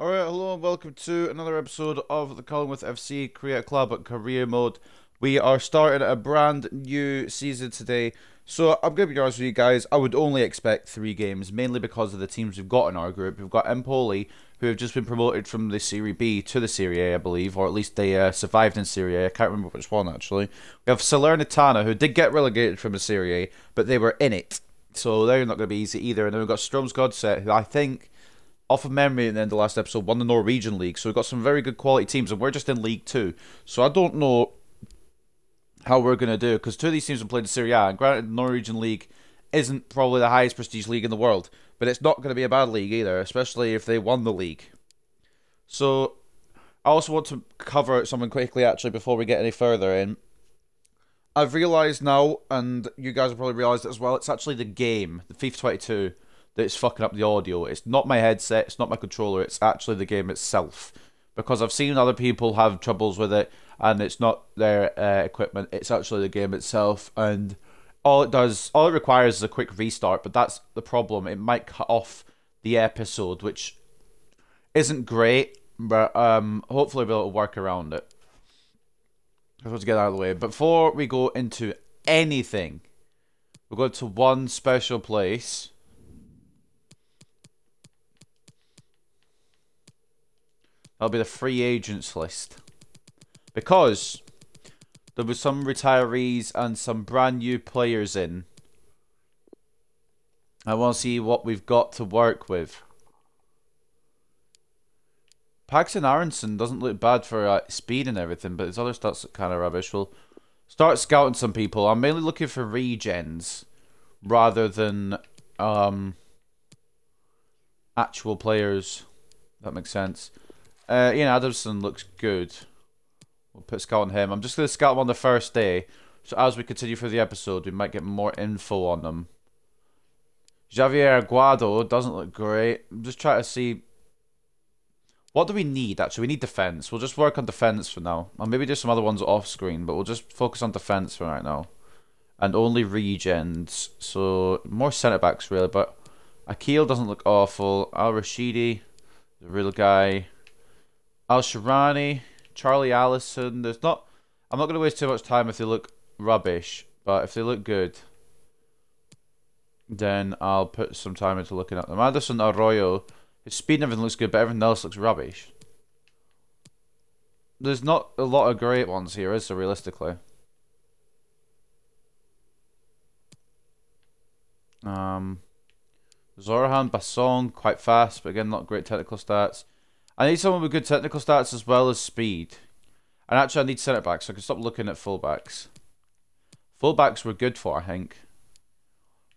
Alright, hello and welcome to another episode of the Cullingworth FC Create-a-Club at Career Mode. We are starting a brand new season today. So I'm going to be honest with you guys, I would only expect three games, mainly because of the teams we've got in our group. We've got Empoli, who have just been promoted from the Serie B to the Serie A, I believe, or at least they uh, survived in Serie A. I can't remember which one, actually. We have Salernitana, who did get relegated from the Serie A, but they were in it. So they're not going to be easy either. And then we've got Strømsgodset, who I think off of memory in the end of the last episode, won the Norwegian League. So we've got some very good quality teams, and we're just in League Two. So I don't know how we're going to do because two of these teams have played in Serie A, and granted, the Norwegian League isn't probably the highest prestige league in the world, but it's not going to be a bad league either, especially if they won the league. So I also want to cover something quickly actually before we get any further in. I've realised now, and you guys have probably realised as well, it's actually the game, the FIFA 22 that's fucking up the audio. It's not my headset, it's not my controller, it's actually the game itself. Because I've seen other people have troubles with it, and it's not their uh, equipment, it's actually the game itself. And all it does, all it requires is a quick restart, but that's the problem. It might cut off the episode, which isn't great, but um, hopefully we'll work around it. I want to get out of the way. Before we go into anything, we'll go to one special place That'll be the free agents list. Because there was some retirees and some brand new players in. I want to see what we've got to work with. Paxton Aronson doesn't look bad for uh, speed and everything, but his other stats look kind of rubbish. We'll start scouting some people. I'm mainly looking for regens rather than um, actual players. That makes sense. Uh, Ian Adamson looks good. We'll put scout on him. I'm just going to scout him on the first day. So as we continue through the episode, we might get more info on them. Javier Aguado doesn't look great. I'm just trying to see... What do we need, actually? We need defence. We'll just work on defence for now. Or maybe do some other ones off screen, but we'll just focus on defence for right now. And only regens. So, more centre-backs, really. But Akil doesn't look awful. Al Rashidi, the real guy. Al Sharani, Charlie Allison. There's not. I'm not going to waste too much time if they look rubbish, but if they look good, then I'll put some time into looking at them. Anderson Arroyo, his speed and everything looks good, but everything else looks rubbish. There's not a lot of great ones here, is there, realistically? Um, Zorhan Basson, quite fast, but again, not great technical stats. I need someone with good technical stats as well as speed. And actually, I need centre backs, so I can stop looking at fullbacks. Fullbacks were good for, I think.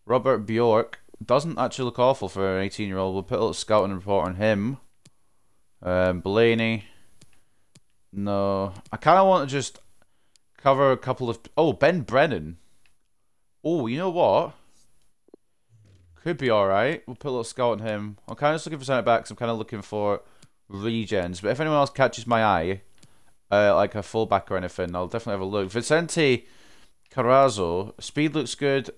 Robert Bjork doesn't actually look awful for an 18 year old. We'll put a little scouting report on him. Um, Blaney. No. I kind of want to just cover a couple of. Oh, Ben Brennan. Oh, you know what? Could be alright. We'll put a little scout on him. I'm kind of just looking for centre backs. I'm kind of looking for regens. But if anyone else catches my eye, uh, like a fullback or anything, I'll definitely have a look. Vicente Carrazzo, speed looks good.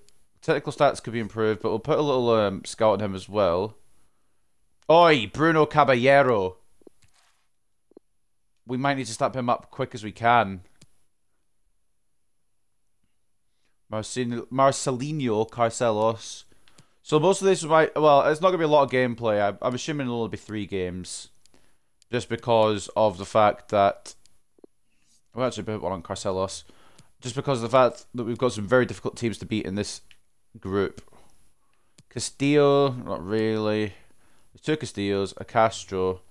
Technical stats could be improved, but we'll put a little um, scout on him as well. Oi, Bruno Caballero. We might need to snap him up quick as we can. Marcelino, Carcelos. So most of this might, well, it's not going to be a lot of gameplay. I, I'm assuming it'll be three games just because of the fact that well actually put one on Carcelos, just because of the fact that we've got some very difficult teams to beat in this group. Castillo, not really. There's two Castillos, a Castro,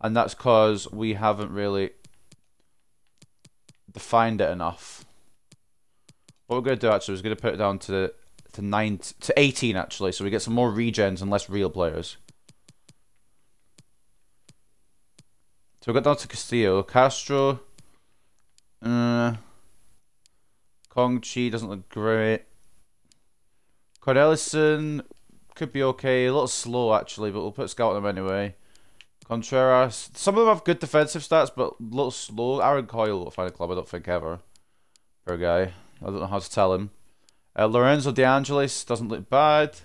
and that's because we haven't really defined it enough. What we're going to do actually is going to put it down to to nine to eighteen actually, so we get some more regens and less real players. So we got down to Castillo. Castro. Uh, Kong Chi doesn't look great. Cornelison could be okay. A little slow, actually, but we'll put Scout on him anyway. Contreras. Some of them have good defensive stats, but a little slow. Aaron Coyle will find a club, I don't think, ever. For a guy. I don't know how to tell him. Uh, Lorenzo De Angelis doesn't look bad.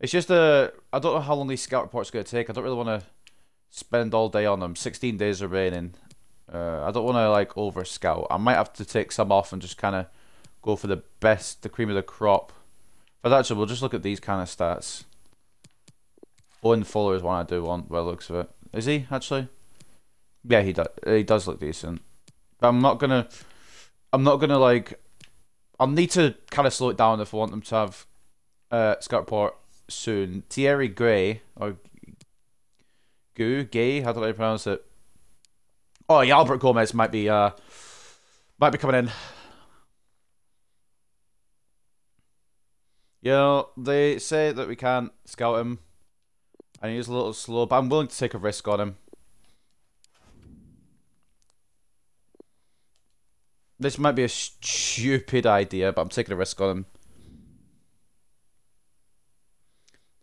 It's just a... I don't know how long these scout reports are going to take. I don't really want to spend all day on them. 16 days remaining. Uh, I don't want to like over scout. I might have to take some off and just kind of go for the best, the cream of the crop. But actually, we'll just look at these kind of stats. Owen Fuller is one I do want, by the looks of it. Is he actually? Yeah, he does. He does look decent. But I'm not gonna. I'm not gonna like. I'll need to kind of slow it down if I want them to have uh, Scout Report soon. Thierry Gray or Goo Gay, how do I pronounce it? Oh, yeah, Albert Gomez might be uh might be coming in. You know, they say that we can't scout him. And he's a little slow, but I'm willing to take a risk on him. This might be a stupid idea, but I'm taking a risk on him.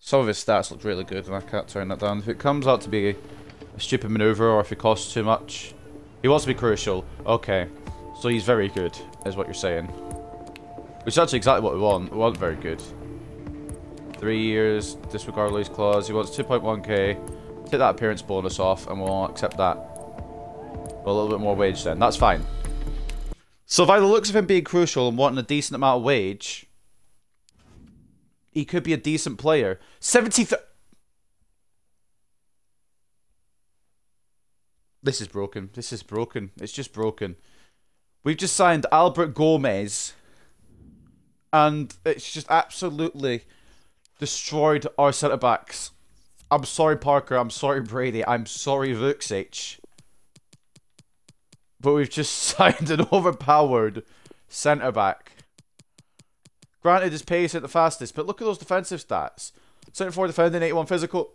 Some of his stats look really good, and I can't turn that down. If it comes out to be a, stupid maneuver, or if it costs too much, he wants to be crucial. Okay, so he's very good, is what you're saying. Which is actually exactly what we want. We want very good. Three years, disregard release clause. He wants 2.1k. Take that appearance bonus off, and we'll accept that. a little bit more wage then. That's fine. So by the looks of him being crucial and wanting a decent amount of wage, he could be a decent player. 70 This is broken. This is broken. It's just broken. We've just signed Albert Gomez. And it's just absolutely destroyed our centre backs. I'm sorry, Parker. I'm sorry, Brady. I'm sorry, Vucic. But we've just signed an overpowered centre back. Granted, his pace at the fastest, but look at those defensive stats. 74 defending, 81 physical.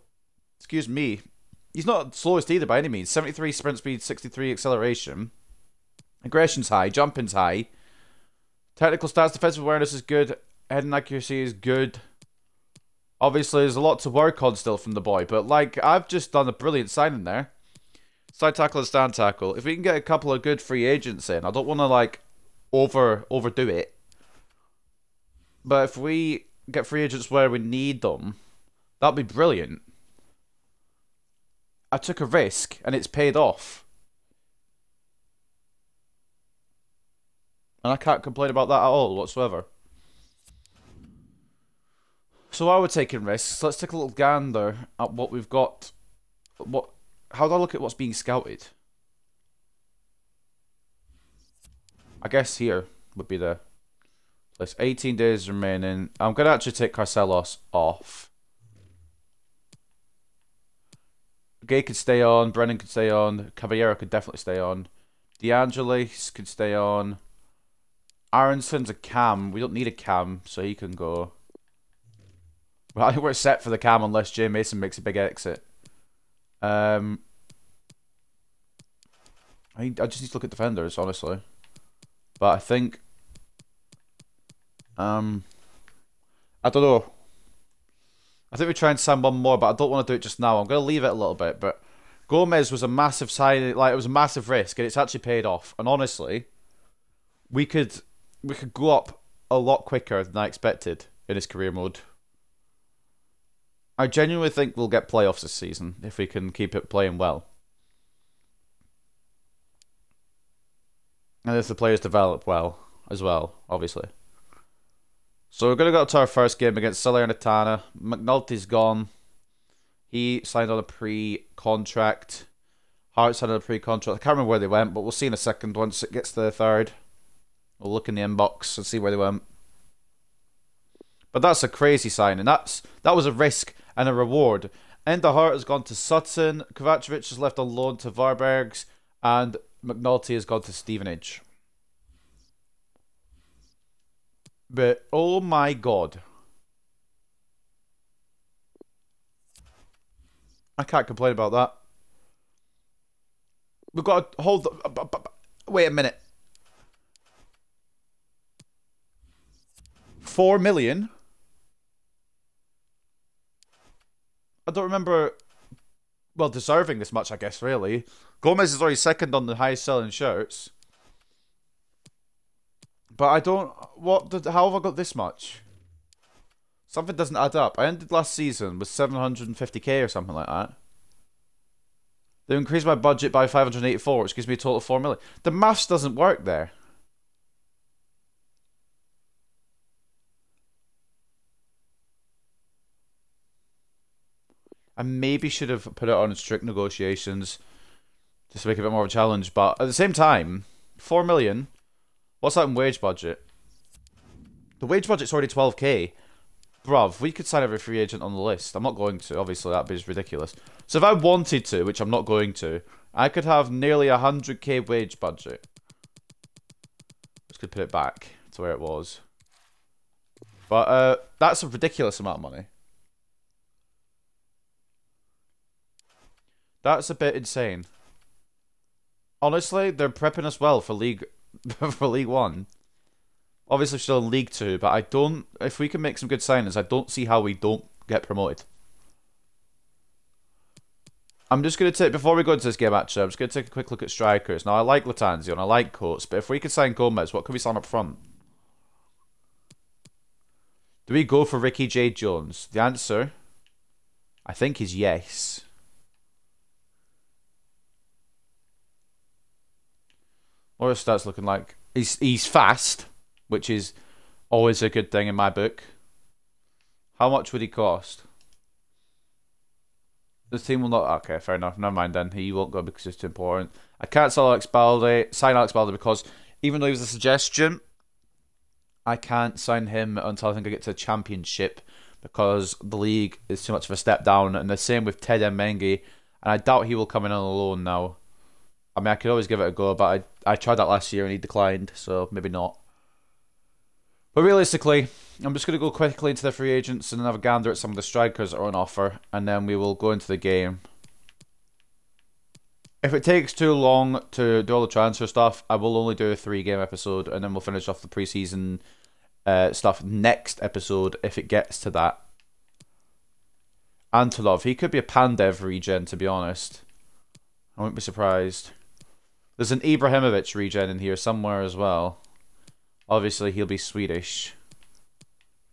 Excuse me. He's not slowest either by any means. 73 sprint speed, 63 acceleration. Aggression's high, jumping's high. Technical stats, defensive awareness is good. Heading accuracy is good. Obviously, there's a lot to work on still from the boy, but like, I've just done a brilliant signing there. Side tackle and stand tackle. If we can get a couple of good free agents in, I don't want to like over overdo it. But if we get free agents where we need them, that'd be brilliant. I took a risk and it's paid off. And I can't complain about that at all whatsoever. So while we're taking risks, let's take a little gander at what we've got. What? How do I look at what's being scouted? I guess here would be the there's 18 days remaining. I'm going to actually take Carcelos off. Gay could stay on. Brennan could stay on. Caballero could definitely stay on. DeAngelis could stay on. Aronson's a cam. We don't need a cam, so he can go. Well, I think we're set for the cam unless Jay Mason makes a big exit. Um, I, I just need to look at defenders, honestly. But I think um, I don't know. I think we try and sign one more, but I don't want to do it just now. I'm going to leave it a little bit, but Gomez was a massive sign, like it was a massive risk, and it's actually paid off. And honestly, we could we could go up a lot quicker than I expected in his career mode. I genuinely think we'll get playoffs this season if we can keep it playing well. And if the players develop well as well, obviously. So we're going to go to our first game against Salernitana. McNulty's gone. He signed on a pre-contract. Hart signed on a pre-contract. I can't remember where they went, but we'll see in a second once it gets to the third. We'll look in the inbox and see where they went. But that's a crazy signing. That's that was a risk and a reward. Enda Hart has gone to Sutton. Kovacevic has left on loan to Varbergs, and McNulty has gone to Stevenage. But oh my god. I can't complain about that. We've got to hold. The, uh, Wait a minute. Four million. I don't remember. Well, deserving this much, I guess. Really, Gomez is already second on the highest selling shirts. But I don't. What? Did, how have I got this much? Something doesn't add up. I ended last season with 750k or something like that. They increased my budget by 584, which gives me a total of 4 million. The maths doesn't work there. I maybe should have put it on strict negotiations just to make it a bit more of a challenge. But at the same time, 4 million, what's that in wage budget? The wage budget's already 12k. Bruv, we could sign every free agent on the list. I'm not going to, obviously, that'd be ridiculous. So if I wanted to, which I'm not going to, I could have nearly a 100k wage budget. Just could put it back to where it was. But uh, that's a ridiculous amount of money. That's a bit insane. Honestly, they're prepping us well for League for League One. Obviously, still in League Two, but I don't. If we can make some good signings, I don't see how we don't get promoted. I'm just going to take, before we go into this game actually, I'm just going to take a quick look at strikers. Now, I like Latanzio and I like Coates, but if we could sign Gomez, what can we sign up front? Do we go for Ricky J. Jones? The answer, I think, is yes. Are his looking like? He's he's fast, which is always a good thing in my book. How much would he cost? The team will not. Okay, fair enough. Never mind then. He won't go because it's too important. I can't sell Alex Balde. Sign Alex Balde because even though he was a suggestion, I can't sign him until I think I get to the championship because the league is too much of a step down. And the same with Teden Mengi, and I doubt he will come in on a loan now. I mean, I could always give it a go, but I I tried that last year and he declined, so maybe not. But realistically, I'm just going to go quickly into the free agents and have a gander at some of the strikers that are on offer, and then we will go into the game. If it takes too long to do all the transfer stuff, I will only do a three game episode, and then we'll finish off the preseason uh, stuff next episode if it gets to that. Antonov, he could be a Pandev regen, to be honest. I wouldn't be surprised. There's an Ibrahimovic regen in here somewhere as well. Obviously, he'll be Swedish.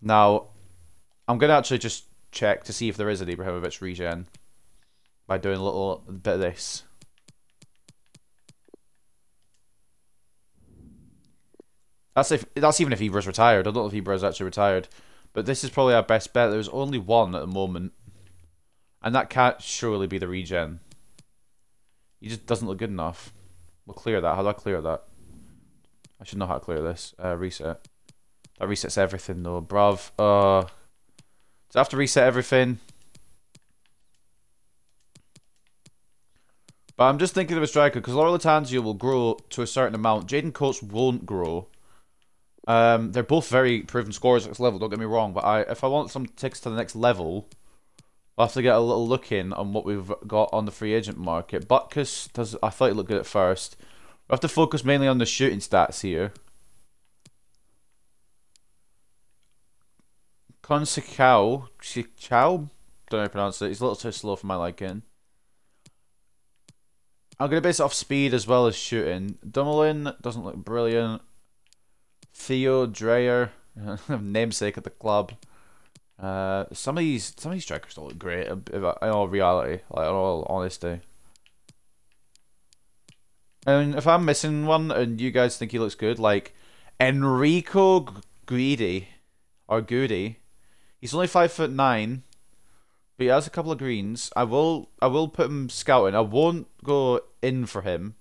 Now, I'm going to actually just check to see if there is an Ibrahimovic regen by doing a little bit of this. That's if that's even if Ibra's retired. I don't know if Ibra's actually retired. But this is probably our best bet. There's only one at the moment. And that can't surely be the regen. He just doesn't look good enough. We'll clear that. How do I clear that? I should know how to clear this. Uh, reset. That resets everything though. Bruv. Uh, does I have to reset everything? But I'm just thinking of a striker because Laura Lattanzio will grow to a certain amount. Jaden Coates won't grow. Um, they're both very proven scorers at this level, don't get me wrong. But I, if I want some ticks to the next level, I'll have to get a little look in on what we've got on the free agent market. Butkus does. I thought he looked good at first. We have to focus mainly on the shooting stats here. Consikau, Chow, don't know how to pronounce it. He's a little too slow for my liking. I'm gonna base it off speed as well as shooting. Dumoulin doesn't look brilliant. Theo Dreyer, namesake of the club. Uh, some of these some of these strikers don't look great in all reality, like in all honesty. And if I'm missing one and you guys think he looks good, like Enrico Greedy or Goody, he's only five foot nine, but he has a couple of greens. I will I will put him scouting. I won't go in for him.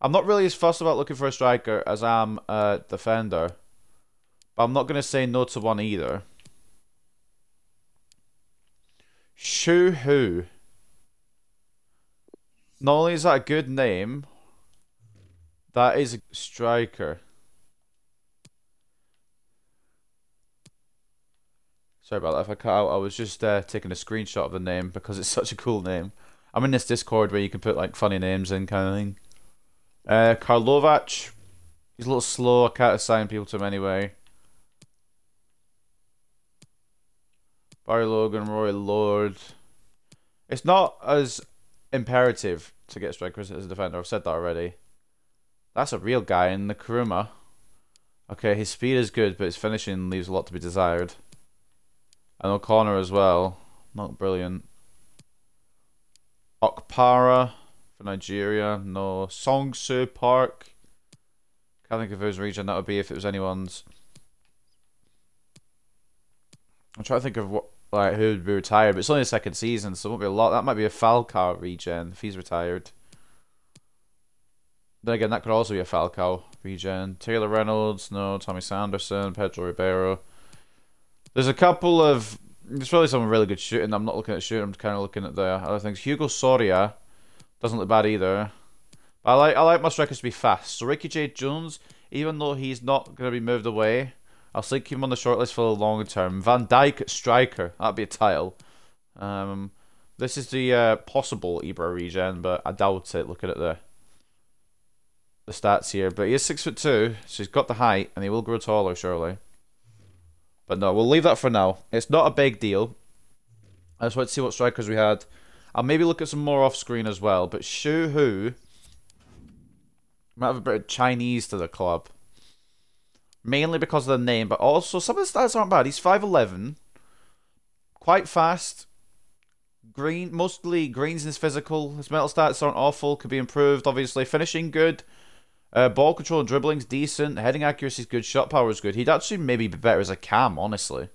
I'm not really as fussed about looking for a striker as I am a defender. But I'm not going to say no to one either. Hu. Not only is that a good name, that is a striker. Sorry about that. If I cut out, I was just uh, taking a screenshot of the name because it's such a cool name. I'm in this Discord where you can put like funny names in kind of thing. Uh, Karlovac. He's a little slow. I can't assign people to him anyway. Barry Logan, Roy Lord. It's not as imperative to get strikers as a defender. I've said that already. That's a real guy in the Kuruma. Okay, his speed is good, but his finishing leaves a lot to be desired. And O'Connor as well. Not brilliant. Okpara. for Nigeria. No. Songsu Park. Can't think of whose regen that would be if it was anyone's. I'm trying to think of what like who would be retired, but it's only the second season, so it won't be a lot. That might be a Falcao regen if he's retired. Then again, that could also be a Falcao regen. Taylor Reynolds, no. Tommy Sanderson, Pedro Ribeiro. There's a couple of. There's probably some really good shooting. I'm not looking at shooting. I'm kind of looking at the other things. Hugo Soria doesn't look bad either. I like I like my strikers to be fast. So Ricky J Jones, even though he's not going to be moved away, I'll still keep him on the shortlist for the longer term. Van Dijk striker. That'd be a title. Um, this is the uh, possible Ibra regen, but I doubt it. Looking at the the stats here, but he is six foot two, so he's got the height, and he will grow taller surely. But no, we'll leave that for now. It's not a big deal. I just want to see what strikers we had. I'll maybe look at some more off screen as well. But Shu Hu might have a bit of Chinese to the club. Mainly because of the name, but also some of the stats aren't bad. He's 5'11, quite fast, green, mostly greens in his physical. His mental stats aren't awful, could be improved, obviously. Finishing good, uh, ball control and dribbling's decent. Heading accuracy is good. Shot power is good. He'd actually maybe be better as a cam, honestly.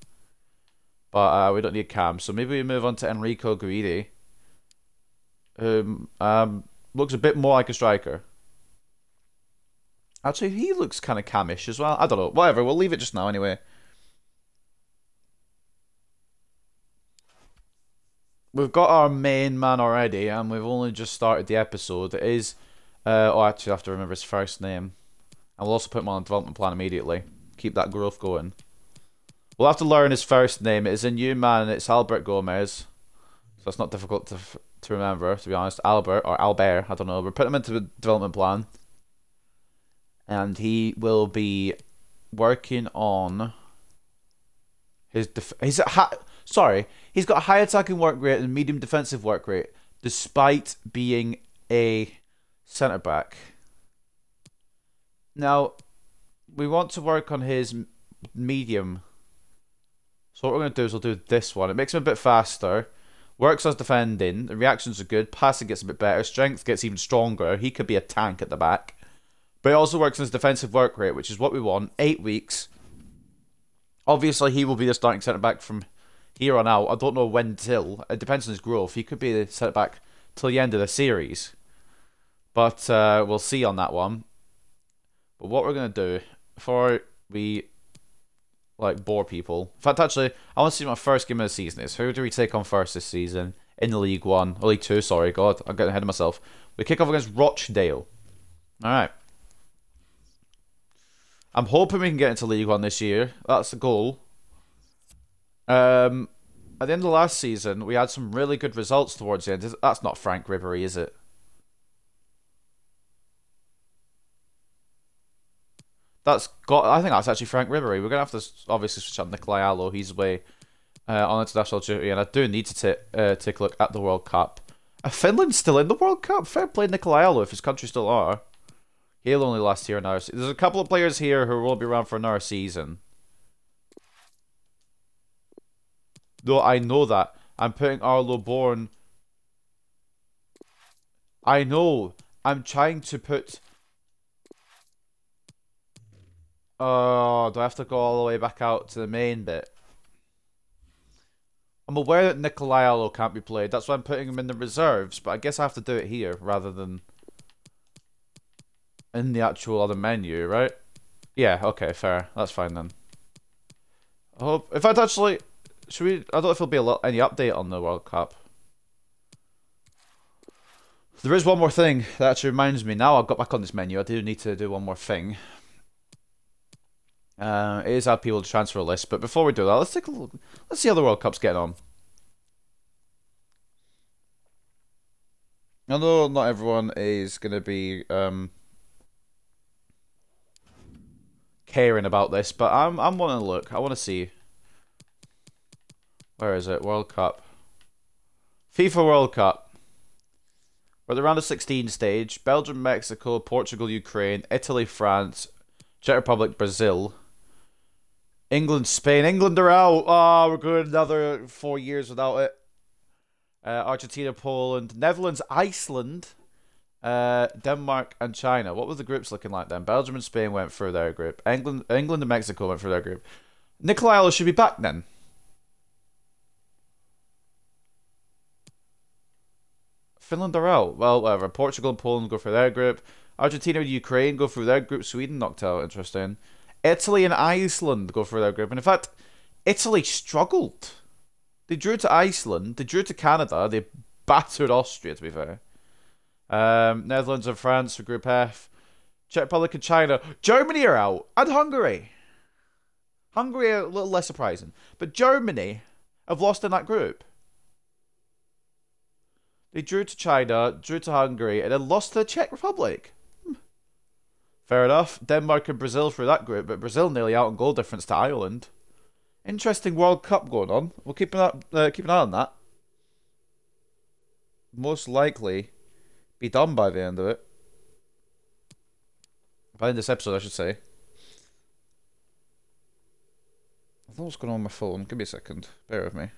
But uh, we don't need a cam, so maybe we move on to Enrico Guidi. Who um, looks a bit more like a striker. Actually, he looks kind of camish as well. I don't know. Whatever, we'll leave it just now anyway. We've got our main man already, and we've only just started the episode. It is uh, oh, actually, I have to remember his first name. And we'll also put him on development plan immediately. Keep that growth going. We'll have to learn his first name. It is a new man. It's Albert Gomez. So it's not difficult to to remember, to be honest. Albert, or Albert, I don't know. We're putting him into the development plan. And he will be working on his... Def he's ha Sorry. He's got a high attacking work rate and medium defensive work rate. Despite being a centre back. Now, we want to work on his medium. So what we're going to do is we'll do this one. It makes him a bit faster. Works as defending. The reactions are good. Passing gets a bit better. Strength gets even stronger. He could be a tank at the back. But he also works on his defensive work rate, which is what we want. Eight weeks. Obviously, he will be the starting centre back from here on out. I don't know when till. It depends on his growth. He could be the centre back till the end of the series. But uh, we'll see on that one. But what we're going to do, before we like bore people. In fact, actually, I want to see my first game of the season is. Who do we take on first this season in the League One? Or League Two, sorry. God, I'm getting ahead of myself. We kick off against Rochdale. All right. I'm hoping we can get into League One this year. That's the goal. Um, at the end of last season, we had some really good results towards the end. That's not Franck Ribery, is it? That's got. I think that's actually Franck Ribery. We're gonna have to obviously switch out Nikolai Allo. He's away uh, on international duty, and I do need to uh, take a look at the World Cup. Uh, Finland's still in the World Cup. Fair play, Nikolai Allo, if his country still are. He'll only last here now. There's a couple of players here who will be around for another season. Though I know that. I'm putting Arlo Born. I know. I'm trying to put Oh, do I have to go all the way back out to the main bit? I'm aware that Nikolai Allo can't be played. That's why I'm putting him in the reserves. But I guess I have to do it here rather than in the actual other menu, right? Yeah, okay, fair. That's fine then. I hope. In fact, actually, should we? I don't know if there'll be a lot, any update on the World Cup. There is one more thing that actually reminds me. Now I've got back on this menu, I do need to do one more thing. Uh, it is our people transfer list, but before we do that, let's take a look. Let's see how the World Cup's getting on. I know not everyone is going to be um, caring about this, but I'm I'm wanting to look. I want to see. Where is it? World Cup. FIFA World Cup. We're at the round of 16 stage. Belgium, Mexico, Portugal, Ukraine, Italy, France, Czech Republic, Brazil. England, Spain. England are out. Oh, we're going another four years without it. Uh, Argentina, Poland, Netherlands, Iceland, Uh, Denmark and China. What were the groups looking like then? Belgium and Spain went through their group. England, England and Mexico went through their group. Nikolai should be back then. Finland are out. Well, whatever. Portugal and Poland go for their group. Argentina and Ukraine go through their group. Sweden knocked out. Interesting. Italy and Iceland go through their group. And in fact, Italy struggled. They drew to Iceland. They drew to Canada. They battered Austria, to be fair. Um, Netherlands and France for Group F. Czech Republic and China. Germany are out. And Hungary. Hungary are a little less surprising. But Germany have lost in that group. They drew to China, drew to Hungary, and then lost to the Czech Republic. Hmm. Fair enough. Denmark and Brazil through that group, but Brazil nearly out on goal difference to Ireland. Interesting World Cup going on. We'll keep an eye, uh, keep an eye on that. Most likely be done by the end of it. By the end of this episode, I should say. I know what's going on with my phone. Give me a second. Bear with me.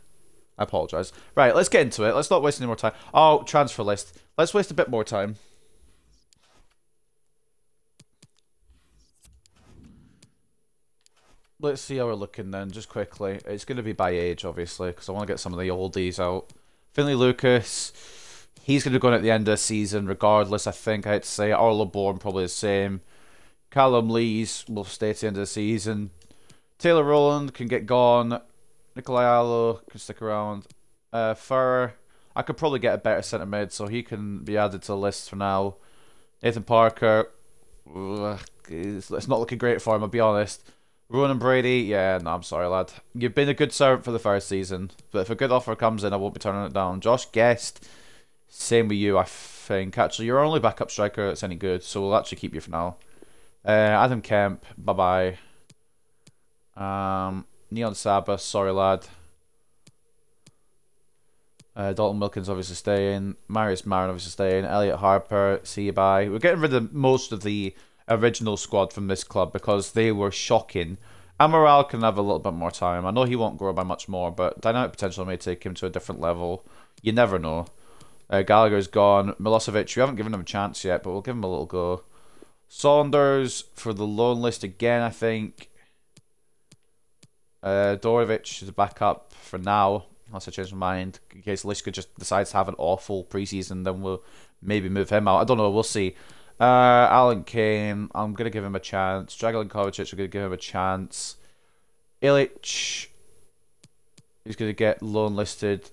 I apologise. Right, let's get into it. Let's not waste any more time. Oh, transfer list. Let's waste a bit more time. Let's see how we're looking then, just quickly. It's going to be by age, obviously, because I want to get some of the oldies out. Finley Lucas, he's going to be going at the end of the season, regardless, I think I'd say. Orla Bourne, probably the same. Callum Lees will stay to the end of the season. Taylor Rowland can get gone. Nikolai Allo can stick around. Uh, Fur, I could probably get a better centre mid, so he can be added to the list for now. Nathan Parker, it's not looking great for him, I'll be honest. Ronan Brady, yeah, no, I'm sorry, lad. You've been a good servant for the first season, but if a good offer comes in, I won't be turning it down. Josh Guest, same with you, I think. Actually, you're only backup striker that's any good, so we'll actually keep you for now. Uh, Adam Kemp, bye bye. Um, Neon Saba, sorry, lad. Uh, Dalton Wilkins obviously staying. Marius Marin obviously staying. Elliot Harper, see you bye. We're getting rid of most of the original squad from this club because they were shocking. Amaral can have a little bit more time. I know he won't grow by much more, but dynamic potential may take him to a different level. You never know. Uh, Gallagher's gone. Milosevic, we haven't given him a chance yet, but we'll give him a little go. Saunders for the loan list again, I think. Uh, Dorovic is a backup for now, unless I change my mind. In case Lishka just decides to have an awful preseason, then we'll maybe move him out. I don't know, we'll see. Uh, Alan Kane, I'm going to give him a chance. Dragolan Kovacic, I'm going to give him a chance. Illich, he's going to get loan listed.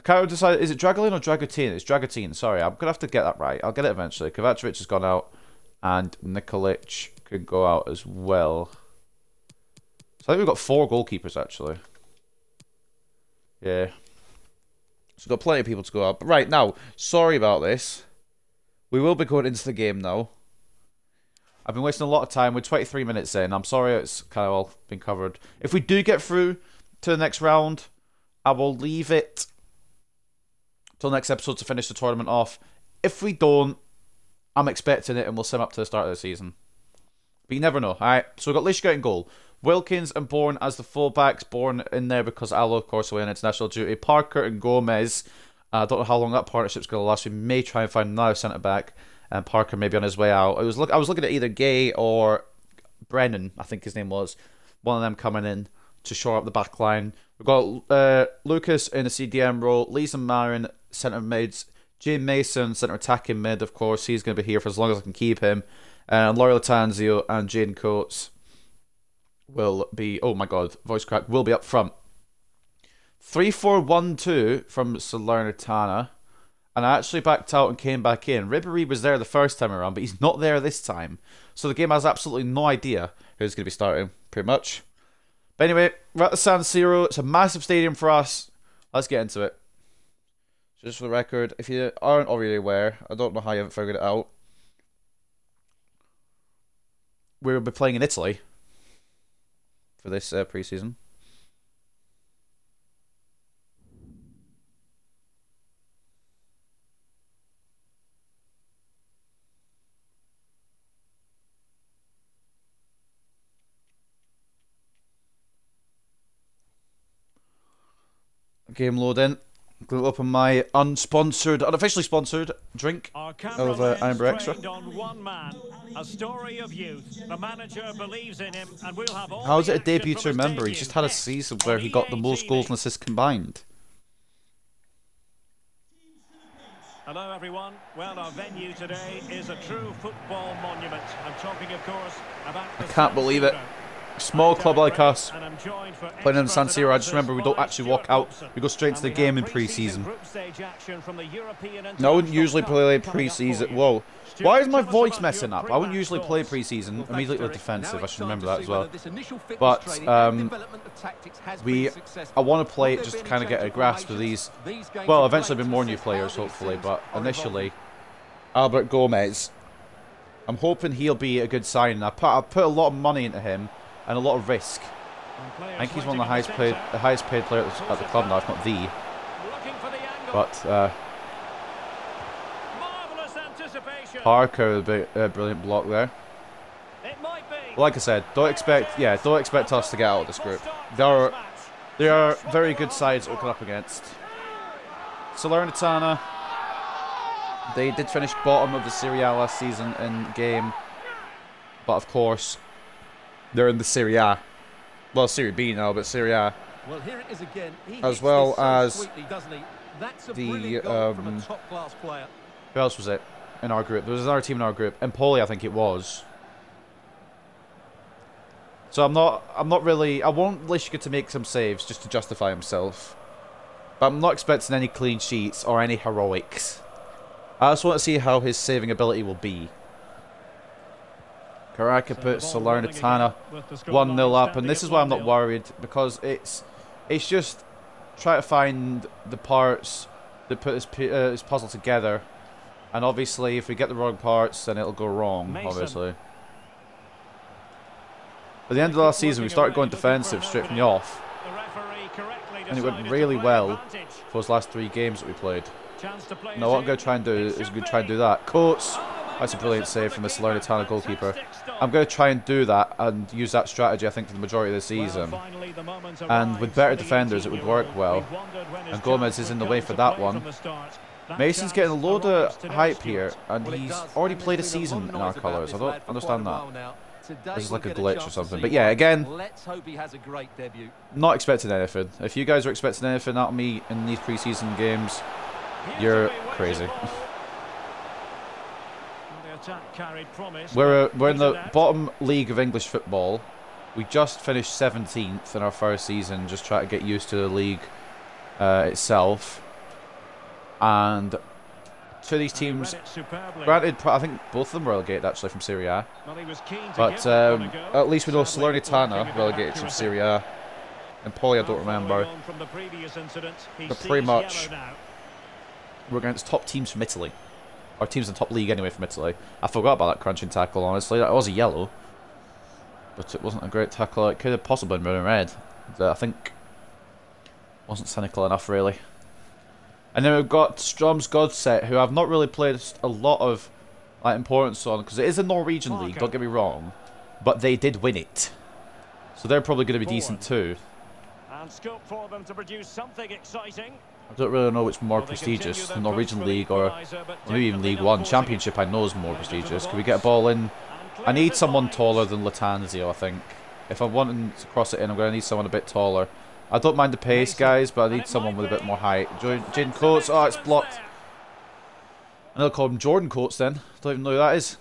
I can't decide, is it Dragolin or Dragutin? It's Dragutin, sorry, I'm going to have to get that right. I'll get it eventually. Kovacevic has gone out, and Nikolic could go out as well. So I think we've got four goalkeepers, actually. Yeah. So we've got plenty of people to go out. But right, now, sorry about this. We will be going into the game now. I've been wasting a lot of time. We're 23 minutes in. I'm sorry it's kind of all been covered. If we do get through to the next round, I will leave it till next episode to finish the tournament off. If we don't, I'm expecting it and we'll sim up to the start of the season. But you never know. Alright, so we've got Lishka in goal. Wilkins and Bourne as the fullbacks. Bourne in there because Allo, of course, away on international duty. Parker and Gomez I don't know how long that partnership's going to last. We may try and find another centre back, and Parker maybe on his way out. I was look, I was looking at either Gay or Brennan, I think his name was, one of them coming in to shore up the back line. We've got uh, Lucas in a CDM role, Lisa Marin centre mids, Jim Mason centre attacking mid. Of course, he's going to be here for as long as I can keep him, and Laurie Latanzio and Jane Coates will be. Oh my God, voice crack will be up front. 3-4-1-2 from Salernitana. And I actually backed out and came back in. Ribery was there the first time around, but he's not there this time. So the game has absolutely no idea who's going to be starting, pretty much. But anyway, we're at the San Siro. It's a massive stadium for us. Let's get into it. Just for the record, if you aren't already aware, I don't know how you haven't figured it out. We will be playing in Italy for this uh, preseason. Game loading. Going to open my unsponsored, unofficially sponsored drink of uh, Irn-Bru Extra. On one man, a story of youth. The manager believes in him, and we'll have all How is it a debut to remember? He just had a season where he got the most goals and assists combined. Hello, everyone. Well, our venue today is a true football monument. I'm talking, of course, about the can't believe it. Small club like us, And I'm joined for playing in San Siro, I just remember we don't actually walk out, we go straight into And the game in pre-season. group stage action from the European No, I wouldn't usually play coming up for pre-season. Whoa. Why is my voice messing up? I wouldn't usually play pre-season. Immediately defensive, I should remember that as well. But, um, we- we, I want to play it just to kind of get a grasp of these. Well, eventually be more new players, hopefully, but initially, Albert Gomez. I'm hoping he'll be a good signing. I put, I put a lot of money into him and a lot of risk. I think he's one of the highest paid, the highest paid player at the, club now, if not the. Looking for the angle. But uh. Parker, a bit, uh, brilliant block there. It. Like I said, don't expect, yeah, don't expect us to get out of this group. There are, there are very good sides we're up against. Salernitana, they did finish bottom of the Serie A last season in game, but of course, they're in the Serie A. Well, Serie B now, but Serie A. Well, here it is again. He As well so as sweetly, doesn't he? That's a the, brilliant goal from a um, top-class player. Who else was it in our group? There was another team in our group. Empoli, I think it was. So I'm not. I'm not really. I want Lishka to make some saves just to justify himself, but I'm not expecting any clean sheets or any heroics. I just want to see how his saving ability will be. Karaka puts Salernitana 1 0 up, and this is why I'm not worried because it's it's just try to find the parts that put this, uh, this puzzle together. And obviously, if we get the wrong parts, then it'll go wrong, Mason. obviously. At the end of last season, we started going defensive straight from the off And it went really well. for those last three games that we played. Now what I'm going to try and do is I'm going to try and do that. Coates, that's a brilliant save from the Salernitana goalkeeper. I'm going to try and do that and use that strategy, I think, for the majority of the season. And with better defenders, it would work well. And Gomez is in the way for that one. Mason's getting a load of hype here, and he's already played a season in our colours. I don't understand that. This is like a glitch or something. But yeah, again- Let's hope he has a great debut. Not expecting anything. If you guys are expecting anything out of me in these preseason games, You're crazy. We're, uh, we're in the bottom league of English football. We just finished 17th in our first season, just trying to get used to the league uh, itself. And two of these teams, granted, I think both of them were relegated actually from Serie A. But um, at least we know Salernitana relegated from Serie A. Empoli, I don't remember. But pretty much- We're against top teams from Italy. Or teams in the top league anyway from Italy. I forgot about that crunching tackle, honestly. That was a yellow. But it wasn't a great tackle. It could have possibly been in red. That I think wasn't cynical enough, really. And then we've got Strømsgodset, who I've not really played a lot of like importance on, because it is a Norwegian oh, league, don't get me wrong. But they did win it. So they're probably going to be decent too. And scope for them to produce something exciting. I don't really know which more Well, they continue prestigious, the Norwegian push for the league or Or maybe even League One. Championship I know is more prestigious. Can we get a ball in? I need someone taller than Latanzio, I think. If I'm wanting to cross it in, I'm going to need someone a bit taller. I don't mind the pace, guys, but I need someone with a bit more height. Jaden Coates, oh, it's blocked. And they'll call him Jordan Coates then. I don't even know who that is.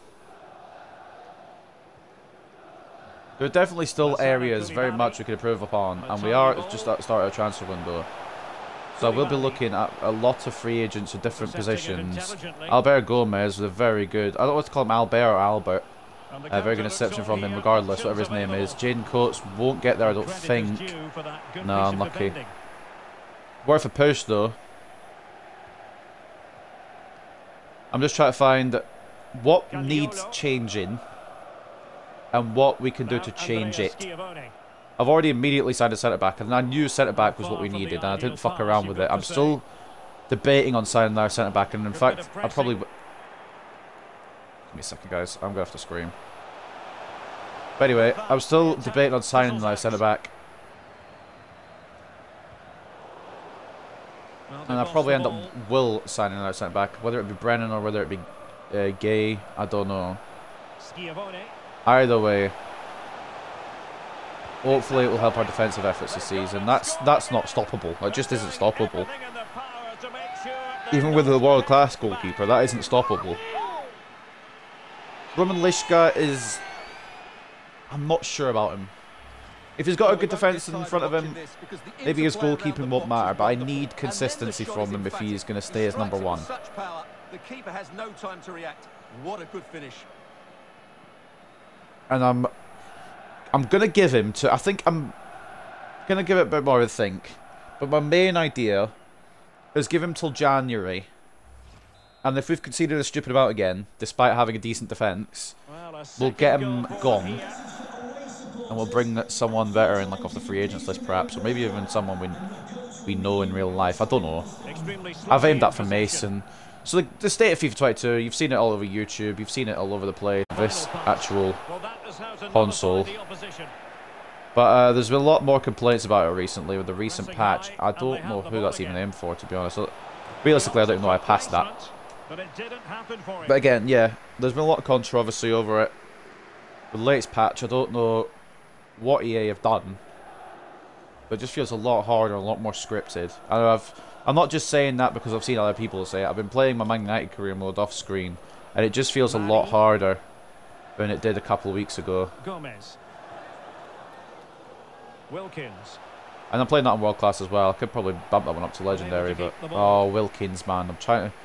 There are definitely still areas very much we could improve upon, and we are just at the start of a transfer window. So I will be looking at a lot of free agents for different positions. Albert Gomez with a very good, I don't what to call him, Albert or Albert. A very good interception from him regardless, whatever his name is. Jaden Coates won't get there, I don't think. No, unlucky. Worth a push though. I'm just trying to find what needs changing and what we can do to change it. I've already immediately signed a centre back, and I knew centre back was what we needed, and I didn't fuck around with it. I'm still debating on signing our centre back, and in fact, I probably. Give me a second, guys. I'm gonna have to scream. But anyway, I'm still debating on signing our centre back. And I'll probably end up. Will signing another centre back, whether it be Brennan or whether it be uh, Gay. I don't know. Either way, hopefully it will help our defensive efforts this season. That's that's not stoppable. It just isn't stoppable. Even with a world class goalkeeper, that isn't stoppable. Roman Lishka is. I'm not sure about him. If he's got a good defence in front of him, maybe his goalkeeping won't matter, but I need consistency from him if he is going to stay as number one. The keeper has no time to react. What a good finish. and I'm I'm gonna give him to I think I'm gonna give it a bit more of a think. But my main idea is give him till January. And if we've conceded a stupid amount again, despite having a decent defence, Well, We'll get him gone. here. and we'll bring someone better in like off the free agents list perhaps, or maybe even someone we we know in real life. I don't know. I've aimed that for. Mason. So the, the state of FIFA 22, you've seen it all over YouTube, you've seen it all over the place. This actual Well, that is how to console. nullify the opposition. But uh, there's been a lot more complaints about it recently with the recent patch. I don't know who that's even aimed for, to be honest. Realistically, I don't know I passed that. But it didn't happen for him. But again, yeah, there's been a lot of controversy over it. The latest patch, I don't know what EA have done, but it just feels a lot harder, a lot more scripted. And I've, I'm not just saying that because I've seen other people say it. I've been playing my Man United career mode off screen, and it just feels a lot harder than it did a couple of weeks ago. Gomez. Wilkins. And I'm playing that on world class as well. I could probably bump that one up to legendary, but keep the ball. oh, Wilkins, man, I'm trying to.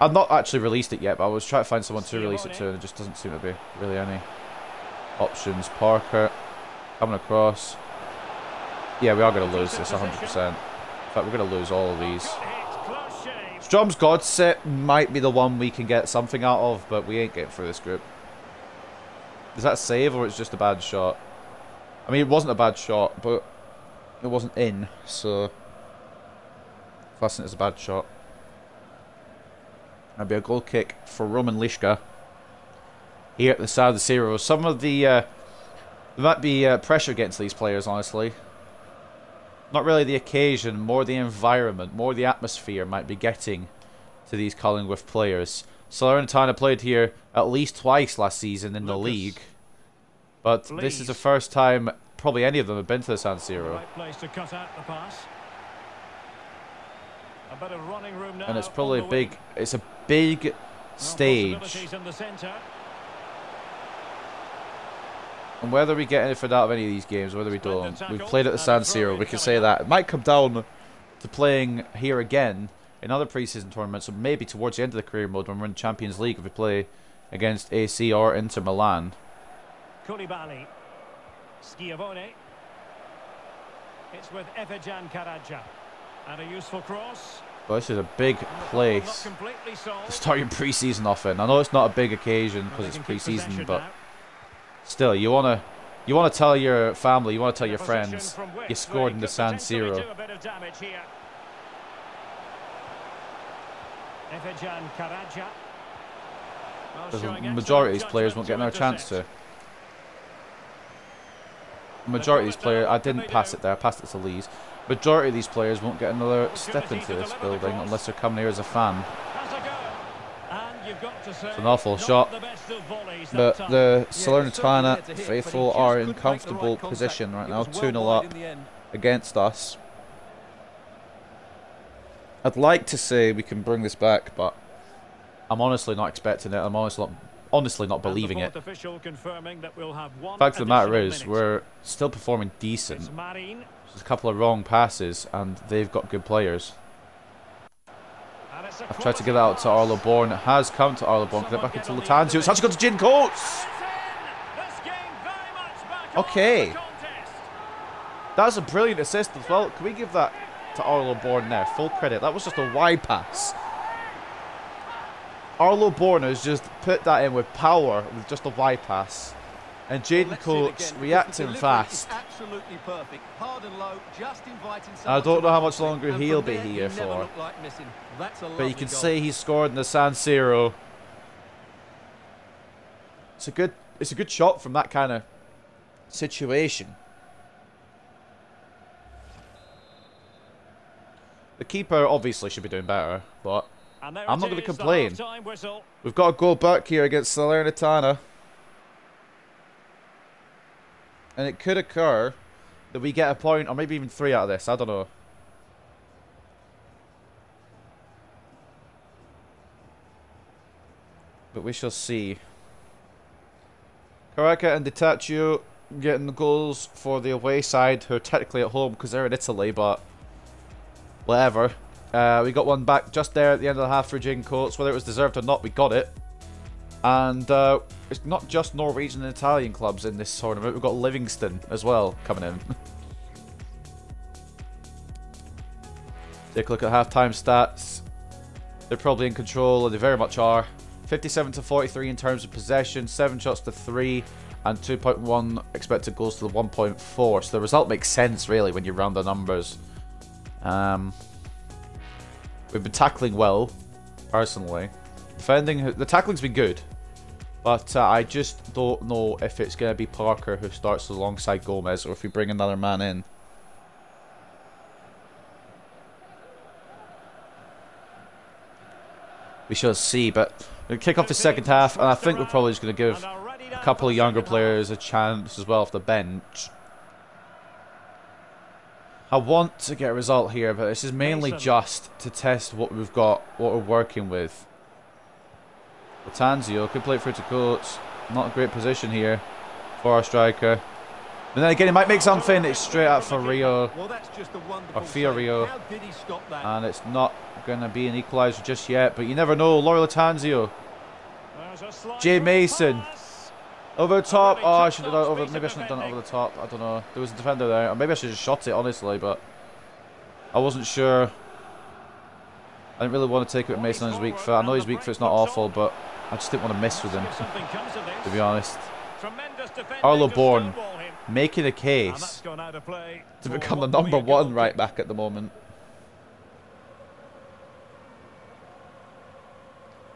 I've not actually released it yet, but I was trying to find someone to release it to, and it just doesn't seem to be really any options. Parker coming across. Yeah, we are going to lose this 100%. In fact, we're going to lose all of these. Good hit. Close shave. Strømsgodset might be the one we can get something out of, but we ain't getting through this group. Is that a save or it's just a bad shot? I mean, it wasn't a bad shot, but it wasn't in, so classing it as a bad shot. That'd be a goal kick for Roman Lishka here at the side of the Siro. Some of the uh, there might be uh, pressure against these players, honestly. Not really the occasion, more the environment, more the atmosphere might be getting to these Cullingworth players. Salernitana played here at least twice last season in the league. But this is the first time probably any of them have been to the San Siro. Right place to cut out the pass. A bit of running room now And it's probably a big wing. it's a big stage. possibilities in the centre. And whether we get anything out of any of these games, whether we don't, we've played at the San Siro. We can say that. It might come down to playing here again in other preseason tournaments, or maybe towards the end of the career mode when we're in Champions League if we play against AC or Inter Milan. Koulibaly. Schiavone. It's with Efejan Karaja. And a useful cross. But this is a big And the problem place to start your preseason off in. I know it's not a big occasion because it's preseason, but still, you wanna you wanna tell your family, you wanna tell your friends, you scored in the San Siro. do a bit of damage here. Efejan Karaja. Well, Because showing the majority of these players won't get to another chance intercept. to. The majority of these players, I didn't pass it there, I passed it to Lees. Majority of these players won't get another step into this building unless they're coming here as a fan. Has a go. And you've got to say, an awful shot. the best of volleys that But the Salernitana had to hit, but he faithful are in comfortable position right now, was 2 well 0 up in the end. against us. I'd like to say we can bring this back, but I'm honestly not expecting it. I'm honestly not, honestly not believing it. fourth official confirming that we'll have one Fact of the matter is, minute. we're still performing decent. There's a couple of wrong passes, and they've got good players. And it's a I've tried to get out to. Arlo Bourne. It has come to Arlo Bourne. Get it back into Latanzio. It's actually gone to Gin Coates! It's in. This game very much back on Okay. That's a brilliant assist as well. Can we give that to Arlo Bourne there? Full credit. That was just a wide pass. Arlo Bourne has just put that in with power with just a wide pass. And Jaden Let's see it again, Coates reacting fast. Absolutely perfect. Low, just inviting I don't know how much longer he'll be he here never for. like. But you can goal. say he scored in the San Siro. It's a good it's a good shot from that kind of situation. The keeper obviously should be doing better, but I'm not gonna complain. we've got to go back here against Salernitana. And it could occur that we get a point, or maybe even three out of this. I don't know. But we shall see. Caraca and Ditaccio getting the goals for the away side, who are technically at home because they're in Italy, but whatever. Uh, we got one back just there at the end of the half for Jaden Coates. Whether it was deserved or not, we got it. And uh, it's not just Norwegian and Italian clubs in this tournament. We've got Livingston as well coming in. Take a look at halftime stats. They're probably in control, and they very much are. 57 to 43 in terms of possession, 7 shots to 3, and 2.1 expected goals to the 1.4. So the result makes sense, really, when you round the numbers. Um, we've been tackling well, personally. Defending, the tackling's been good. But uh, I just don't know if it's going to be Parker who starts alongside Gomez, or if we bring another man in. We shall see, but we'll kick off the second half, and I think we're probably just going to give a couple of younger players a chance as well off the bench. I want to get a result here, but this is mainly just to test what we've got, what we're working with. Latanzio could play it through to Coates. Not a great position here for our striker. And then again, he might make something. It's straight up for Rio. Well, that's just a Or Fiorio. save. How did he stop that? And it's not going to be an equaliser just yet, but you never know. Laura Latanzio. There's a slight Jay Mason. Over the top. Oh, I should have done it over. Maybe I shouldn't have done it over the top. I don't know. There was a defender there. Maybe I should have shot it, honestly, but I wasn't sure. I didn't really want to take it with Mason on his weak foot. I know his weak foot's not awful, but I just didn't want to miss with him, If something comes of this, to be honest. Arlo Bourne. Making a case gone out of play to become the what will be number one right back at the moment.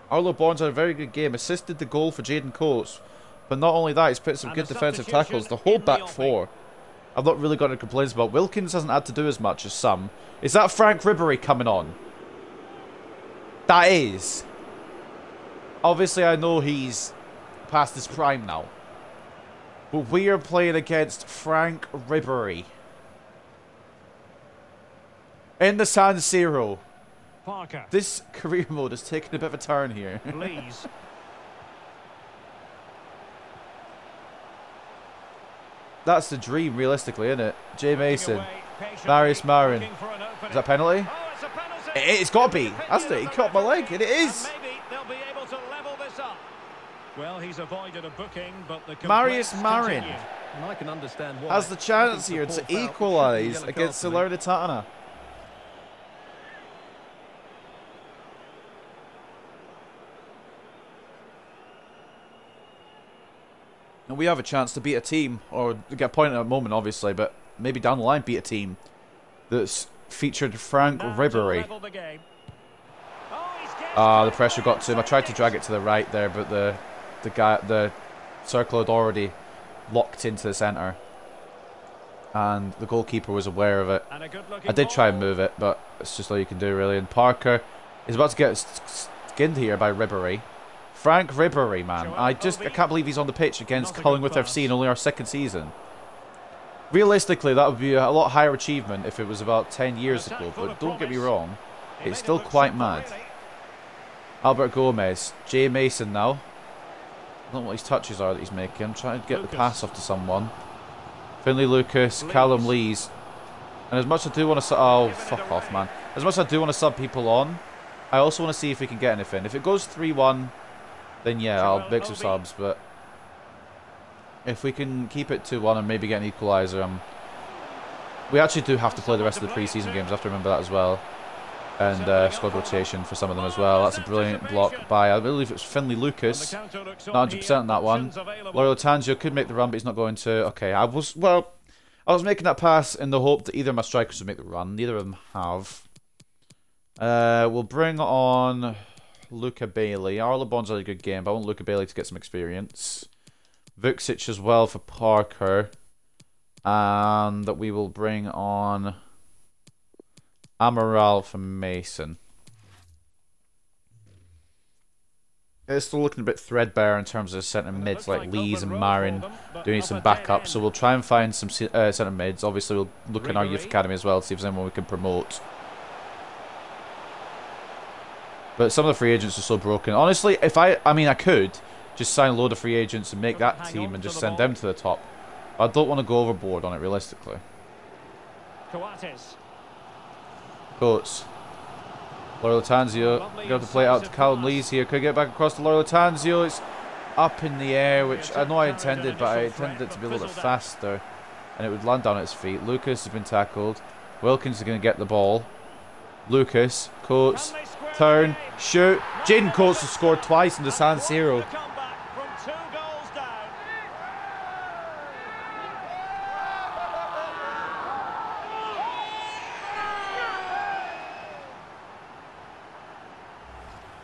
Arlo Bourne's had a very good game, assisted the goal for Jaden Coates. But not only that, he's put some And good defensive tackles. The whole back four. I've not really got any complaints about. Wilkins hasn't had to do as much as some. Is that Franck Ribery coming on? That is. Obviously, I know he's past his prime now. But we are playing against Franck Ribery. In the San Siro. Parker, This career mode has taken a bit of a turn here. Lees, That's the dream, realistically, isn't it? Jay Mason. Marius Marin. looking for an opening. Is that penalty? Oh, it's a penalty. It- it's gotta be, Opinion hasn't it? He the caught my leg, and it is. maybe they'll be able to level this up. Well, he's avoided a booking, but the Marius Marin. continue. And I can understand why. Has the chance here to a poor foul. equalise Yellow against card for And we have a chance to beat a team, or get a point at a moment, obviously, but maybe down the line beat a team that's featured Franck Ribery. Oh, Ah, the pressure got to him. I tried to drag it to the right there, but the the guy the circle had already locked into the centre, and the goalkeeper was aware of it. And a good-looking I did try and move it, but it's just all you can do really. And Parker is about to get skinned here by Ribery. Franck Ribery, man. I just I can't believe he's on the pitch against Not a good Cullingworth. FC in only our second season. Realistically, that would be a lot higher achievement if it was about 10 years ago, but don't get me wrong. It's still quite mad. Albert Gomez, Jay Mason now. I don't know what his touches are that he's making. I'm trying to get the pass off to someone. Finley Lucas, Lees. Callum Lees. And as much as I do want to... Oh, fuck off, man. As much as I do want to sub people on, I also want to see if we can get anything. If it goes 3-1, then yeah, I'll make some subs. But if we can keep it 2-1 and maybe get an equaliser, um, we actually do have to play the rest of the pre-season games. I have to remember that as well. And uh, squad rotation for some of them as well. That's a brilliant block by, I believe it's Finley Lucas. the counter looks on Not 100% on that one. Available. Tangio could make the run, but he's not going to. Okay, I was well. I was making that pass in the hope that either of my strikers would make the run. Neither of them have. Uh, we'll bring on Luca Bailey. Arlo Bond's had a good game, but I want Luca Bailey to get some experience. Vuksic as well for Parker. And that we will bring on Amaral for Mason. It's still looking a bit threadbare in terms of centre mids like Lees and Marin doing some backup. So we'll try and find some uh, centre mids. Obviously, we'll look in our youth academy as well to see if there's anyone we can promote. But some of the free agents are so broken. Honestly, if I, I mean, I could just sign a load of free agents and make that team and just send them to the top. I don't want to go overboard on it realistically. Coates. Coates. Laura Latanzio. Have to play out to Callum Lees here. Could get back across to Laura Latanzio. It's up in the air, which I know I intended, but I intended it to be a little bit faster. And it would land down at his feet. Lucas has been tackled. Wilkins is going to get the ball. Lucas, Coates, turn, shoot. Jaden Coates has scored twice in the San Siro.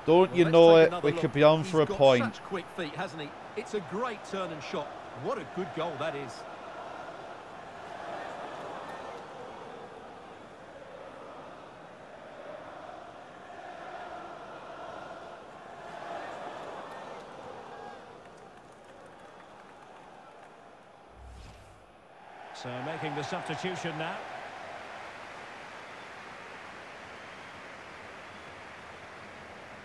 Don't you know it? We could be on for a point. Quick feet, hasn't he? It's a great turn and shot. What a good goal that is. So making the substitution now.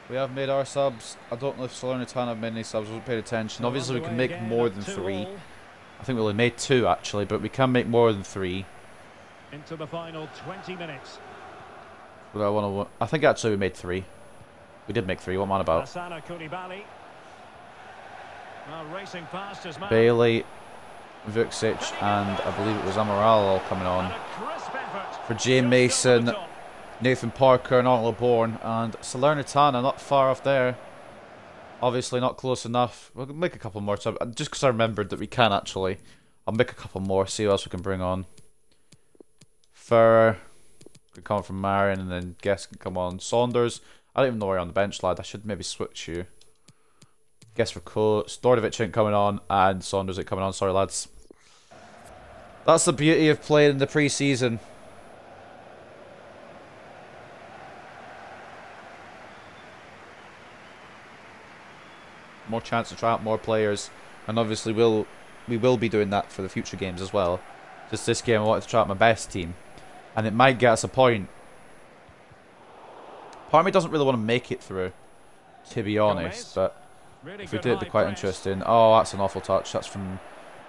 We have made our subs. I don't know if Salernitana have made any subs. I haven't paid attention. Obviously, we can make more than three. I think we only made two, actually, but we can make more than three. Into the final 20 minutes. But I, want to, I think actually we made three. We did make three. What am I about? racing past his Bailey, Vuksic, and I believe it was Amaral all coming on. For Jay Mason, Nathan Parker and Arnold Bourne and Salernitana not far off there. Obviously not close enough. We'll make a couple more. So uh, just because I remembered that we can actually. I'll make a couple more, see what else we can bring on. Ferrer could come from Marion and then Guest can come on. Saunders. I don't even know where you're on the bench, lad. I should maybe switch you. Guest for Coates. Dordovic ain't coming on and Saunders ain't coming on. Sorry, lads. That's the beauty of playing in the pre-season. more chance to try out more players, and obviously we'll we will be doing that for the future games as well. Just this game, I wanted to try out my best team, and it might get us a point. Part of me doesn't really want to make it through, to be honest, but if we did, it'd be quite interesting. Oh, that's an awful touch. That's from.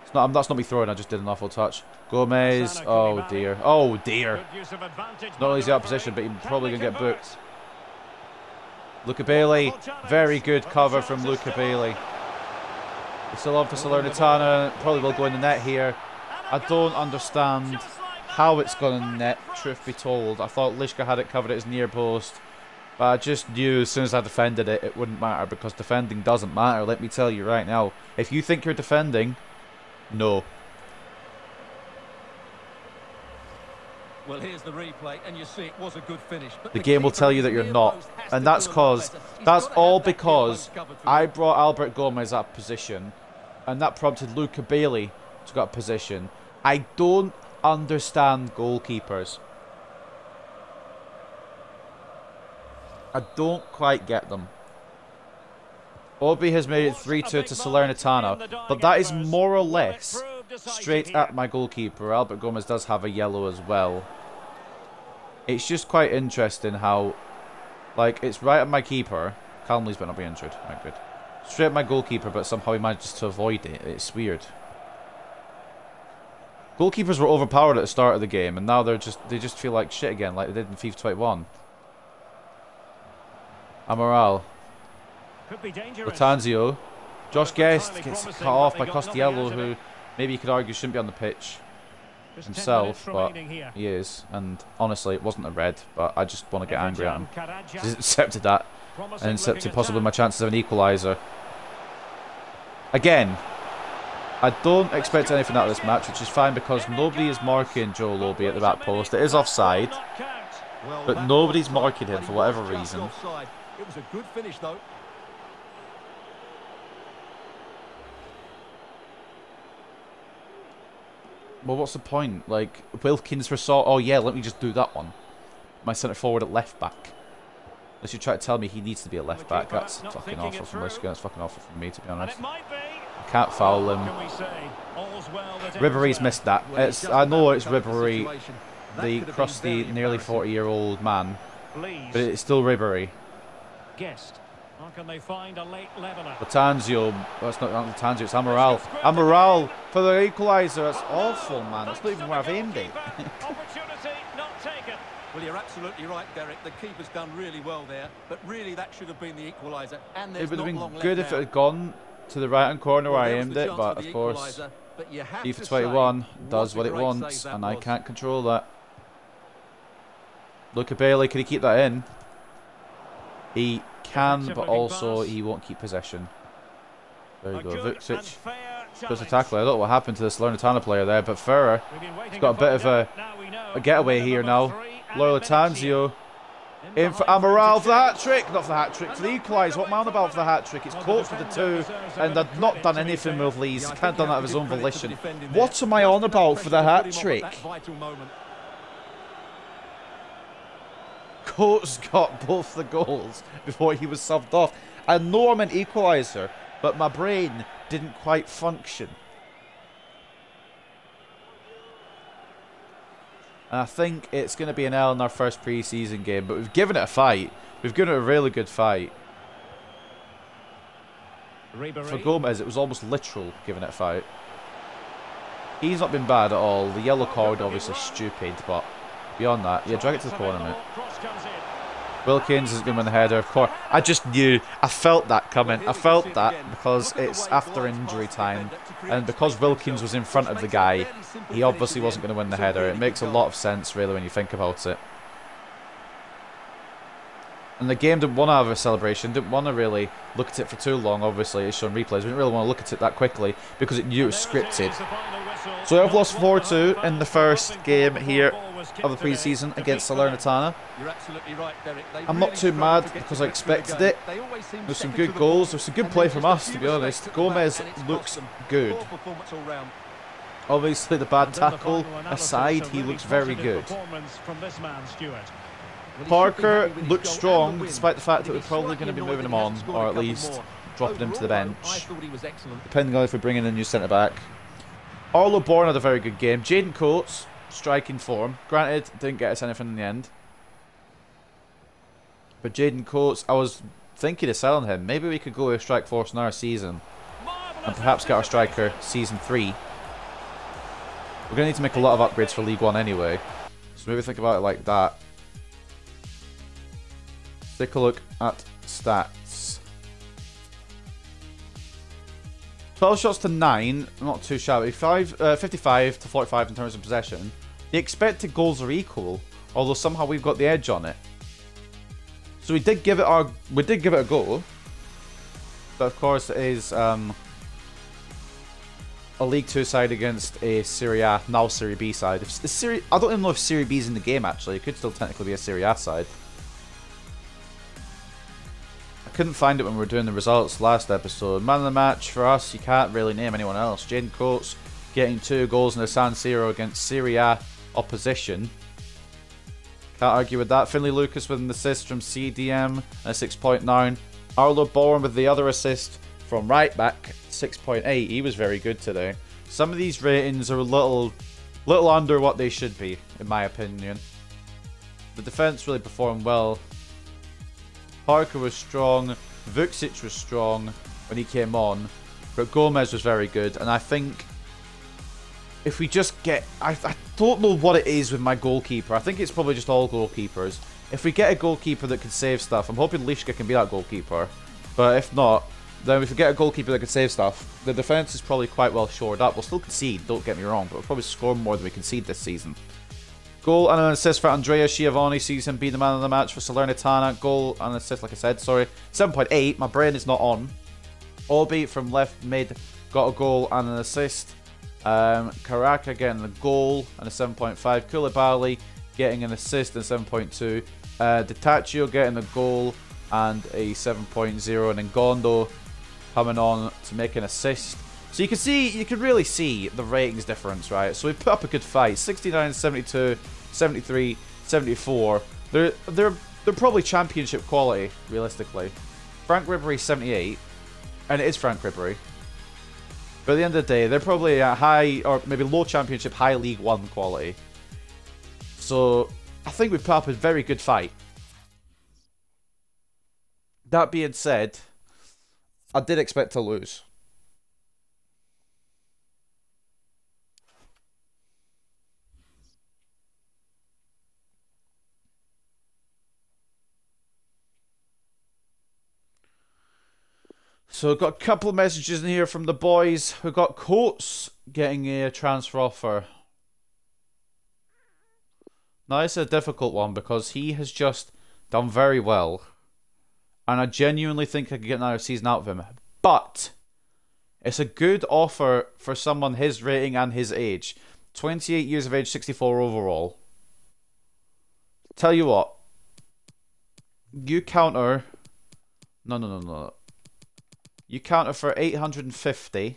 It's not. That's not me throwing. I just did an awful touch. Gomez. Oh, oh dear. Oh dear. Not easy out of position, but he's probably gonna get booked. Luca Bailey, very good cover from Luca Bailey. It's still on for Salernitana, probably will go in the net here. I don't understand how it's gone in net, truth be told. I thought Lishka had it covered at his near post. But I just knew as soon as I defended it, it wouldn't matter because defending doesn't matter. Let me tell you right now. If you think you're defending, no. Well, here's the replay, and you see it was a good finish. the, game will tell you that you're not, and that's cause that's all because I brought Albert Gomez up position, and that prompted Luca Bailey to get position. I don't understand goalkeepers. I don't quite get them. Obi has made it 3-2 to Salernitana, but that is more or less straight at my goalkeeper. Albert Gomez does have a yellow as well. It's just quite interesting how, like, it's right at my keeper. Calmly's better not be injured. Right, good. Straight at my goalkeeper, but somehow he manages to avoid it. It's weird. Goalkeepers were overpowered at the start of the game, and now they're just they just feel like shit again, like they did in FIFA 21. Amaral. Latanzio. Josh Guest gets cut off by Costiello, who maybe you could argue shouldn't be on the pitch himself, but he is. And honestly, it wasn't a red, but I just want to get angry at him. He's accepted that, and accepted possibly my chances of an equaliser. Again, I don't expect anything out of this match, which is fine because nobody is marking Joel Obi at the back post. It is offside, but nobody's marking him for whatever reason. It was a good finish though. Well, what's the point? Like, Wilkins for sort. Oh, yeah, let me just do that one. my centre forward at left back. Unless you try to tell me he needs to be a left back, that's fucking awful from Lisco. That's fucking awful from me, to be honest. I can't foul him. Ribery's missed that. It's I know it's Ribery, the crusty, nearly 40-year-old man, but it's still Ribery. Guest. How can they find a late leveler? Lattanzio, that's not Lattanzio, it's Amaral. Amaral for the equaliser. That's awful, man. That's not even where I've aimed it. Opportunity not taken. Well, you're absolutely right, Derek. The keeper's done really well there, but really that should have been the equaliser. And there's It would have been good if it had gone to the right hand corner Well, where I aimed it, but of course, equaliser, but you have FIFA 21 does what what it wants, save that and I can't control that. Luca Bailey, can he keep that in? He can, but also he won't keep possession. There you go, Vucic goes to tackle. I don't know what happened to this Lernatana player there, but Ferrer waiting got a bit of a- out. Now we know. a getaway here now. Loyola a. Tanzio In for Amaral for the hat trick, not for the hat trick, for the equalise. What am I on about for the hat trick? It's caught for the two, and I've not done anything with Lees. He can't done that of his own give credit to the volition. What am I on about for the hat put him off at trick? that vital moment. Coates got both the goals before he was subbed off. I know I'm an equaliser, but my brain didn't quite function. And I think it's going to be an L in our first pre-season game, but we've given it a fight. We've given it a really good fight. Ribery. For Gomez, it was almost literal giving it a fight. He's not been bad at all. The yellow card, obviously stupid, but beyond that, yeah, drag it to the corner, mate. Cross comes in. Wilkins is going to win the header, of course. I just knew, I felt that coming. I felt that because it's after injury time, and because Wilkins was in front of the guy, he obviously wasn't going to win the header. It makes a lot of sense, really, when you think about it. And the game didn't want to have a celebration, didn't want to really look at it for too long, obviously, it's shown replays. We didn't really want to look at it that quickly because it knew it was scripted. is, the final whistle. So I've lost 4-2 in the first game here the ball was kicked of the pre-season against. Salernitana. You're absolutely right. I'm not too mad because I grips with the expected it. They always seem There's some good goals, there's some good play from us, to be honest. mistakes at the back, Gomez and it's cost looks good. Poor performance all round. Obviously, the bad And then the tackle aside, he looks very good. Parker happy with his looks strong, despite the fact that we're probably going to be moving him on, or at least dropping him to the Overall, though, I bench. thought he was excellent. Depending on if we bring in a new centre back. Arlo Bourne had a very good game. Jaden Coates, striking form. Granted, didn't get us anything in the end. But Jaden Coates, I was thinking of selling him. Maybe we could go with Strike Force in our season. And perhaps get our striker season three. We're going to need to make a lot of upgrades for League One anyway, so maybe think about it like that. Take a look at stats. 12 shots to 9, not too shabby. Five, uh, 55 to 45 in terms of possession. The expected goals are equal, although somehow we've got the edge on it. So we did give it our we did give it a go. But of course it is um, a League 2 side against a Serie A, now Serie B side. If, I don't even know if Serie B is in the game actually. It could still technically be a Serie A side. Couldn't find it when we were doing the results last episode. Man of the match for us, you can't really name anyone else. Jaden Coates getting two goals in the San Siro against Serie A opposition. Can't argue with that. Finley Lucas with an assist from CDM, a 6.9. Arlo Bourne with the other assist from right back, 6.8. He was very good today. Some of these ratings are a little, little under what they should be, in my opinion. The defense really performed well. Parker was strong. Vucic was strong when he came on. But Gomez was very good. And I think if we just get... I, I don't know what it is with my goalkeeper. I think it's probably just all goalkeepers. If we get a goalkeeper that can save stuff, I'm hoping Lishka can be that goalkeeper. But if not, then if we get a goalkeeper that can save stuff, the defence is probably quite well shored up. We'll still concede, don't get me wrong, but we'll probably score more than we concede this season. Goal and an assist for Andrea Schiavone sees him be the man of the match for Salernitana. Goal and assist, like I said, sorry. 7.8, my brain is not on. Obi from left mid got a goal and an assist. Um, Karaka getting the goal and a 7.5. Koulibaly getting an assist and 7.2. Uh, getting the goal and a 7.0. And then Gondo coming on to make an assist. So you can see, you can really see the ratings difference, right? So we put up a good fight. 69, 72, 73, 74. They're they're they're probably championship quality, realistically. Franck Ribery 78, and it is Franck Ribery. But at the end of the day, they're probably a high or maybe low championship, high League One quality. So I think we put up a very good fight. That being said, I did expect to lose. So we've got a couple of messages in here from the boys. We've got Coates getting a transfer offer. Now it's a difficult one because he has just done very well. And I genuinely think I could get another season out of him. But it's a good offer for someone his rating and his age. 28 years of age, 64 overall. Tell you what. You counter. No, no, no, no. You counter for 850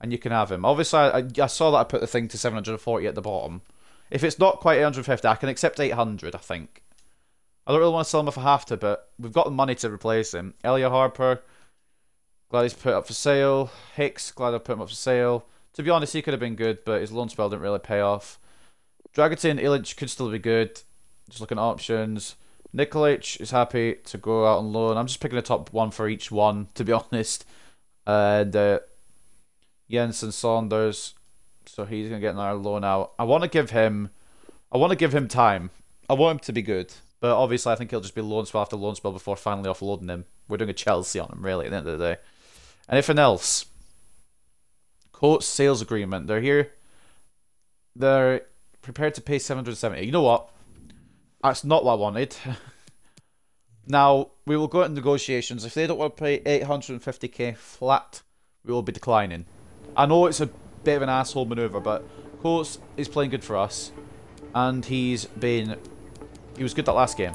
and you can have him. Obviously, I, I saw that I put the thing to 740 at the bottom. If it's not quite 850, I can accept 800, I think. I don't really want to sell him if I have to, but we've got the money to replace him. Elliot Harper, glad he's put up for sale. Hicks, glad I put him up for sale. To be honest, he could have been good, but his loan spell didn't really pay off. Dragutin Ilic could still be good. Just looking at options. Nikolic is happy to go out on loan. I'm just picking a top one for each one, to be honest. And uh, Jensen Saunders, so he's gonna get another loan out. I want to give him, I want to give him time. I want him to be good, but obviously I think he'll just be loan spell after loan spell before finally offloading him. We're doing a Chelsea on him, really, at the end of the day. Anything else? Coates sales agreement. They're here. They're prepared to pay 770. You know what? That's not what I wanted. now, we will go into negotiations. If they don't want to pay 850k flat, we will be declining. I know it's a bit of an asshole maneuver, but of course, is playing good for us. And he's been... He was good that last game.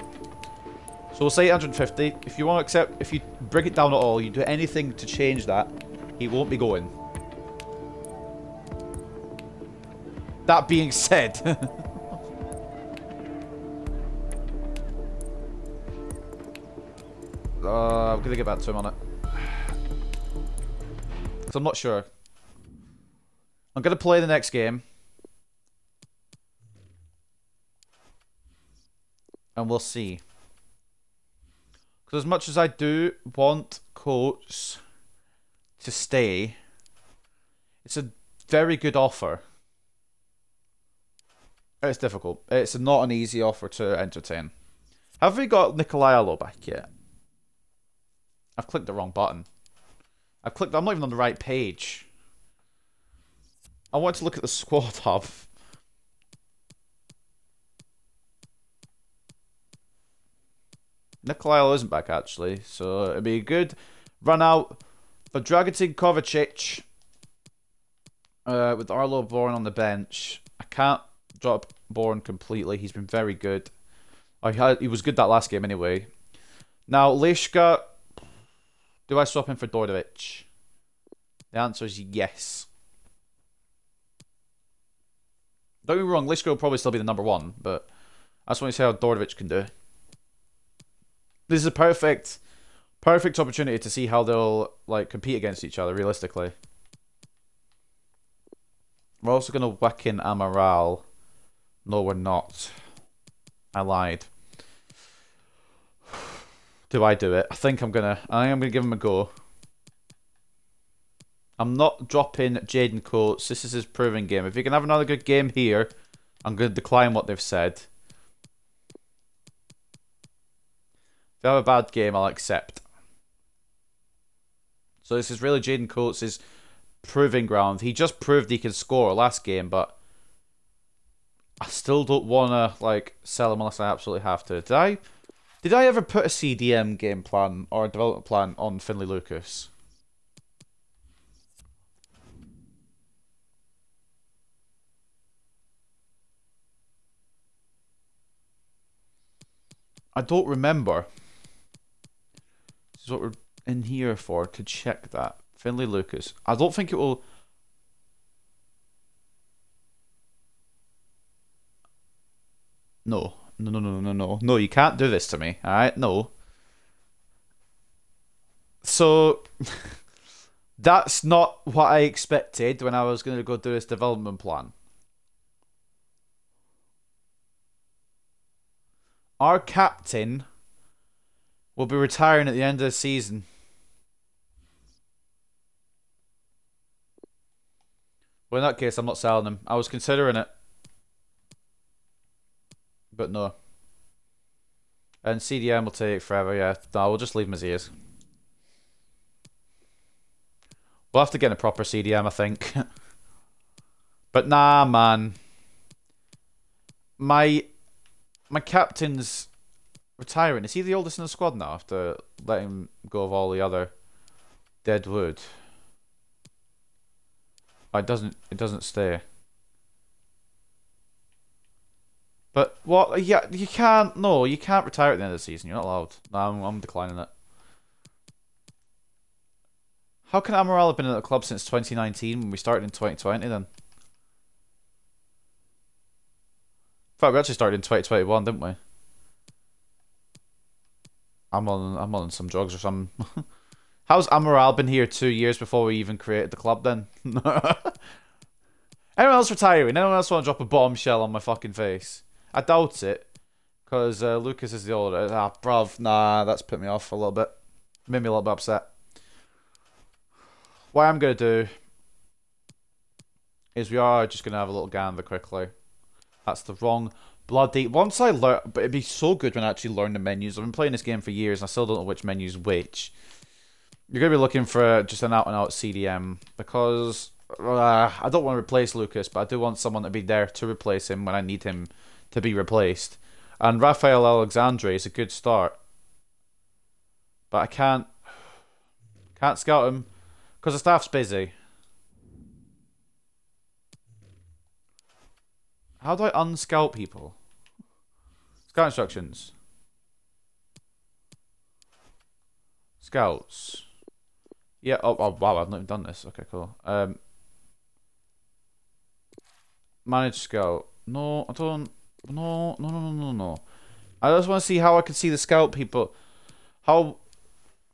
So we'll say 850. If you want to accept... If you bring it down at all, you do anything to change that, he won't be going. That being said... Uh, I'm gonna get back to him on it. So I'm not sure. I'm gonna play the next game. And we'll see. Because as much as I do want Coates to stay, it's a very good offer. It's difficult. It's not an easy offer to entertain. Have we got Nikolai back yet? I've clicked the wrong button. I've clicked, I'm not even on the right page. I want to look at the squad hub. Nikolai isn't back actually, so it'd be a good run out for Dragutin Kovacic uh, with Arlo Bourne on the bench. I can't drop Bourne completely. He's been very good. I had, he was good that last game anyway. Now Lishka do I swap him for Dordovich? The answer is yes. Don't me wrong, Lishko will probably still be the number one, but I just want to see how Dordovich can do. This is a perfect, perfect opportunity to see how they'll like compete against each other realistically. We're also going to whack in Amaral. No, we're not. I lied. Do I do it? I think I'm gonna. I am gonna give him a go. I'm not dropping Jaden Coates. This is his proving game. If he can have another good game here, I'm to decline what they've said. If they have a bad game, I'll accept. So this is really Jaden Coates' proving ground. He just proved he can score last game, but I still don't want to like sell him unless I absolutely have to. Did I did I ever put a CDM game plan or a development plan on Finley Lucas? I don't remember. This is what we're in here for, to check that. Finley Lucas. I don't think it will... No, No, no, no, no, no. No, you can't do this to me. All right? No. So that's not what I expected when I was going to go do this development plan. Our captain will be retiring at the end of the season. Well, in that case, I'm not selling him. I was considering it. But no. And CDM will take forever, yeah. No, we'll just leave him as he is. We'll have to get a proper CDM, I think. but nah, man. My my captain's retiring. Is he the oldest in the squad now after letting go of all the other dead wood? Oh, it doesn't. It doesn't stay. But what? Yeah, you can't. No, you can't retire at the end of the season. You're not allowed. No, I'm, I'm declining it. How can Amaral have been at the club since 2019 when we started in 2020 then? In fact, we actually started in 2021, didn't we? I'm on I'm on some drugs or something. How's Amaral been here two years before we even created the club then? Anyone else retiring? Anyone else want to drop a bombshell on my fucking face? I doubt it. Because uh, Lucas is the older. Ah, bruv, nah, that's put me off a little bit. Made me a little bit upset. What I'm going to do is we are just going to have a little gander quickly. That's the wrong bloody... Once I learn... But it'd be so good when I actually learn the menus. I've been playing this game for years and I still don't know which menu's which. You're going to be looking for just an out-and-out CDM because... Uh, I don't want to replace Lucas, but I do want someone to be there to replace him when I need him to be replaced. And Raphael Alexandre is a good start. But I can't... Can't scout him because the staff's busy. How do I unscout people? Scout instructions. Scouts. Yeah, oh, oh, wow, I've not even done this. Okay, cool. Um, manage scout. No, I don't. No, no, no, no, no, no. I just want to see how I can see the scout people. How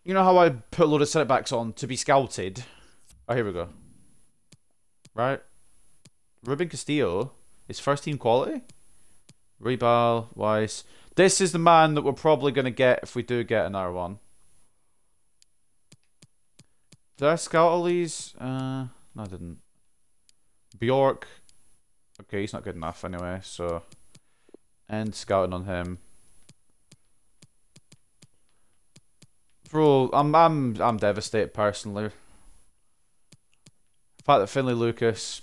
you know how I put a load of setbacks on to be scouted? Oh, here we go. Right. Ruben Castillo is first team quality. Rebal, Weiss. This is the man that we're probably going to get if we do get another one. Did I scout all these? Uh, no, I didn't. Bjork. Okay, he's not good enough anyway, so... End scouting on him. Bro, I'm I'm I'm devastated personally. The fact that Finley Lucas,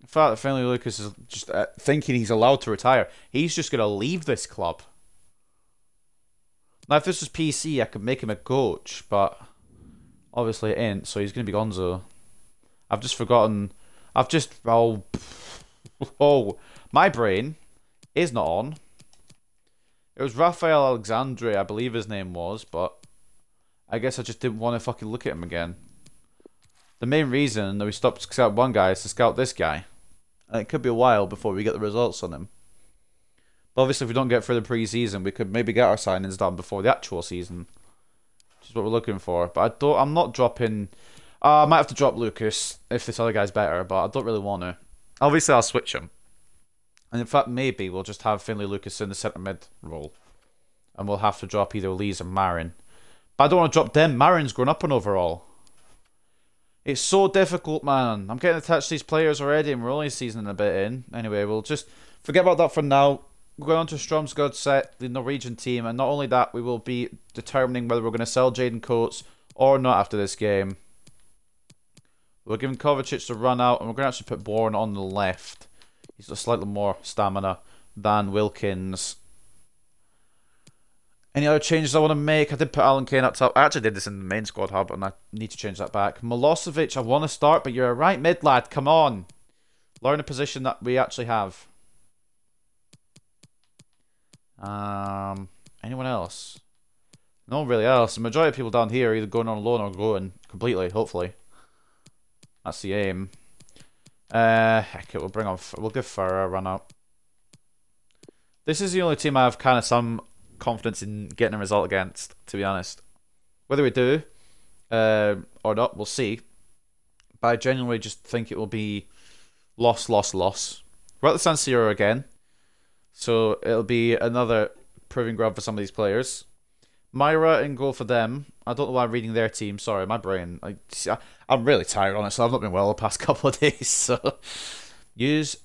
the fact that Finley Lucas is just uh, thinking he's allowed to retire, he's just gonna leave this club. Now, if this was PC, I could make him a coach, but obviously it ain't, so he's gonna be Gonzo. I've just forgotten. I've just oh oh my brain is not on. It was Raphael Alexandre, I believe his name was, but I guess I just didn't want to fucking look at him again. The main reason that we stopped to scout one guy is to scout this guy. And it could be a while before we get the results on him. But obviously, if we don't get through the pre-season, we could maybe get our signings done before the actual season. Which is what we're looking for. But I don't. I'm not dropping. Uh, I might have to drop Lucas if this other guy's better, but I don't really want to. Obviously, I'll switch him. And in fact, maybe we'll just have Finley Lucas in the centre mid role. And we'll have to drop either Lees or Marin. But I don't want to drop them. Marin's grown up on overall. It's so difficult, man. I'm getting attached to these players already, and we're only seasoning a bit in. Anyway, we'll just forget about that for now. We're going on to Strømsgodset, the Norwegian team, and not only that, we will be determining whether we're going to sell Jaden Coates or not after this game. We're giving Kovacic to run out, and we're going to actually put Bourne on the left. He's got slightly more stamina than Wilkins. Any other changes I want to make? I did put Alan Kane up top. I actually did this in the main squad hub, and I need to change that back. Milosevic, I want to start, but you're a right mid, lad. Come on. Learn a position that we actually have. Um, anyone else? No one really else. The majority of people down here are either going on loan or going completely, hopefully. That's the aim. Uh, heck it, we'll bring on. We'll give Farah a run out. This is the only team I have kind of some confidence in getting a result against, to be honest. Whether we do uh, or not, we'll see. But I genuinely just think it will be loss, loss, loss. We're at the San Siro again, so it'll be another proving ground for some of these players. Myhra in goal for them. I don't know why I'm reading their team. Sorry, my brain. I, I'm really tired, honestly. I've not been well the past couple of days, so use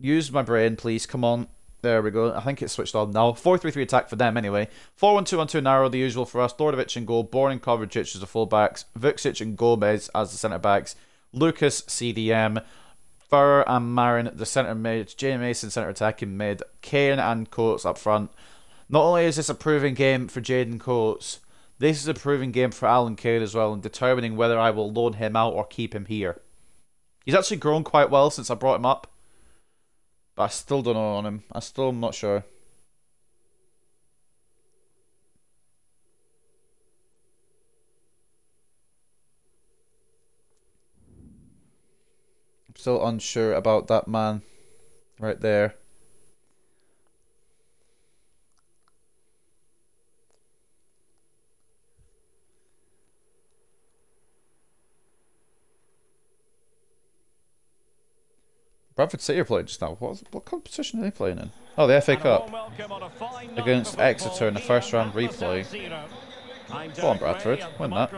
use my brain, please. Come on. There we go. I think it's switched on now. 4-3-3 attack for them anyway. 4-1-2-1-2 narrow, the usual for us. Dordovic in goal. Born and Kovacic as the fullbacks. Vuksic and Gomez as the centre backs. Lucas CDM. Fur and Marin the centre mid. Jay Mason centre attacking mid. Kane and Coates up front. Not only is this a proving game for Jaden Coates, this is a proving game for Alan Kane as well in determining whether I will loan him out or keep him here. He's actually grown quite well since I brought him up. But I still don't know on him. I still am not sure. I'm still unsure about that man right there. Bradford City are playing just now. What, what competition are they playing in? Oh, the FA Cup. Against Exeter in the first round replay. Go on, Bradford. Win that.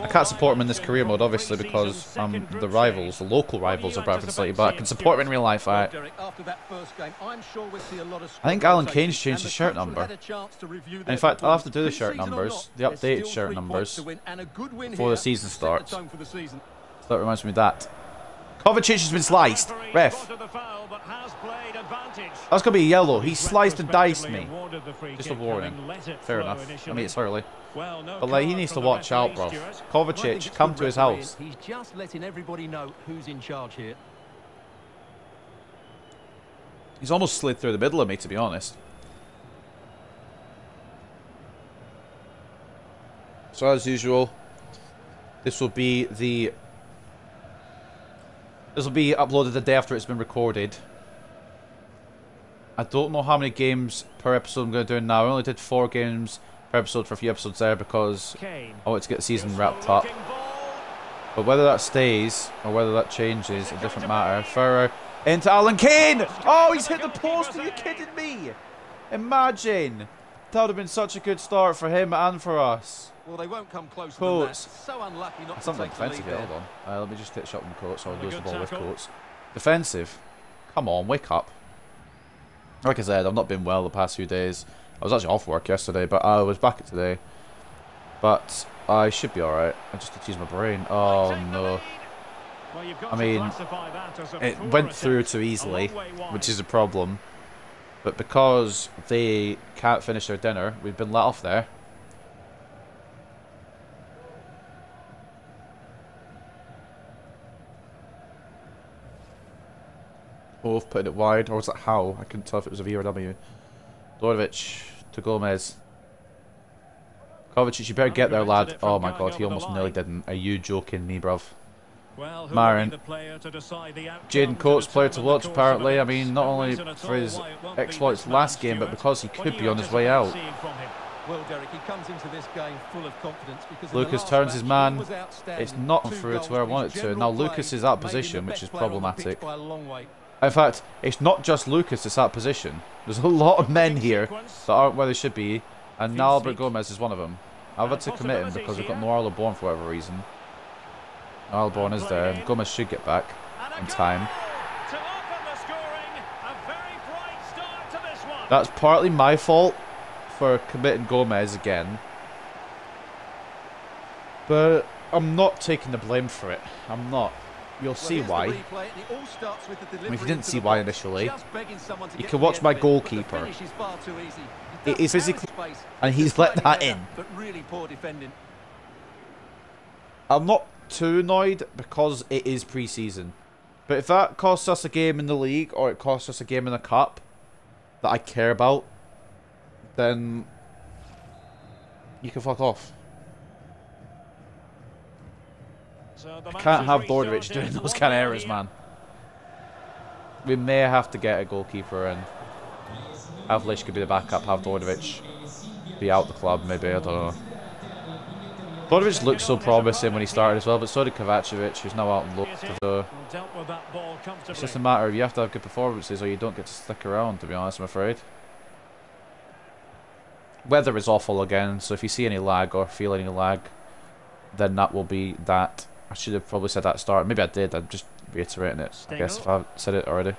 I can't support him in this career mode, obviously, because I'm um, the rivals, the local rivals of Bradford City, but I can support him in real life. I, I think Alan Kane's changed his shirt number. And in fact, I'll have to do the shirt numbers, the updated shirt numbers, before the season starts. That reminds me of that. Kovacic has been sliced. Ref. That's going to be yellow. He sliced and diced me. Just a warning. Fair enough. I mean, it's early. But like, he needs to watch out, bro. Kovacic, come to his house. He's just letting everybody know who's in charge here. He's almost slid through the middle of me, to be honest. So as usual, this will be the this will be uploaded the day after it's been recorded. I don't know how many games per episode I'm going to do now. I only did four games per episode for a few episodes there because I wanted to get the season wrapped up. But whether that stays or whether that changes, a different matter. Ferrer into Alan Kane! Oh, he's hit the post! Are you kidding me? Imagine! That would have been such a good start for him and for us. Well, they won't come close. Coates. than that. So unlucky not Something to take the lead defensive here, there. hold on. Uh, let me just hit shot from Coates so I'll And lose the good ball with tackle. Coates. Defensive. Come on, wake up. Like I said, I've not been well the past few days. I was actually off work yesterday, but I was back today. But I should be alright. I just need to use my brain. Oh no. I mean, It went through too easily, which is a problem. But because they can't finish their dinner, we've been let off there. Both putting it wide, or was it how? I couldn't tell if it was a V or a W. Dordovic to Gomez. Kovacic, you better get there, lad. Oh my god, he almost nearly didn't. Are you joking me, bruv? Well, Marin. Jaden Coates, player to watch, apparently. I mean, not only for his exploits last game, but because he could be on his way out. Well, Derek, he comes into this game full of confidence because Lucas last turns match, his man. It's not Two through to where I but want it to. Now Lucas is out of may be the position, which is player on the pitch problematic. By a long way. In fact, it's not just Lucas that's that position. There's a lot of men here that aren't where they should be, and now Albert Gomez is one of them. I've had to commit him because we've got no Arlo Born for whatever reason. Arlo Born is there, and Gomez should get back in time. That's partly my fault for committing Gomez again. But I'm not taking the blame for it. I'm not. You'll see why. replay, and it all starts with the I mean, if you didn't see why initially, Just begging someone to you can watch my of it, but the goalkeeper. finish is far too easy. It is physically- and he's let that in. But really poor defending. I'm not too annoyed because it is pre-season. But if that costs us a game in the league or it costs us a game in the cup that I care about, then you can fuck off. I can't have Dordovic doing those kind of errors, man. we may have to get a goalkeeper in. Have Lish could be the backup, have Dordovic be out the club, maybe, I don't know. Dordovic looked so promising when he started as well, but so did Kovacevic, who's now out on loan. So it's just a matter of you have to have good performances or you don't get to stick around, to be honest, I'm afraid. Weather is awful again, so if you see any lag or feel any lag, then that will be that. I should have probably said that at start. Maybe I did, I'm just reiterating it, I guess, if I said it already.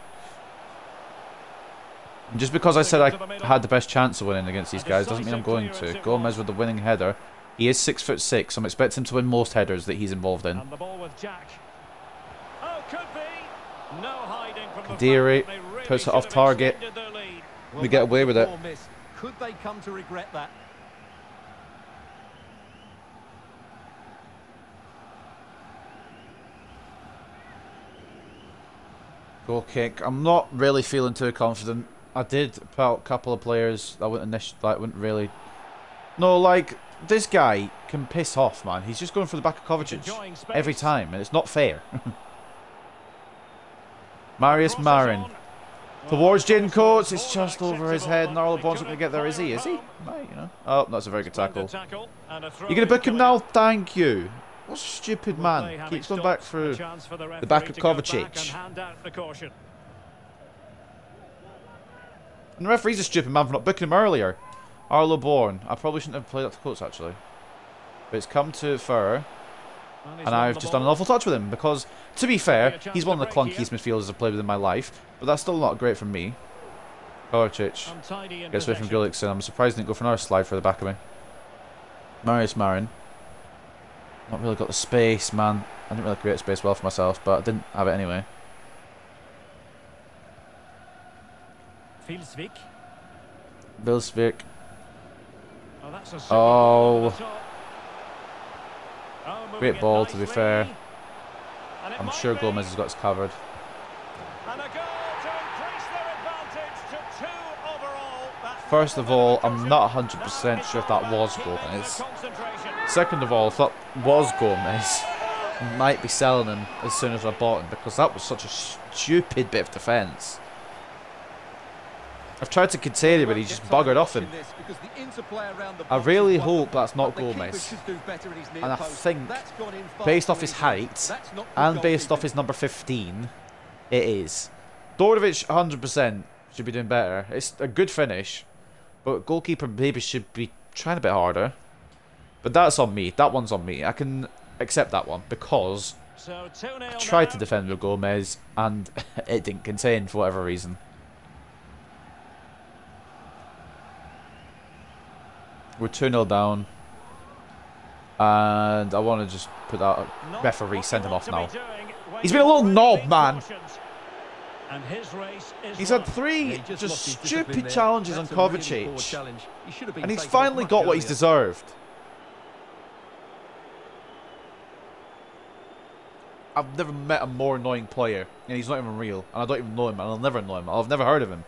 And just because I said I had the best chance of winning against these guys doesn't mean I'm going to. Gomez with the winning header. He is six foot six. So I'm expecting him to win most headers that he's involved in. And the ball with Jack. Oh, could be. No hiding from the Deary front. They really puts it off target. extended their lead. We get away with it. Could they come to regret that? Goal kick. I'm not really feeling too confident. I did put out a couple of players that wouldn't initially, like, wouldn't really. No, like this guy can piss off, man. He's just going for the back of Kovacic every time, and it's not fair. Marius Marin towards Jaden Coates. It's just over his head. but Bond's going to get there, is he? Is he? you know. Oh, that's a very good tackle. Splendid tackle and a throw You're going to book him now? Thank you. What a stupid man. have Keeps it going back through. For the the back of to Kovacic. and the caution. And the referee's a stupid man for not booking him earlier. Arlo Bourne. I probably shouldn't have played that to Coates, actually. But it's come to Furrer. And, And I've the just done an awful touch with him because, to be Be fair, he's one of the break clunkiest midfielders I've played with in my life. But that's still not great from me. Kovacic gets away from possession. Gullikson. I'm surprised he didn't go for another slide for the back of me. Marius Marin. Not really got the space, man. I didn't really create space well for myself, but I didn't have it anyway. Filsvik. Bilsvik. Oh, Oh. ball over the top. Moving Great ball, to be fair. I'm sure. Gomez has got us covered. And a goal to increase their advantage to two overall. First of all, I'm not 100% sure if that was Gomez. Second of all, if that was Gomez, might be selling him as soon as I bought him because that was such a stupid bit of defence. I've tried to contain him, but he just buggered off him. I really hope that's not Gomez. And I think, based off his height and based off his number 15, it is. Dordovic 100% should be doing better. It's a good finish, but goalkeeper maybe should be trying a bit harder. But that's on me. That one's on me. I can accept that one because So I tried now. to defend with Gomez and it didn't contain for whatever reason. We're 2 0 down. And I want to just put that Not referee what send him off now. be doing when He's you've been a little knob, man. And his race is He's had three just stupid challenges on Kovacic. And And he's finally got what he's deserved. I've never met a more annoying player, and he's not even real, and I don't even know him, and I'll never know him. I've never heard of him,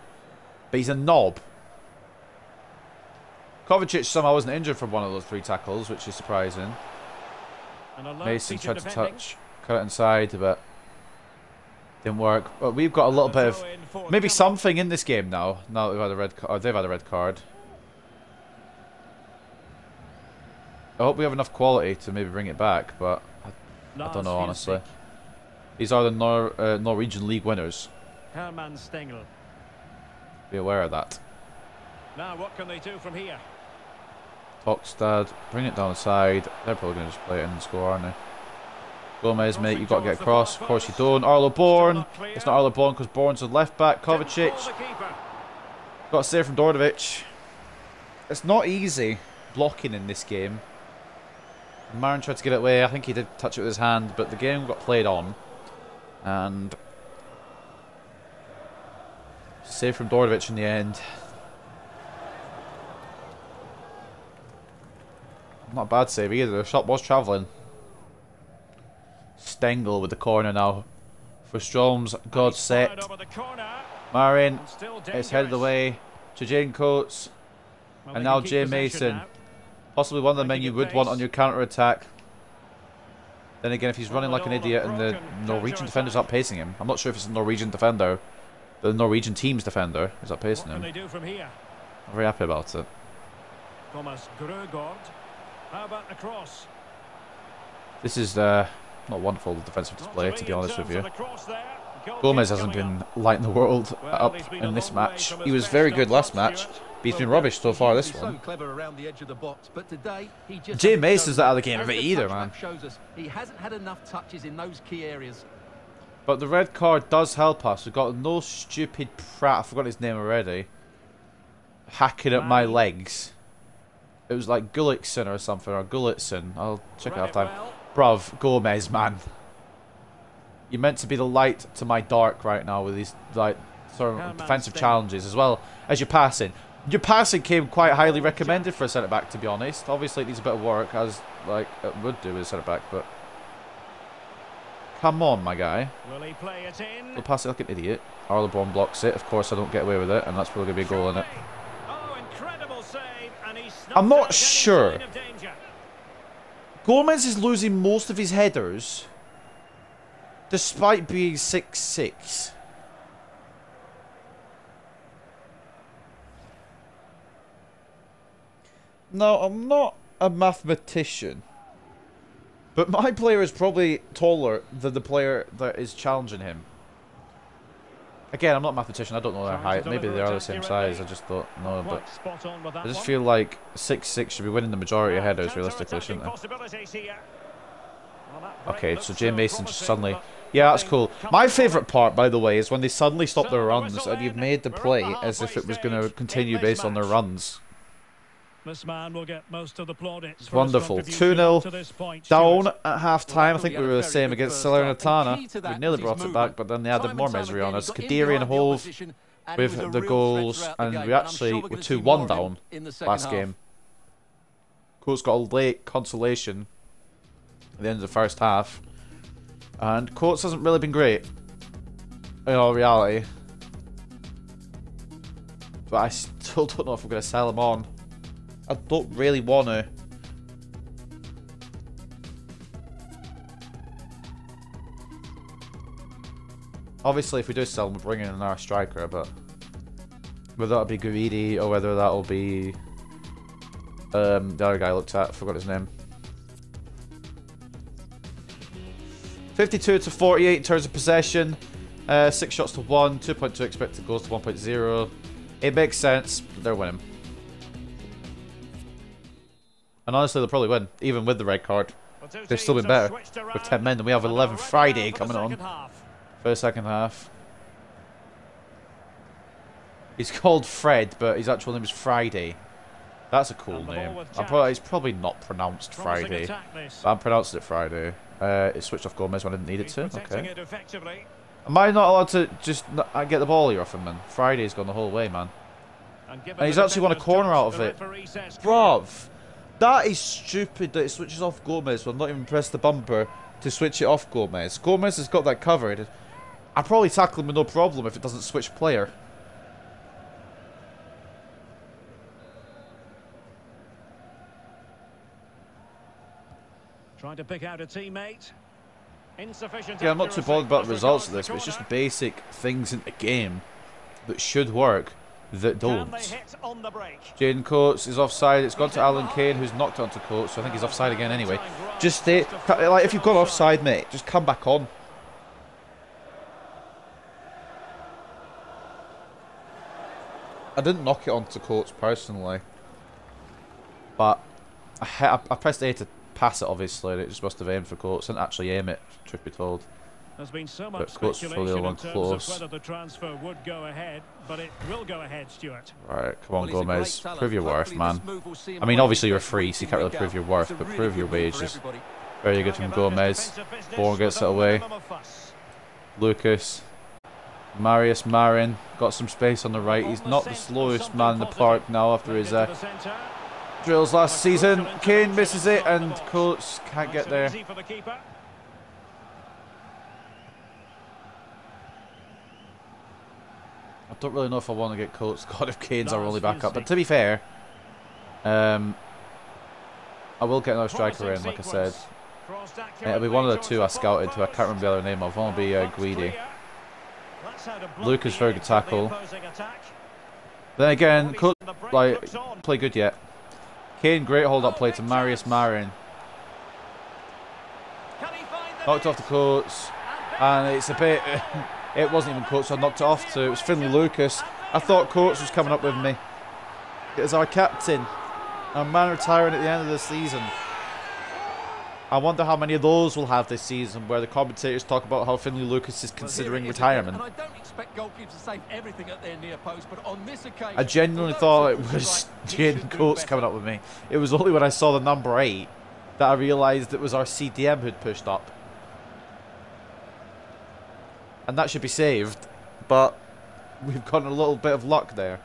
but he's a knob. Kovacic somehow wasn't injured from one of those three tackles, which is surprising. Mason tried to touch, cut it inside, but didn't work. But we've got a little bit of maybe something in this game now. Now that we've had a red, card, they've had a red card. I hope we have enough quality to maybe bring it back, but I Lars don't know honestly. These are the Nor uh, Norwegian League winners. Herman Stengel. Be aware of that. Now what can they do from here? Tokstad, bring it down the side. They're probably going to just play it in and score, aren't they? Gomez, mate, you've got to get across. Of course you don't. Arlo Bourne. It's not Arlo Bourne because Bourne's the left back. Kovacic. Got to save from Dordovic. It's not easy blocking in this game. Marin tried to get it away. I think he did touch it with his hand, but the game got played on. And save from Dordovic in the end. Not a bad save either. The shot was travelling. Stengel with the corner now. For Stroms, God set. over the corner. Marin is headed away to Jaden Coates. Well, and now Jay Mason. now. Possibly one of the men you would want on your counter attack. Then again, if he's running like an idiot and the Norwegian defender's attack. outpacing him, I'm not sure if it's a Norwegian defender the Norwegian team's defender is What outpacing can him. they do from here? I'm very happy about it. Thomas Grøgaard. How about the cross? This is uh, not wonderful defensive display, to be honest with you. of the cross there. Goal Gomez hasn't been lighting the world up in this match. He was very good last match, he's been rubbish so far this one. so clever around the edge of the box, but today he just Jay hasn't Mason's not out of the game of it either, man. shows us, he hasn't had enough touches in those key areas. But the red card does help us. We've got no stupid prat, I forgot his name already, hacking at my legs. It was like Gullickson or something, or Gullickson. I'll check it out time. Bruv, Gomez, man. You're meant to be the light to my dark right now with these like sort of defensive challenges as well as your passing. Your passing came quite highly recommended for a centre back, to be honest. Obviously, it needs a bit of work, as like it would do with a centre back, but come on, my guy. Will he play it in? He'll pass it like an idiot. Arlo Bourne blocks it. Of course, I don't get away with it, and that's probably gonna be a goal in it. Oh, incredible save, and he I'm not sure. Gomez is losing most of his headers, despite being six six. No, I'm not a mathematician. But my player is probably taller than the player that is challenging him. Again, I'm not a mathematician. I don't know their height. Maybe they are the same size. I just thought no. But Quite spot on with that I just feel like six six should be winning the majority of Now, headers realistically, shouldn't they? possibilities here. Well, that break Okay, so Jay Mason just suddenly. Yeah, that's cool. My favourite part, by the way, is when they suddenly stop their runs and you've made the play as if it was going to continue based on their runs. This man will get most of the plaudits. It's wonderful. 2-0 up to this point, Down at half-time. I think we were the same against first half, and Salernitana. We nearly brought it back, but then they added more misery on us. he Kadiri and Hove opposition, and he was a with the goals, and we actually we're were 2 see 1 more of him down in the last game. Coates got a late consolation at the end of the first half. And Coates hasn't really been great. In all reality. But I still don't know if I'm going to sell him on. I don't really want to. Obviously, if we do sell him, we're bringing in our striker, but whether that'll be Guidi or whether that'll be um, the other guy I looked at, forgot his name. 52 to 48 in terms of possession. Uh, 6 shots to 1, 2.2 expected goals to 1.0. It makes sense. They're winning. And honestly, they'll probably win, even with the red card. They've still been better with 10 men, and we have 11 Friday now for the coming on second half. for the second half. He's called Fred, but his actual name is Friday. That's a cool name. Probably, it's probably not pronounced Friday. I'm pronouncing it Friday. Uh, it switched off Gomez when I didn't need it to. Okay. Am I not allowed to just get the ball here off him, man? Friday's gone the whole way, man. And, And he's actually won a corner out of it. Bruv, that is stupid that it switches off Gomez when not even press the bumper to switch it off Gomez. Gomez has got that covered. I'd probably tackle him with no problem if it doesn't switch player. Trying to pick out a teammate. Insufficient. Yeah, I'm not too bothered about the results of this, but it's just basic things in the game that should work that don't. hit on the break? Jaden Coates is offside. It's gone to Alan Kane, who's knocked onto Coates, so I think he's offside again anyway. Just stay. Like, if you've gone offside, mate, just come back on. I didn't knock it onto Coates personally, but I, I pressed A to pass it, obviously, and it just must have aimed for Coates. and actually aim it, truth be told. There's been so much speculation in along terms close. of whether the transfer would go ahead, but it will go ahead, Stuart. Right, come on, he's a great Gomez. Prove your worth, man. this move will see him I mean, obviously you're free, so you can't really prove your worth, but prove your wages. everybody. Very good from Gomez. Bourne gets it away. Lucas. Marius Marin got some space on the right. He's not the slowest man in the park now after his uh, drills last season. Kane misses it and Coates can't get there. For the keeper. I don't really know if I want to get Coates. God, if Kane's our only backup. But to be fair, um, I will get another striker in, like I said. It'll be one of the two I scouted who I can't remember the other name of. It'll be uh, Guidi. That's how to Lucas, the very good edge of the tackle. Then again, Bodies Coates, on the break, like, play good yet. Kane, great hold up play to Marius Marin. Can he find the Knocked off the? Coates. And it's a bit... it wasn't even Coates I knocked it off to. It was Finley Lucas. I thought Coates was coming up with me. It was our captain. Our man retiring at the end of the season. I wonder how many of those we'll have this season where the commentators talk about how Finley Lucas is considering is again, retirement. I don't expect goalkeepers to save everything at their near post, but on this occasion, I genuinely thought it was right, Jaden Coates coming up with me. It was only when I saw the number 8 that I realised it was our CDM who'd pushed up. And that should be saved, but we've gotten a little bit of luck there.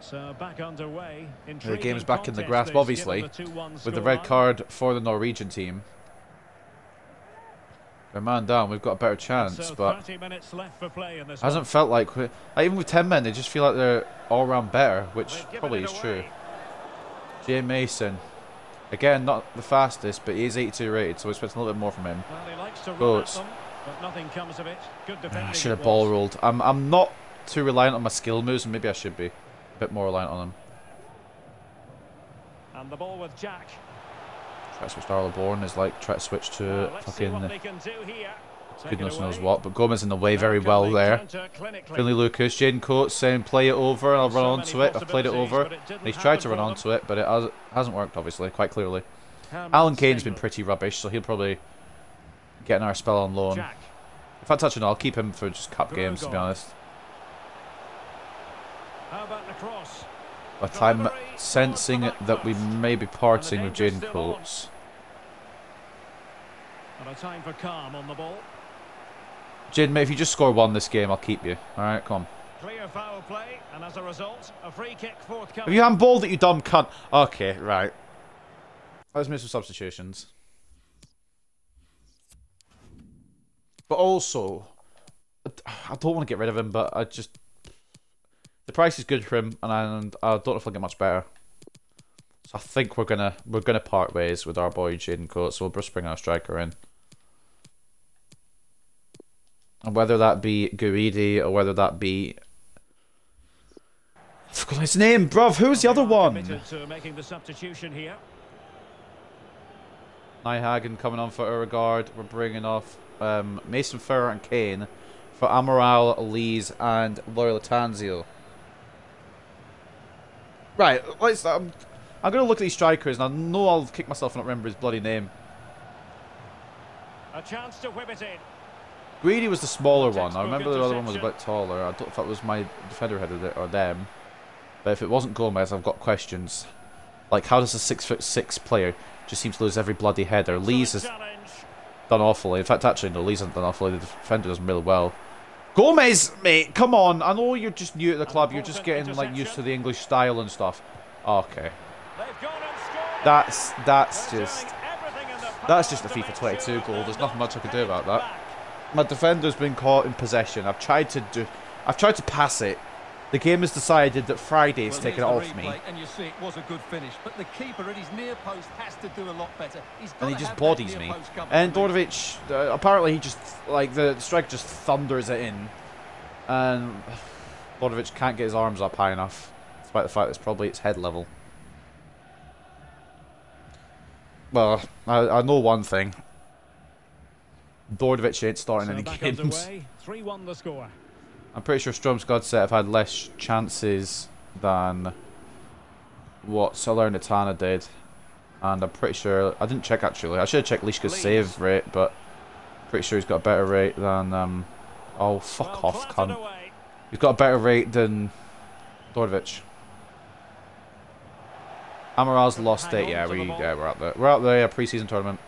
So back underway. The game's back in the grasp, obviously, with the red card for the Norwegian team. They're man down, we've got a better chance, but 30 minutes left for play in this hasn't felt like, even with 10 men, they just feel like they're all round better, which probably is true. Jay Mason. Again, not the fastest, but he is 82 rated, so we're expecting a little bit more from him. Well, he likes to run Goals. at them, but nothing comes of it. Good Ah, I should have ball rolled. I'm, I'm not too reliant on my skill moves, and maybe I should be. A bit more reliant on them. And the ball with Jack. Try to switch to Bourne is like try to switch to Well, let's see what fucking they can do here. Take it goodness knows what. But Gomez in the way very well there. Finley Lucas, Jaden Coates saying play it over, and I'll run onto it. I've played it over. but it didn't And he's tried to run onto it, but it has, hasn't worked, obviously, quite clearly. Alan Kane's been pretty rubbish, so he'll probably get another spell on loan. If I touch it, I'll keep him for just cup games, to be honest. How about the cross? But I'm sensing that we may be parting with Jaden Coates. And a time for calm on the ball. Jaden, mate, if you just score one this game, I'll keep you. Alright, come on. Clear foul play, and as a result, a free kick Have forthcoming. you handballed it, you dumb cunt? Okay, right. Let's make some substitutions. But also, I don't want to get rid of him, but I just... The price is good for him, and I, and I don't know if I'll get much better. So I think we're gonna we're gonna part ways with our boy Jaden Coates, so we'll just bring our striker in. And whether that be Guidi or whether that be I forgot his name, bruv. Who's the other one? making the substitution here. Nyhagen coming on for Uragard. We're bringing off um, Mason Ferrer and Kane for Amaral, Lees, and Loyola Tanzio. Right, let's. I'm going to look at these strikers, and I know I'll kick myself for not remember his bloody name. A chance to whip it in. Greedy was the smaller one. I remember the other one was a bit taller. I don't know if that was my defender headed it or them. But if it wasn't Gomez, I've got questions. Like, how does a six foot six player just seem to lose every bloody header? Lees has done awfully. In fact, actually, no, Lee's hasn't done awfully. The defender does really well. Gomez, mate, come on. I know you're just new at the club. You're just getting like used to the English style and stuff. Okay, They've gone and scored. that's that's just doing everything in their that's just a FIFA 22 goal. There's nothing much I can do about that. My defender's been caught in possession. I've tried to do, I've tried to pass it. The game has decided that Friday's Well, taken it off the me, And you see it was a good finish, but the keeper at his near post has to do a lot better. He's and he just bodies me. And to uh, apparently he just like the strike just thunders it in, and Dordovic can't get his arms up high enough, despite the fact it's probably its head level. Well, I, I know one thing. Dordovic ain't starting So any games. 3-1 the score. I'm pretty sure Strømsgodset have had less chances than what Salernitana did. And I'm pretty sure... I didn't check, actually. I should have checked Lishka's save rate, but... Pretty sure he's got a better rate than... Um, oh, fuck Well off, cunt. away. He's got a better rate than Dordovic. Amaral's lost it. Yeah, we, yeah, we're out there. We're out there, yeah, pre-season tournament.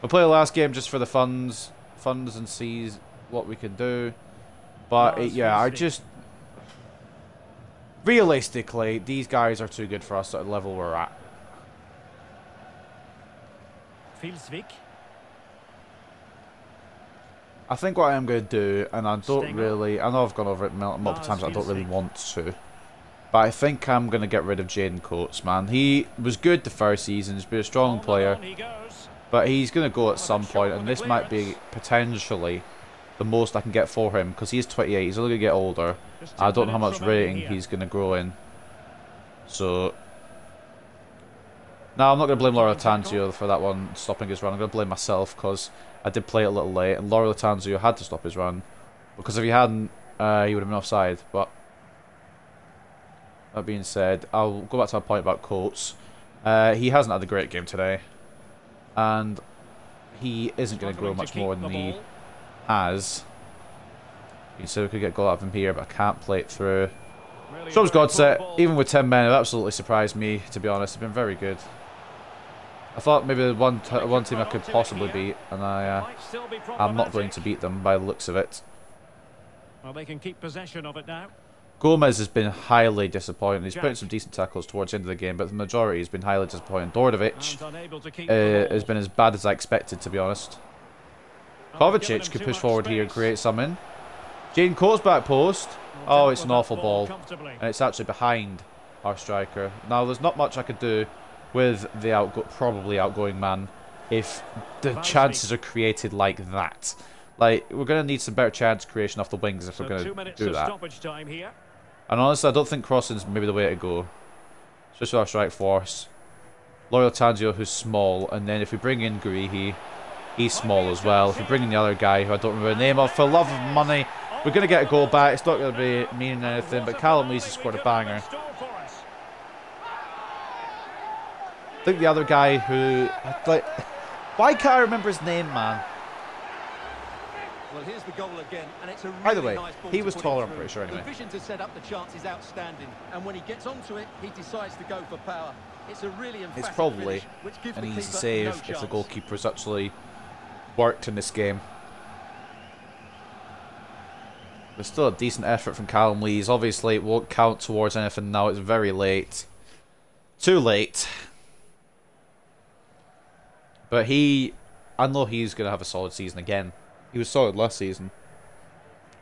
We'll play the last game just for the funds, funds and sees what we can do. But, it, yeah, I just... Realistically, these guys are too good for us at the level we're at. Filsvik. I think what I am going to do, and I don't really... I know I've gone over it mul- multiple times, I don't really want to. But I think I'm going to get rid of Jaden Coates, man. He was good the first season. He's been a strong player. But he's going to go at some point, and this might be potentially the most I can get for him because he's 28. He's only going to get older. I don't know how much rating he's going to grow in. So no, I'm not going to blame Laura Tanzio for that one stopping his run. I'm going to blame myself because I did play it a little late, and Laura Tanzio had to stop his run because if he hadn't, uh, he would have been offside. But that being said, I'll go back to my point about Coates. Uh, he hasn't had a great game today, and he isn't going to grow much more than he has. You said we could get goal out of him here, but I can't play it through. Strømsgodset, even with 10 men, it absolutely surprised me, to be honest. It's been very good. I thought maybe the one one team I could possibly beat, and I uh, I'm not going to beat them by the looks of it. Well, they can keep possession of it now. Gomez has been highly disappointing. He's putting some decent tackles towards the end of the game, but the majority has been highly disappointing. Dordovic uh, has been as bad as I expected, to be honest. Kovacic could push forward here and create something. Jaden Coates back post. Oh, it's an awful ball. And it's actually behind our striker. Now, there's not much I could do with the outgo probably outgoing man if the chances are created like that. Like, we're going to need some better chance creation off the wings if so we're going to do that. And honestly, I don't think crossing's maybe the way to go. Especially our strike force. Loyal Tanzio, who's small, and then if we bring in Gurihi, he's small as well. If we bring in the other guy, who I don't remember the name of, for love of money, we're going to get a goal back. It's not going to be meaning anything, but Callum Lees has scored a banger. I think the other guy who like why can't I remember his name, man? Well, here's the goal again, and it's a really By the way, nice he was taller, I'm pretty sure, anyway. The vision to set up the chance is outstanding, and when he gets onto it, he decides to go for power. It's a really It's probably finish, an easy save no if chance. the goalkeeper's actually worked in this game. There's still a decent effort from Callum Lees. Obviously, it won't count towards anything now. It's very late. Too late. But he, I know he's going to have a solid season again. He was solid last season.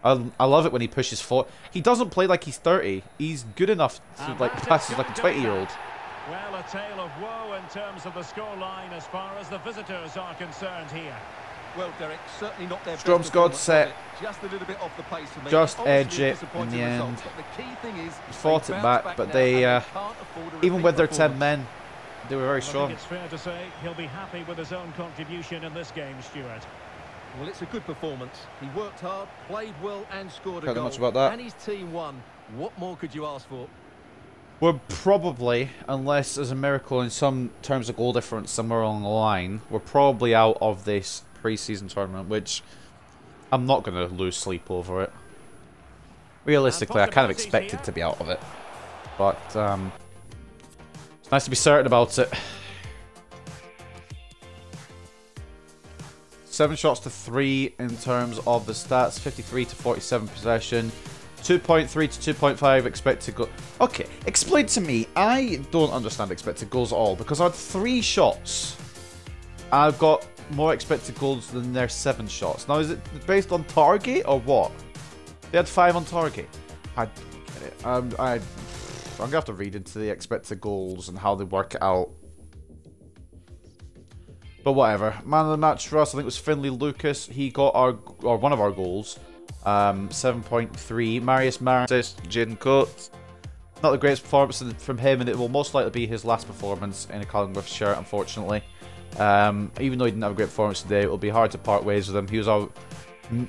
I, I love it when he pushes forward. He doesn't play like he's 30. He's good enough to like pass like a 20 year old. Well, a tale of woe in terms of the scoreline as far as the visitors are concerned here. Well, Derek, certainly not their Strømsgodset. Just a little bit off the pace for me. Just edge it in the end. the key thing is fought it back, back but they, uh, even with their 10 men, they were very strong. it's fair to say he'll be happy with his own contribution in this game, Stuart. Well, it's a good performance. He worked hard, played well, and scored a Can't goal. much about that. And his team won. What more could you ask for? We're probably, unless there's a miracle in some terms of goal difference somewhere along the line, we're probably out of this pre-season tournament, which I'm not going to lose sleep over it. Realistically, I kind of expected to be out of it. But, um, it's nice to be certain about it. Seven shots to three in terms of the stats. 53 to 47 possession. 2.3 to 2.5 expected goal. Okay, explain to me. I don't understand expected goals at all because I had three shots. I've got more expected goals than their seven shots. Now, is it based on target or what? They had five on target. I get it. Um, I I'm gonna have to read into the expected goals and how they work out. But whatever. Man of the match for us, I think it was Finley Lucas. He got our or one of our goals. Um, 7.3. Marius Marin, Jaden Coates. Not the greatest performance from him, and it will most likely be his last performance in a Cullingworth shirt, unfortunately. Um, even though he didn't have a great performance today, it will be hard to part ways with him. He was our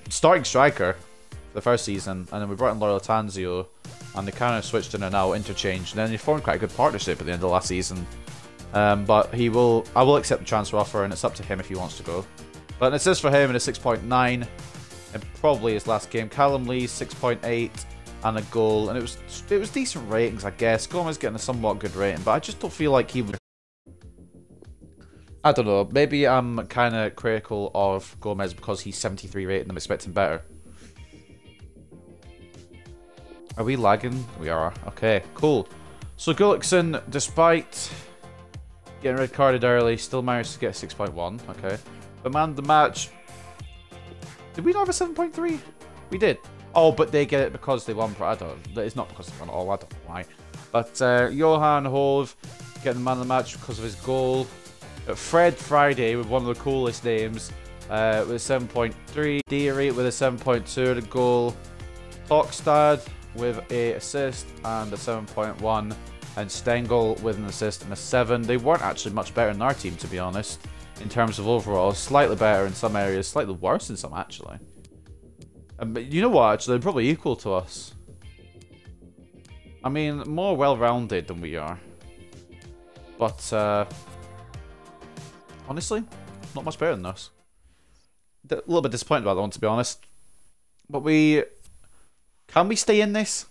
starting striker for the first season, and then we brought in Loyal Tanzio, and they kind of switched in and out, interchanged, and then they formed quite a good partnership at the end of last season. Um, but he will, I will accept the transfer offer, and it's up to him if he wants to go. But it says for him, in a 6.9, and probably his last game. Callum Lee 6.8 and a goal, and it was it was decent ratings, I guess. Gomez getting a somewhat good rating, but I just don't feel like he would. I don't know. Maybe I'm kind of critical of Gomez because he's 73 rated and I'm expecting better. Are we lagging? We are. Okay, cool. So Gullikson, despite getting red carded early, still managed to get 6.1. Okay. But man, the match. Did we not have a 7.3? We did. Oh, but they get it because they won. I don't. It's not because they won. Oh, I don't know why. But uh, Johan Hove getting the man of the match because of his goal. Fred Friday with one of the coolest names uh, with a 7.3. Deary with a 7.2 and a goal. Tokstad with a assist and a 7.1. And Stengel with an assist and a 7. They weren't actually much better than our team, to be honest, in terms of overall. Slightly better in some areas, slightly worse in some, actually. Um, but you know what, actually, they're probably equal to us. I mean, more well-rounded than we are. But, uh, honestly, not much better than us. A little bit disappointed about that one, to be honest. But we... Can we stay in this?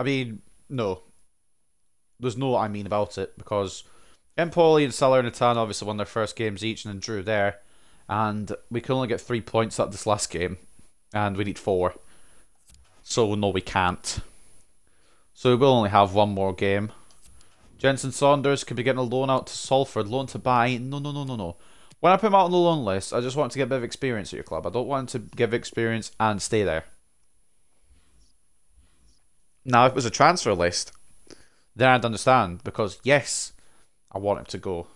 I mean, no. There's no I mean about it, because Empoli and Salernitana obviously won their first games each and then drew there. And we can only get three points at this last game. And we need four. So, no, we can't. So, we will only have one more game. Jensen Saunders could be getting a loan out to Salford. Loan to buy. No, no, no, no, no. When I put him out on the loan list, I just want to get a bit of experience at your club. I don't want him to give experience and stay there. Now, if it was a transfer list, then I'd understand. Because, yes, I want him to go.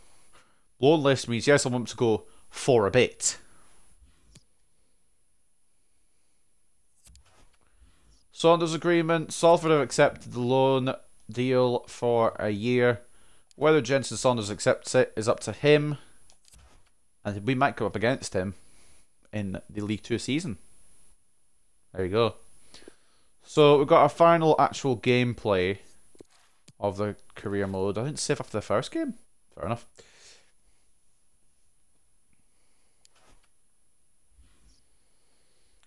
Loan list means, yes, I want him to go for a bit. Saunders agreement. Salford have accepted the loan deal for a year. Whether Jensen Saunders accepts it is up to him. And we might go up against him in the League Two season. There you go. So we've got our final actual gameplay of the career mode. I didn't save after the first game. Fair enough.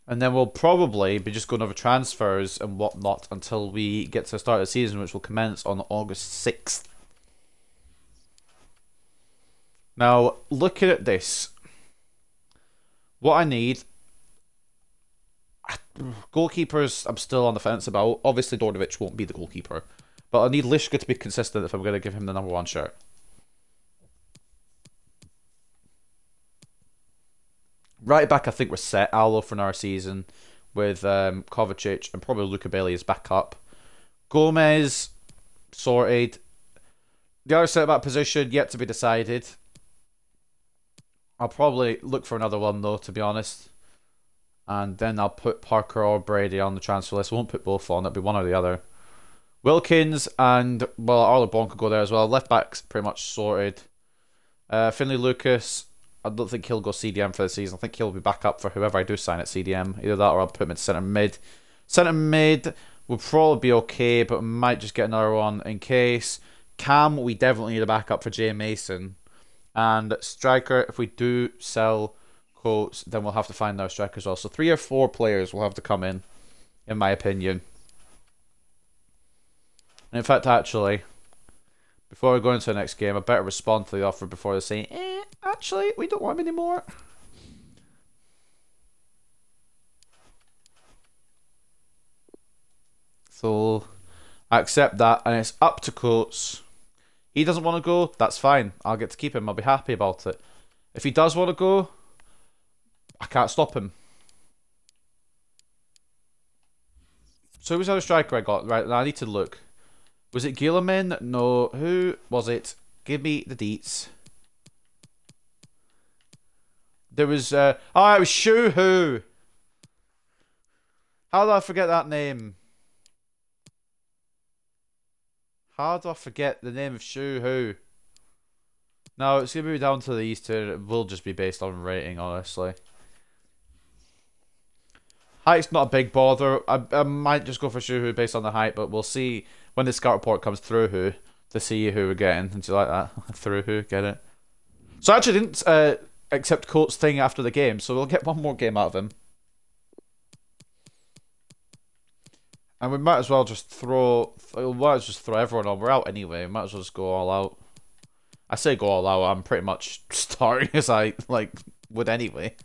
And then we'll probably be just going over transfers and whatnot until we get to the start of the season, which will commence on August 6th. Now, looking at this, what I need... Goalkeepers, I'm still on the fence about. Obviously, Dordovic won't be the goalkeeper. But I need Lishka to be consistent if I'm going to give him the number one shirt. Right back, I think we're set. Allo for another season with um, Kovacic and probably Luca Bailey is back up. Gomez sorted. The other centre back position yet to be decided. I'll probably look for another one though, to be honest. And then I'll put Parker or Brady on the transfer list. I won't put both on. It'll be one or the other. Wilkins and well, Arlo Bon could go there as well. Left back's pretty much sorted. Uh, Finley Lucas I don't think he'll go CDM for the season. I think he'll be back up for whoever I do sign at CDM. Either that or I'll put him in centre mid. Centre mid will probably be okay, but might just get another one in case. Cam, we definitely need a backup for Jay Mason. And striker, if we do sell Coates, then we'll have to find our striker as well. So three or four players will have to come in, in my opinion. And in fact, actually, before we go into the next game, I better respond to the offer before they say, eh, Actually, we don't want him anymore. So, I accept that, and it's up to Coates. He doesn't want to go, that's fine. I'll get to keep him. I'll be happy about it. If he does want to go, I can't stop him. So who was striker I got? Right, I need to look. Was it Gieleman? No. Who was it? Give me the deets. There was, uh, oh, it was Shu Hu. How do I forget that name? How do I forget the name of Shu Hu? No, it's going to be down to these two. It will just be based on rating, honestly. Height's not a big bother. I, I might just go for Shu Hu based on the height, but we'll see when the scout report comes through who to see who we're getting. Do you like that? through who? Get it? So I actually didn't uh, accept Coates' thing after the game, so we'll get one more game out of him. And we might as well just throw, we might just throw everyone on. We're out anyway. We might as well just go all out. I say go all out. I'm pretty much starting as I like would anyway.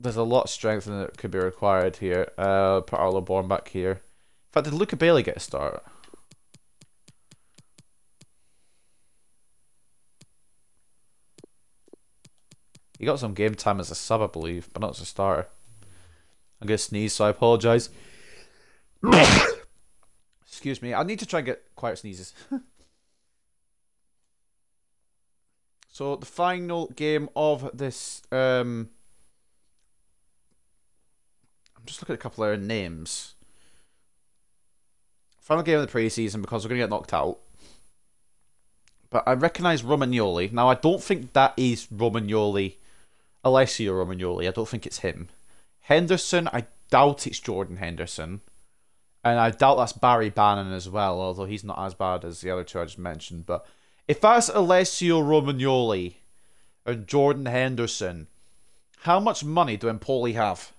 There's a lot of strength that could be required here. Uh, put Arlo Born back here. In fact, did Luca Bailey get a start? He got some game time as a sub, I believe, but not as a starter. I'm to sneeze, so I apologise. Excuse me. I need to try and get quiet sneezes. so, the final game of this. Um, just look at a couple of names. Final game of the preseason because we're going to get knocked out. But I recognise Romagnoli. Now, I don't think that is Romagnoli. Alessio Romagnoli. I don't think it's him. Henderson, I doubt it's Jordan Henderson. And I doubt that's Barry Bannan as well, although he's not as bad as the other two I just mentioned. But if that's Alessio Romagnoli and Jordan Henderson, how much money do Empoli have?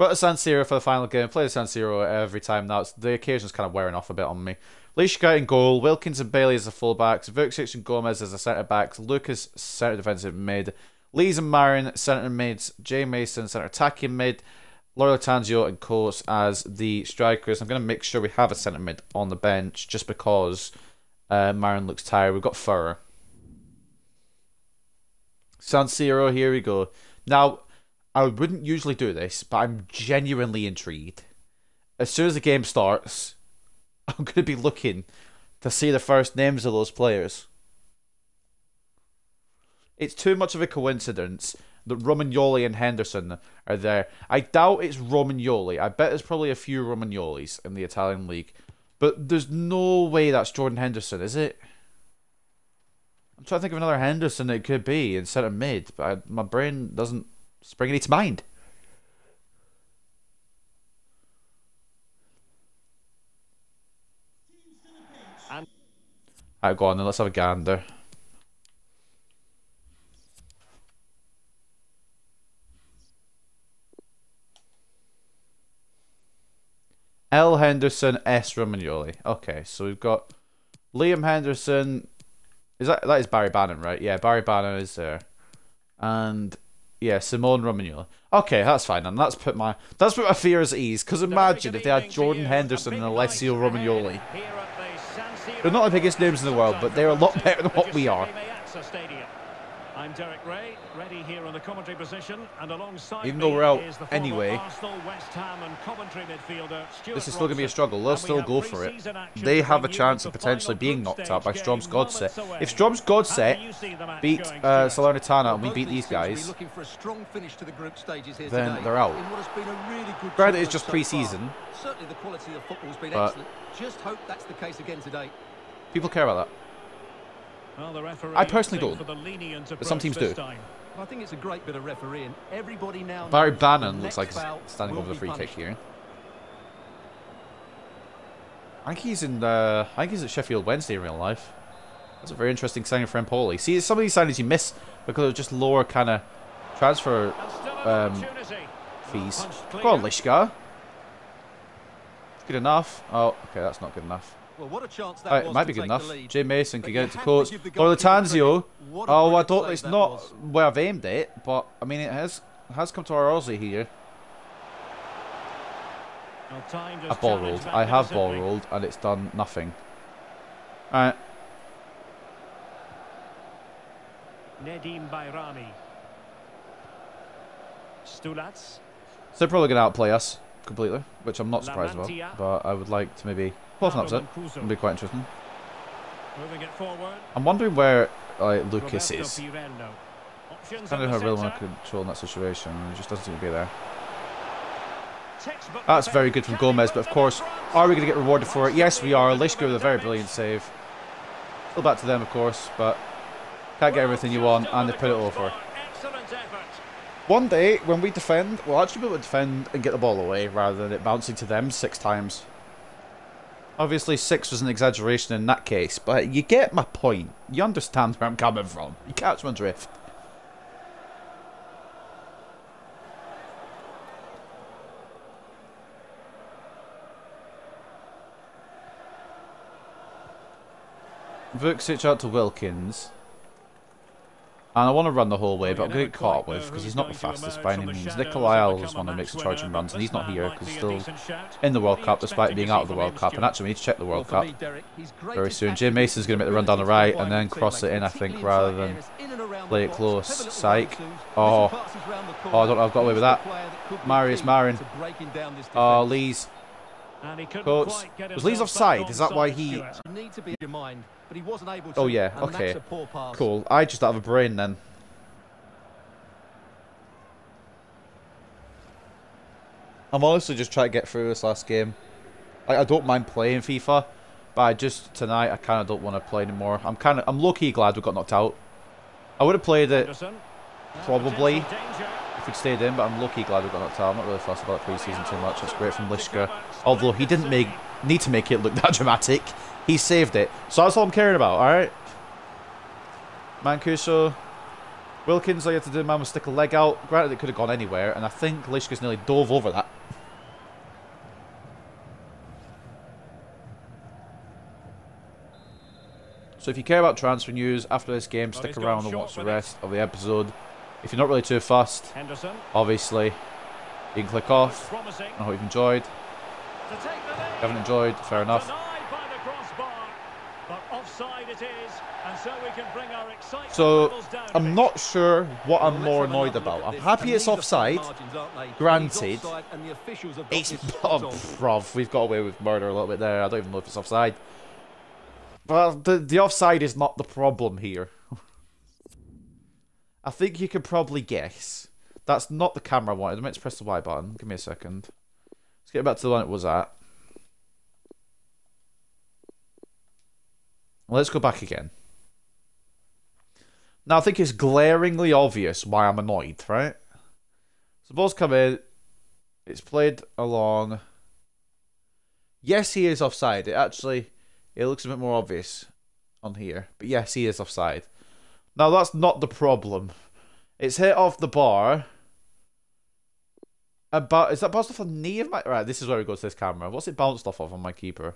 We're at San Siro for the final game. Play San Siro every time now. It's, the occasion's kind of wearing off a bit on me. Lishka in goal. Wilkins and Bailey as the fullbacks. Vucic and Gomez as the centre backs. Lucas centre defensive mid. Lees and Marin centre mids. Jay Mason centre attacking mid. Laura Tanzio and Coates as the strikers. I'm going to make sure we have a centre mid on the bench just because uh, Marin looks tired. We've got Fur. San Siro, here we go. Now, I wouldn't usually do this, but I'm genuinely intrigued. As soon as the game starts, I'm going to be looking to see the first names of those players. It's too much of a coincidence that Romagnoli and Henderson are there. I doubt it's Romagnoli. I bet there's probably a few Romagnolis in the Italian league. But there's no way that's Jordan Henderson, is it? I'm trying to think of another Henderson it could be instead of mid, but I, my brain doesn't spring any to mind. Alright, go on then, let's have a gander. L. Henderson, S. Romagnoli. Okay, so we've got Liam Henderson. Is that that is Barry Bannan, right? Yeah, Barry Bannan is there, and yeah, Simone Romagnoli. Okay, that's fine, and that's put my that's put my fears at ease. Because imagine if they had Jordan Henderson and Alessio Romagnoli. They're not the biggest names in the world, but they're a lot better than what we are. I'm Derek Ray, ready here on the commentary position, and alongside Even though we're out anyway, Arsenal, West Ham and Coventry midfielder this is still going to be a struggle. They'll still go for it. They have a chance of potentially being knocked out by Strømsgodset. If Strømsgodset beat uh, Salernitana and we beat these guys, then they're out. Granted, it's just pre-season, but people care about that. Well, I personally don't, but some teams do. I think it's a great bit of refereeing. Everybody now Barry Bannan looks like he's standing over the free kick here. I think he's in. Uh, I think he's at Sheffield Wednesday in real life. That's a very interesting signing for Empoli. See, some of these signings you miss because of just lower kind of transfer um, fees. Go on, Lishka. Good enough. Oh, okay, that's not good enough. Well, what a chance that Right, it might be good enough. Jay Mason can get it to Coates. Or Latanzio. Oh, I don't. It's not where I've aimed it, but I mean, it has has come to our Aussie here. I ball rolled. I have ball rolled, and it's done nothing. Alright. Nedim Bajrami. Stulac. So they're probably going to outplay us completely, which I'm not surprised about. But I would like to maybe off an upset. It'd be quite interesting. Moving it forward. I'm wondering where like Lucas is. Pirello. Options Kind in of the have real centre. more control in that situation. He just doesn't seem to be there. That's very good from. Gomez, but of course, are we going to get rewarded for it? Yes, we are. Lishka with a very brilliant save. Still back to them, of course, but can't get everything you want, and they put it over. One day, when we defend, we'll actually be able to defend and get the ball away rather than it bouncing to them six times. Obviously, six was an exaggeration in that case, but you get my point. You understand where I'm coming from. You catch my drift. Vucic out to Wilkins. And I want to run the whole way, but I'm going to get caught up with because he's not the fastest by any means. Nikolai Isles one that makes the charging runs, and he's not here because he's still in the World Cup despite being out of the World Cup. And actually, we need to check the World Cup very soon. Jim Mason's going to make the run down the right and then cross it in, I think, rather than play it close. Psych. Oh, oh I don't know, I've got away with that. Marius Marin. Oh, Lees. Coach, was Lees offside? Is that why he... Oh yeah, okay. Cool. I just don't have a brain then. I'm honestly just trying to get through this last game. Like, I don't mind playing FIFA, but I just, tonight, I kind of don't want to play anymore. I'm kind of, I'm low-key glad we got knocked out. I would have played it, probably, if we'd stayed in, but I'm low-key glad we got knocked out. I'm not really fussed about pre-season too much. That's great from Lishka. Although, he didn't make need to make it look that dramatic. He saved it. So that's all I'm caring about, alright? Mancuso. Wilkins, all you had to do, man, was stick a leg out. Granted, it could have gone anywhere, and I think Lishka's nearly dove over that. So if you care about transfer news after this game, stick around and watch the rest of the episode. If you're not really too fussed, Henderson. obviously, you can click off. I hope you've enjoyed. If you haven't enjoyed, fair enough. So, I'm not sure what I'm more annoyed about. I'm happy it's offside. Granted, it's... Oh, bruv, we've got away with murder a little bit there. I don't even know if it's offside. Well, the, the offside is not the problem here. I think you can probably guess. That's not the camera I wanted. I meant to press the Y button. Give me a second. Let's get back to the one it was at. Let's go back again. Now, I think it's glaringly obvious why I'm annoyed, right? So, ball's come in. It's played along. Yes, he is offside. It actually it looks a bit more obvious on here. But yes, he is offside. Now, that's not the problem. It's hit off the bar. About is that bounced off the knee of my right? This is where it goes to this camera. What's it bounced off of on my keeper?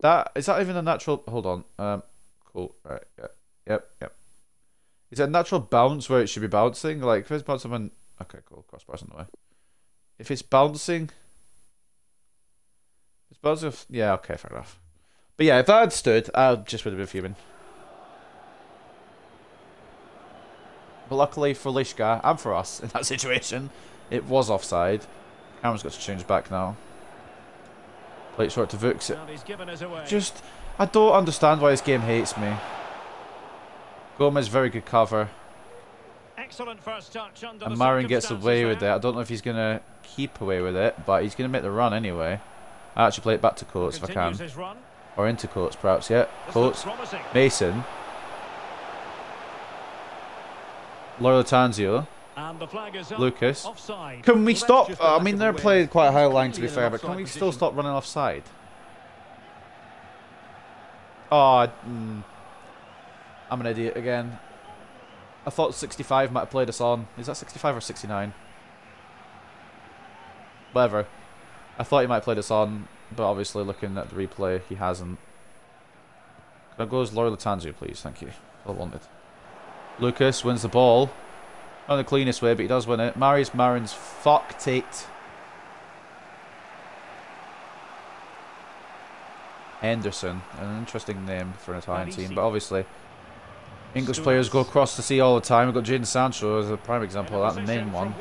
That is that even a natural? Hold on. Um, cool. Right. Yeah. Yep. Yep. Is it a natural bounce where it should be bouncing? Like if it's bouncing when okay, cool. Crossbar's in the way. If it's bouncing, it's bouncing. Yeah. Okay. Fair enough. But yeah, if that had stood, I just would have been fuming. But luckily for Lishka and for us in that situation, it was offside. Camera's got to change back now. Plate short to Vooks. Just, I don't understand why this game hates me. Gomez, very good cover. Excellent first touch under and Marin gets away with it. I don't know if he's going to keep away with it, but he's going to make the run anyway. I actually play it back to Coates if I can. Or into Coates, perhaps, yeah. Coates. Mason. Loyola Tanzio. Lucas. Offside. Can we stop? Uh, I mean, they're playing quite a high line to be fair, but can we still stop running offside? Oh, mm, I'm an idiot again. I thought 65 might have played us on. Is that 65 or 69? Whatever. I thought he might have played us on, but obviously looking at the replay, he hasn't. Can I go as Loyola Tanzio, please? Thank you. I wanted. Lucas wins the ball. Not the cleanest way, but he does win it. Marius Marin's fucked it. Henderson, an interesting name for an Italian team, but obviously English players go across the sea all the time. We've got Jadon Sancho as a prime example of that, the main one.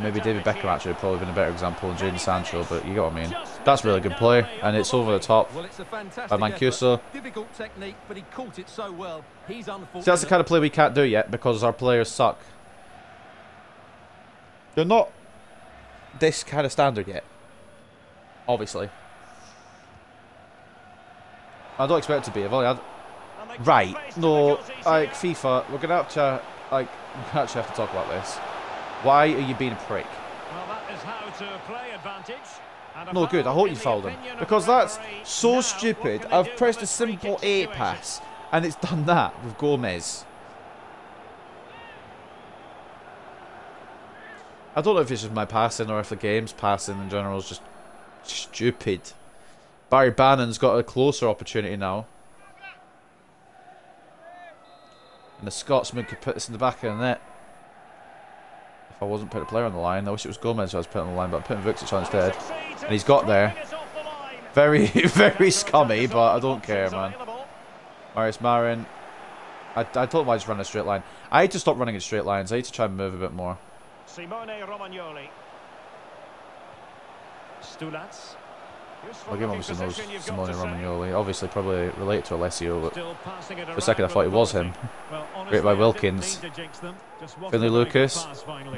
Maybe David Beckham actually would probably been a better example than Jadon Sancho, but you get what I mean. That's really good play, and it's over the top by Mancuso. See, that's the kind of play we can't do yet because our players suck. They're not this kind of standard yet, obviously. I don't expect it to be. I've only had... Right, no, like FIFA, we're gonna have to, like, we actually have to talk about this. Why are you being a prick? Well, that is how to play advantage. No, good. I hope you fouled him. Because that's so stupid. I've pressed a simple A pass, and it's done that with Gomez. I don't know if it's just my passing or if the game's passing in general is just stupid. Barry Bannan's got a closer opportunity now. And the Scotsman could put this in the back of the net. If I wasn't putting a player on the line, I wish it was Gomez I was putting on the line, but I'm putting Vucic on instead. And he's got there. Very, very scummy, but I don't care, man. Marius Marin. I, I don't mind just running a straight line. I need to stop running in straight lines. I need to try and move a bit more. Simone Romagnoli. Stulac. I'll give obviously knows Simone Romagnoli. Obviously, probably related to Alessio, but for a second I thought it was him. Well, Great by Wilkins. didn't mean to jinx them. Just wasn't Finley a very good Lucas.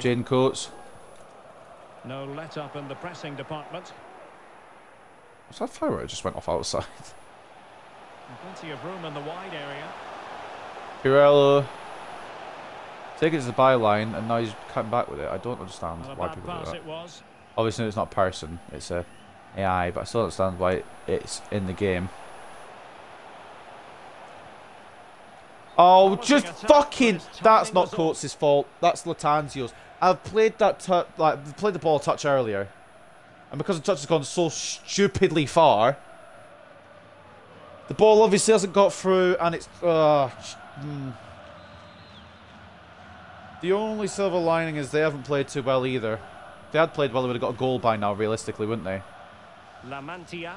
Jaden Coates. No let up in the pressing department. Was that fire it just went off outside? Plenty of room in the wide area. Pirello. Take it to the byline, and now he's cutting back with it. I don't understand And a why people do that. it was. Obviously, it's not a person, it's a AI, but I still understand why it's in the game. Oh, just fucking! That's not Coates' fault. That's Latanzio's. I've played that like played the ball a touch earlier, and because the touch has gone so stupidly far, the ball obviously hasn't got through, and it's. Uh, hmm. The only silver lining is they haven't played too well either. If they had played well, they would have got a goal by now, realistically, wouldn't they? La Mantia.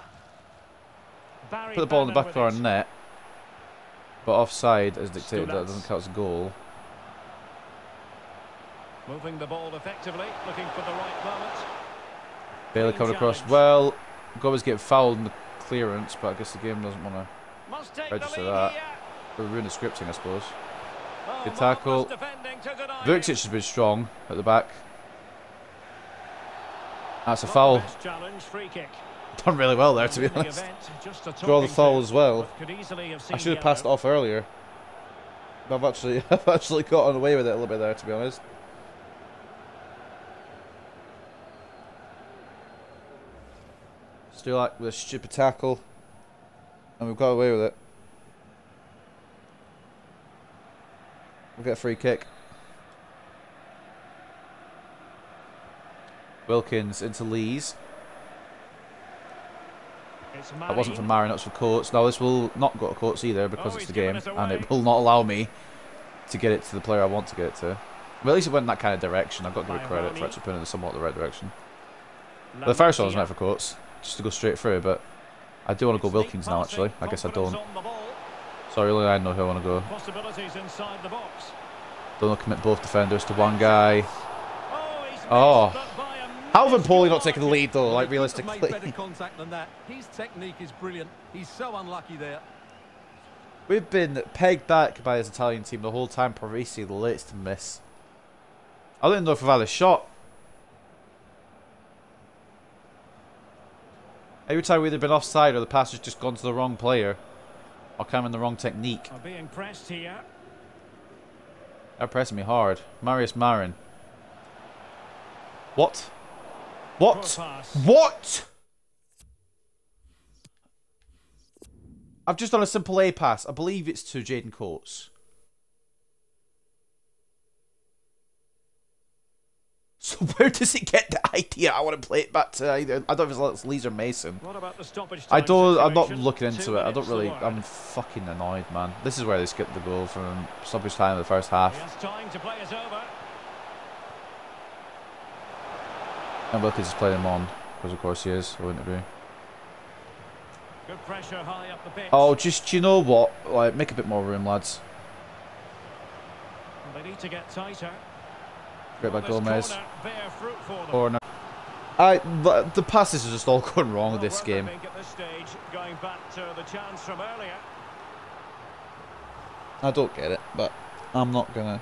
Barry Put the ball in the back of our net, but offside as dictated. That doesn't count as a goal. Moving the ball effectively, looking for the right moment. Bailey coming across. Well, Gomez getting fouled in the clearance, but I guess the game doesn't want to Register that. here. ruin the scripting, I suppose. Oh, Good tackle. marvellous defending to deny has been strong at the back. That's a foul. Challenge, free kick. Done really well there, to be honest. event, just a Draw the foul as well. but could easily have I should have passed it off earlier. I've actually, I've actually gotten away with it a little bit there, to be honest. Still like with a stupid tackle, and we've got away with it. We'll get a free kick. Wilkins into Lees. That wasn't for Marin. Marin, that's for Courts. Now this will not go to Courts either because Oh, it's the game, and it will not allow me to get it to the player I want to get it to. But at least it went in that kind of direction. I've got to give it credit for actually putting it in somewhat the right direction. La the first one was meant for Courts, just to go straight through, but I do want to go Wilkins now actually. I guess I don't. on the ball. Sorry, only I know who I want to go. Possibilities inside the box. Don't want to commit both defenders to one guy. Oh, he's missed, but by a How have minuscule Empoli not taking the lead though, like he Made realistically? better contact than that. His technique is brilliant. He's so unlucky there. We've been pegged back by this Italian team the whole time. Parisi the latest to miss. I don't know if we've had a shot. Every time we've either been offside or the pass has just gone to the wrong player. Or come in the wrong technique. Are being pressed here. They're pressing me hard. Marius Marin. What? What? What? I've just done a simple A pass. I believe it's to Jaden Coates. So where does it get the idea? I want to play it back to either. I don't know if it's Lees or Mason. What about the stoppage I don't. I'm not looking into it. I don't really. I'm fucking annoyed, man. This is where they skipped the goal from stoppage time in the first half. He has time to play it over. And Wilkins is playing him on because of course he is. I wouldn't agree. Good pressure high up the pitch. Oh, just you know what? Like make a bit more room, lads. They need to get tighter. Great by Gomez. corner bear fruit for them. Corner. I the, the passes are just all going wrong with this game. this stage, going back to the chance from earlier. I don't get it, but I'm not gonna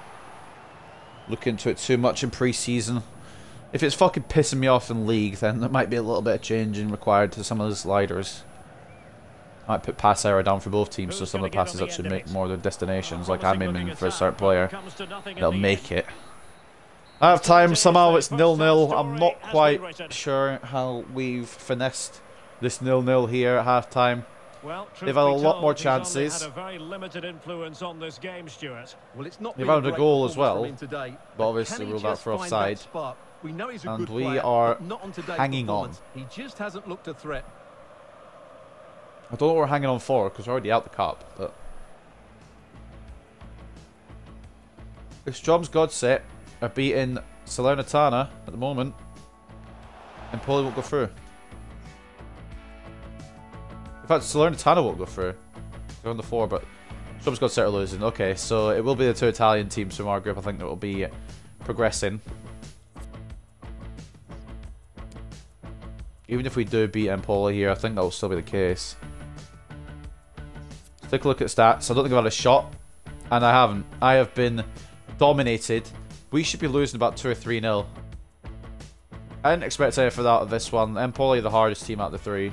look into it too much in pre-season. If it's fucking pissing me off in league, then there might be a little bit of changing required to some of the sliders. I might put pass error down for both teams, so some of the passes on the actually make more of their destinations. Well, oh, Like I'm aiming for a attack, certain player, comes to nothing in they'll the make end. it. Half time somehow it's nil-nil. I'm not quite sure how we've finessed this nil nil here at half time. Well, They've had a lot told, more he's only chances. Had a very limited influence on this game, Stuart. Well, it's not They've been had a goal as well, today, but obviously can ruled out for find that offside. spark? We know he's a And good we player, are not on today's hanging on. He just hasn't looked a threat. I don't know what we're hanging on for because we're already out the cup, but Strømsgodset are beating Salernitana at the moment. Empoli won't go through. In fact, Salernitana won't go through. They're on the four, but Strømsgodset are losing. Okay, so it will be the two Italian teams from our group, I think, that will be progressing. Even if we do beat Empoli here, I think that will still be the case. Let's take a look at stats. I don't think I've had a shot, and I haven't. I have been dominated. We should be losing about 2 or 3 nil. I didn't expect anything for that of this one. Empoli the hardest team out of the three.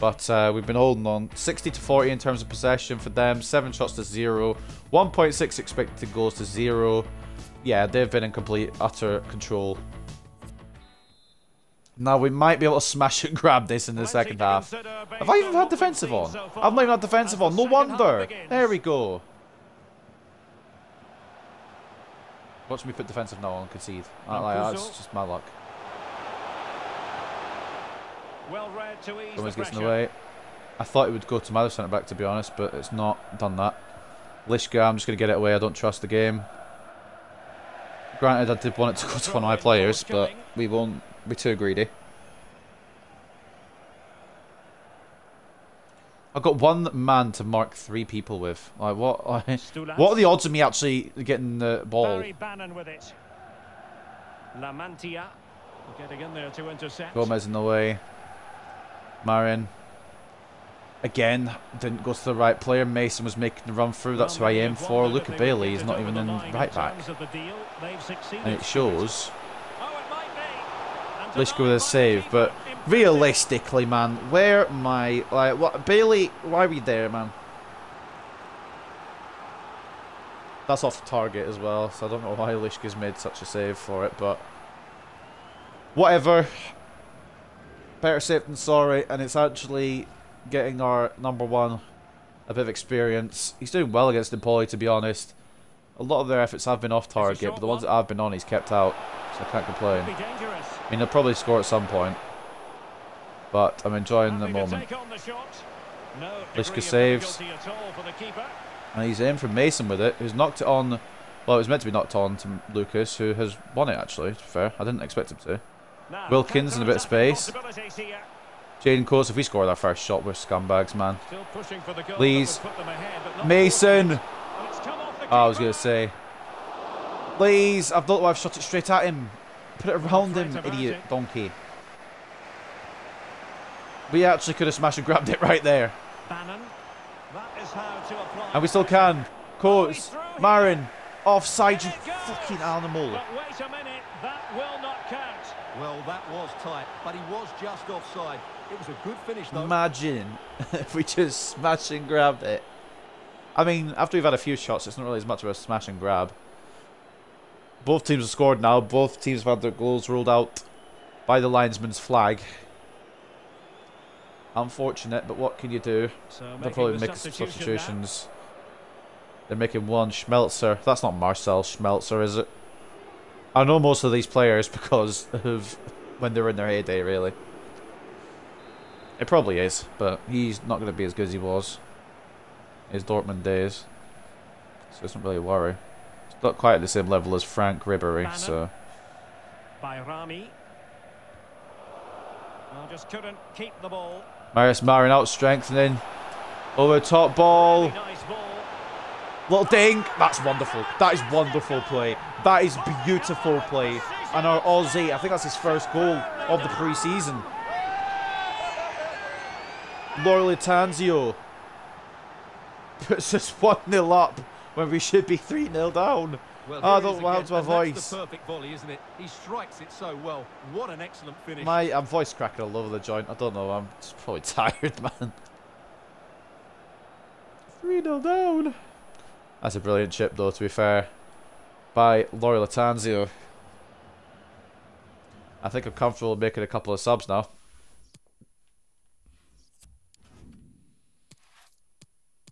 But uh, we've been holding on. 60 to 40 in terms of possession for them. 7 shots to 0. 1.6 expected goals to 0. Yeah, they've been in complete, utter control. Now we might be able to smash and grab this in the second half. Have I even had defensive on? I've not even had defensive on. No wonder. There we go. Watch me put defensive now on concede. Like, that's just my luck. Well read to ease Gomez gets in the way. I thought it would go to my other centre back to be honest, but it's not done that. Lishka, I'm just going to get it away. I don't trust the game. Granted, I did want it to go to one of my players, but we won't be too greedy. I've got one man to mark three people with. Like what? Like, what are the odds of me actually getting the ball? Barry Bannan with it. Lamantia getting in there to intercept. Gomez in the way. Marin. Again, didn't go to the right player. Mason was making the run through. That's who I aim for. Look at Bailey. He's not even in right back. And it shows. Lishka with a save, but realistically, man, where my like what Bailey? Why are we there, man? That's off target as well, so I don't know why Lishka's made such a save for it, but whatever. Better safe than sorry, and it's actually getting our number one a bit of experience. He's doing well against Empoli, to be honest. A lot of their efforts have been off target, but the ones that I've been on, he's kept out, so I can't complain. I mean, he'll probably score at some point, but I'm enjoying the moment. Lishka saves, and he's in from Mason with it, who's knocked it on. Well, it was meant to be knocked on to Lucas, who has won it actually. To be fair, I didn't expect him to. Wilkins in a bit of space. Jaden Coates, if we score our first shot, we're scumbags, man. Please. Mason! Oh, I was going to say. Please! I've thought I've shot it straight at him. Put it around him, idiot donkey. We actually could have smashed and grabbed it right there. And we still can. Coates, Marin, offside, you fucking animal. Wait a minute, that will not count. Well, that was tight, but he was just offside. It was a good finish, though. Imagine if we just smash and grabbed it. I mean, after we've had a few shots, it's not really as much of a smash and grab. Both teams have scored now. Both teams have had their goals ruled out by the linesman's flag. Unfortunate, but what can you do? So They're probably the make substitution now. substitutions. They're making one Schmelzer. That's not Marcel Schmelzer, is it? I know most of these players because of when they were in their heyday, really. It probably is, but he's not going to be as good as he was in his Dortmund days. So it's not really a worry. Not quite at the same level as Franck Ribery, so... Bajrami. Well, just couldn't keep the ball. Marius Marin out strengthening. Over top ball. Nice ball. Little ding. That's wonderful. That is wonderful play. That is beautiful play. And our Aussie, I think that's his first goal of the pre-season. Loyal Tanzio puts us 1-0 up when we should be 3-0 down. Well, Oh, I don't know how to that's voice. the perfect volley, isn't it? He strikes it so well. What an excellent finish. My I'm voice cracking all over the joint. I don't know. I'm just probably tired, man. 3 0 down. That's a brilliant chip, though, to be fair. By Lori Latanzio. I think I'm comfortable making a couple of subs now.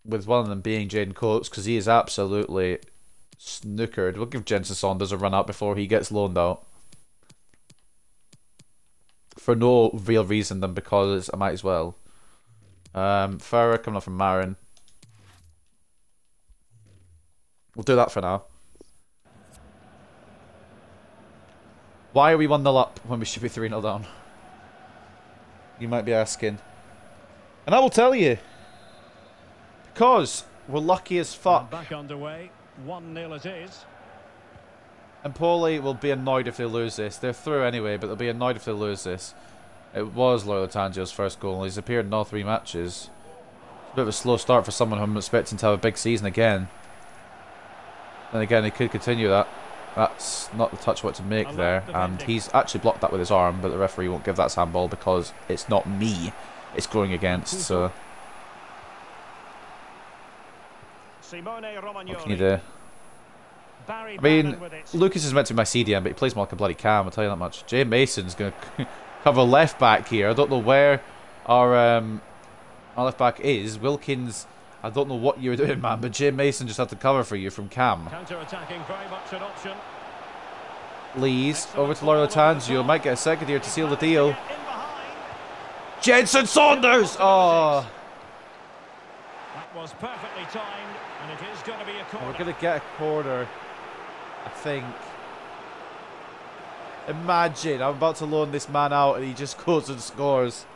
with one of them being Jaden Coates because he is absolutely snookered. We'll give Jensen Saunders a run out before he gets loaned out. For no real reason than because I might as well. Um, Farah coming up from Marin. We'll do that for now. Why are we 1 0 up when we should be 3 0 down? You might be asking. And I will tell you. Because we're lucky as fuck. Back underway. 1 0 it is. Empoli will be annoyed if they lose this. They're through anyway, but they'll be annoyed if they lose this. It was Loyola Tangio's first goal. He's appeared in all three matches. It's a bit of a slow start for someone who I'm expecting to have a big season again. And again, he could continue that. That's not the touch what to make there. And he's actually blocked that with his arm, but the referee won't give that handball because it's not me it's going against. So Simone what can you do? I mean, Bannan with it. Lucas is meant to be my CDM, but he plays more like a bloody cam, I'll tell you that much. Jay Mason's going to cover left back here. I don't know where our, um, our left back is. Wilkins, I don't know what you were doing, man, but Jay Mason just had to cover for you from cam. Counter-attacking, very much an option. Lees over to Loyola Tangio. Might get a second here to seal the deal. Jensen Saunders! Oh, That was perfectly timed, and it is going to be a corner. we're going to get a corner, I think. Imagine, I'm about to loan this man out and he just goes and scores.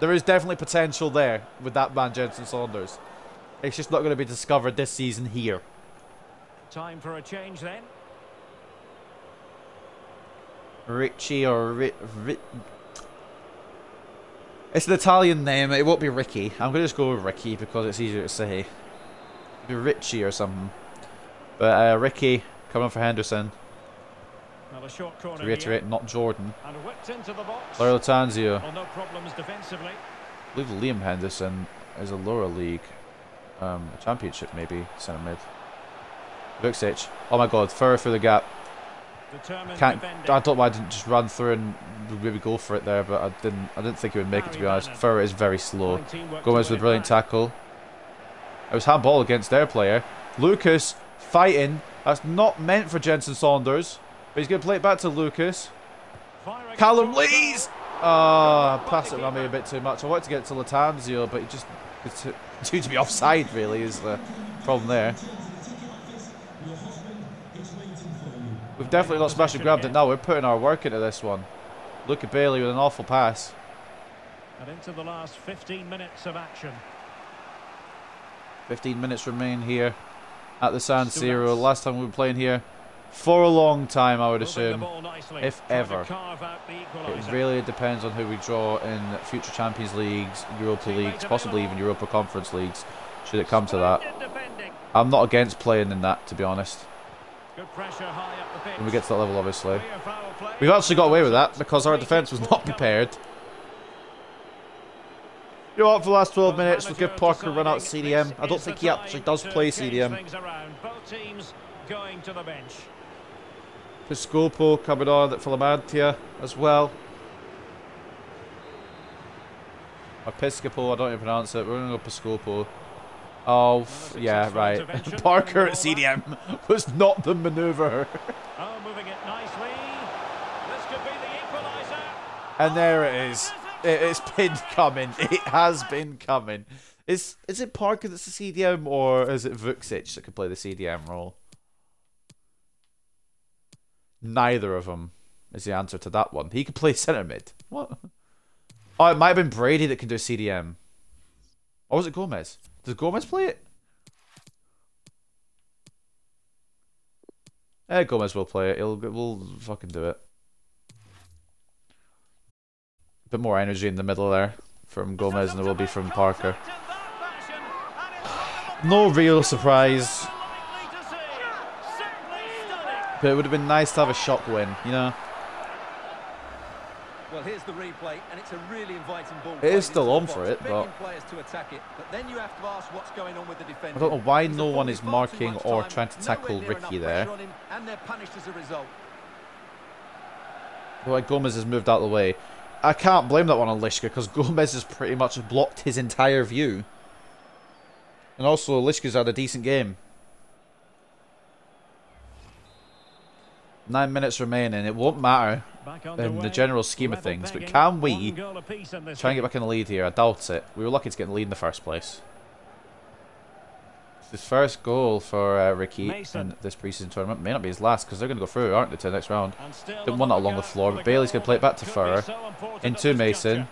There is definitely potential there with that man, Jensen Saunders. It's just not going to be discovered this season here. Time for a change then. Richie or Ri Ri It's an Italian name. It won't be Ricky. I'm going to just go with Ricky because it's easier to say. Be Richie or something. But uh, Ricky coming for Henderson. Well, short corner To reiterate, not Jordan. here. And whipped into the box. Loyola Tanzio. Well, no problems defensively. I believe Liam Henderson is a lower league. Um, a championship maybe, centre mid. Vuxic. Oh my god, further through the gap. Determined Can't. defending. I don't know why I didn't just run through and maybe go for it there, but I didn't. I didn't think he would make it to be honest. Furrer is very slow. Gomez with a brilliant tackle. It was handball against their player. Lucas fighting. That's not meant for Jensen Saunders, but he's going to play it back to Lucas. Callum Lees. Ah, pass it around me a bit too much. I wanted to get to Latanzio, but he just it's due to be offside. Really is the problem there. We've definitely not smashed and grabbed it now. We're putting our work into this one. At Bailey with an awful pass. And into the last 15 minutes of action. 15 minutes remain here at the San Siro. Last time we were playing here for a long time, I would assume. if ever. carve out the It really depends on who we draw in future Champions Leagues, Europa Leagues, possibly even Europa Conference Leagues, should it come to that. I'm not against playing in that, to be honest. Good pressure high up the pitch. When we get to that level, obviously. Clear foul play. We've actually got away with that because our defence was not prepared. You know what, for the last 12 minutes, we'll give Parker a run out CDM. I don't think he actually does play CDM. Things around. Both teams going to the bench. Piscopo coming on at Filamantia as well. Or Piscopo, I don't even pronounce it. We're going to go Piscopo. Oh, yeah, right. Parker at CDM was not the manoeuvre. Oh, moving it nicely. This could be the equaliser. And there it is. It, it's been coming. It has been coming. Is is it Parker that's the CDM or is it Vuxic that could play the CDM role? Neither of them is the answer to that one. He could play centre mid. What? Oh, it might have been Brady that can do CDM. Or was it Gomez? Does Gomez play it? Eh, Gomez will play it. He'll we'll fucking do it. Bit more energy in the middle there from Gomez than there will be from Parker. No real surprise, but it would have been nice to have a shock win, you know? Well, here's the replay, and it's a really inviting ball. It is still on for it, but- players to attack it. But then you have to ask what's going on with the defender. I don't know why no one is marking or trying to tackle Ricky there. him, and they're punished as a result. But like Gomez has moved out of the way. I can't blame that one on Lishka because Gomez has pretty much blocked his entire view. And also, Lishka's had a decent game. Nine minutes remaining. It won't matter in the general scheme of things, but can we one goal apiece in this try and get back in the lead here? I doubt it. We were lucky to get in the lead in the first place. His first goal for uh, Ricky Mason. in this preseason tournament may not be his last because they're going to go through, aren't they, to the next round? Didn't want that along the floor, but Bailey's going to play it back to Furrer. so Into Mason.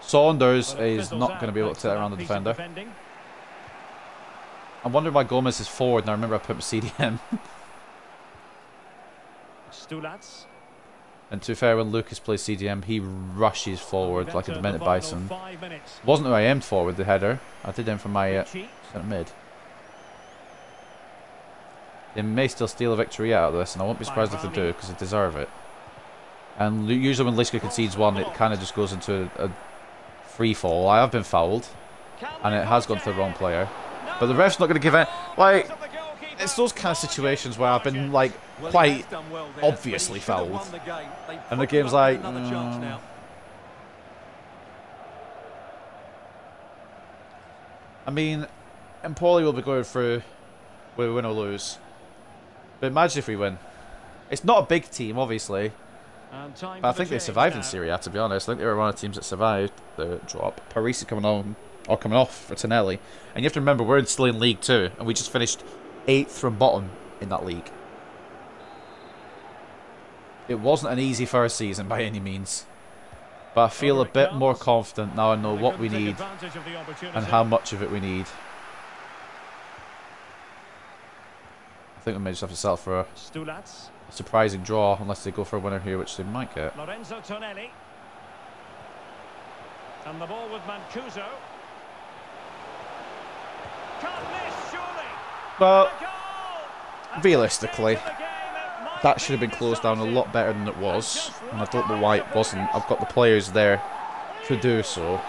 Saunders is not going to be able to take around the defender. I'm wondering why Gomez is forward, and I remember I put my CDM. Stulac. and to be fair, when Lucas plays CDM, he rushes forward like a demented bison. Wasn't who I aimed for with the header. I did aim for my uh, centre mid. They may still steal a victory out of this, and I won't be surprised if they do, because they deserve it. And usually when Liska concedes one, it kind of just goes into a, a free fall. I have been fouled, and it has gone to the wrong player. But the ref's not going to give it. Like, it's those kind of situations where I've been, like, quite has done well there, but he obviously fouled. won the game. They And the game's like, mm. I mean, Empoli will be going through whether we win or lose. But imagine if we win. It's not a big team, obviously. But I for the think they survived in now. Serie A, to be honest. I think they were one of the teams that survived the drop. Parisi coming on, or coming off for Tonelli. And you have to remember, we're still in League 2, and we just finished 8th from bottom in that league. It wasn't an easy first season by any means. But I feel a bit more confident now I know what we need advantage of the opportunity. and how much of it we need. Think we may just have to settle for a Stulac. surprising draw unless they go for a winner here, which they might get. Lorenzo Tonelli. And the ball with Mancuso. Can't miss, surely. But A goal! At realistically, this stage of the game, it might that should have been closed down a lot better than it was, and I don't know why it wasn't. I've got the players there to do so.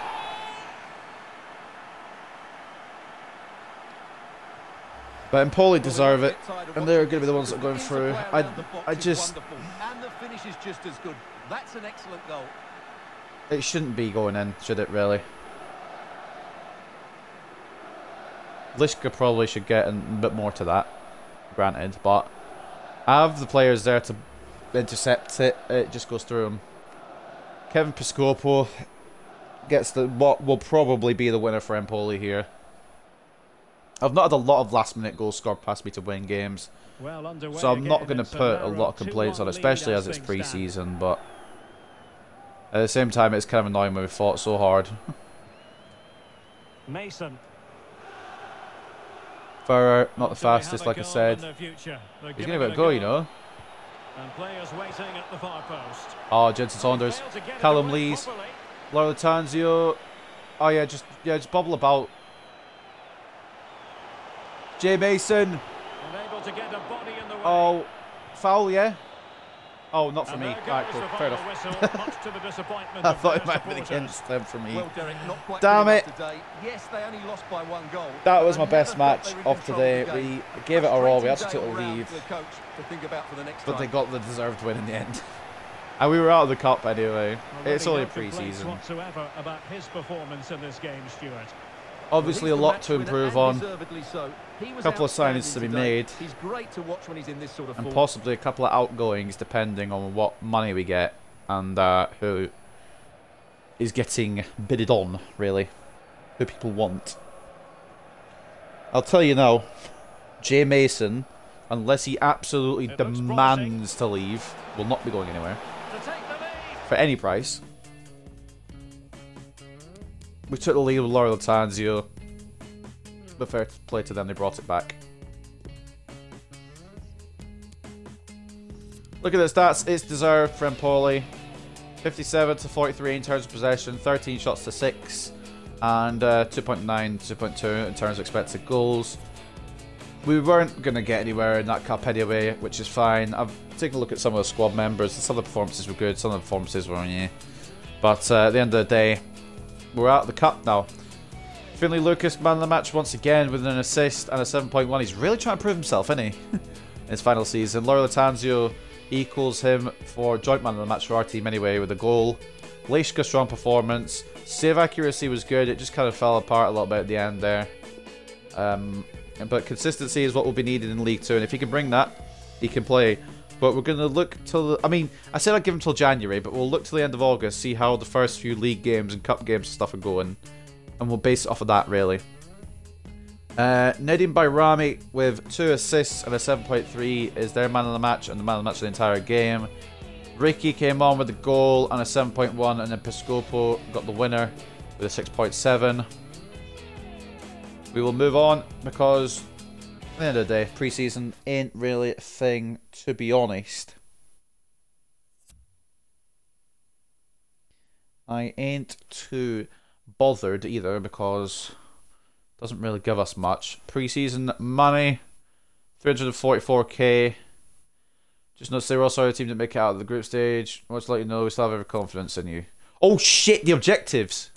But Empoli deserve it, and they're going to be the ones that are going through. I, I just, And the finish is just as good. That's an excellent goal. it shouldn't be going in, should it really? Lishka probably should get a bit more to that, granted, but I have the players there to intercept it. It just goes through them. Kevin Piscopo gets the what will probably be the winner for Empoli here. I've not had a lot of last minute goals scored past me to win games, Well so I'm not going to put a lot of complaints on, it, especially as it's pre-season. But at the same time, it's kind of annoying when we fought so hard. Mason. Ferrer, not the Do they have fastest, like I said. He's going to it get a go, you know. And players waiting at the far post. Oh, Jensen Saunders, Failed to get it Callum Lees. Laura Tanzio. Oh yeah, just yeah, just bubble about. Jay Mason. Unable to get a body in the way. Oh, foul, yeah. Oh, not for And me. Alright, cool. Fair enough. whistle, much to the disappointment I thought it might have been against them for me. Well, Derek, Damn it. Yes, they only lost by one goal. That was my best match they were in of today. We gave it our all. We had to Frustrating take a day all round lead, for the to think about for the next but they got the deserved win in the end. And we were out of the cup anyway. Well, It's only complaints pre-season. whatsoever about his performance in this game, Stuart. Obviously, a lot to improve on. so. Was Couple of signings to be today. made. He's great to watch when he's in this sort of and form. possibly a couple of outgoings depending on what money we get and uh, who is getting bidded on, really. Who people want. I'll tell you now, Jay Mason, unless he absolutely It demands to leave, will not be going anywhere To take the lead. for any price. We took the lead with Laura Latanzio. But fair play to them, they brought it back. Look at the stats. It's deserved for Empoli. 57 to 43 in terms of possession, 13 shots to 6, and uh, 2.9, 2.2 in terms of expected goals. We weren't going to get anywhere in that cup anyway, which is fine. I've taken a look at some of the squad members. Some of the performances were good, some of the performances were yeah. But uh, at the end of the day, we're out of the cup now. Finley Lucas, man of the match once again with an assist and a 7.1. He's really trying to prove himself, isn't he? in his final season. Laura Latanzio equals him for joint man of the match for our team anyway with a goal. Leishka strong performance. Save accuracy was good. It just kind of fell apart a little bit at the end there. Um, but consistency is what will be needed in League 2. And if he can bring that, he can play. But we're going to look till... The, I mean, I said I'd give him till January, but we'll look till the end of August, see how the first few league games and cup games and stuff are going. And we'll base it off of that, really. Uh, Nedim Bajrami with two assists and a 7.3 is their man of the match and the man of the match of the entire game. Ricky came on with a goal and a 7.1, and then Piscopo got the winner with a 6.7. We will move on because at the end of the day, preseason ain't really a thing, to be honest. I ain't too bothered either because it doesn't really give us much. Preseason money, 344k. Just not say we're also a team to make it out of the group stage. Want to let you know we still have every confidence in you. Oh shit, the objectives!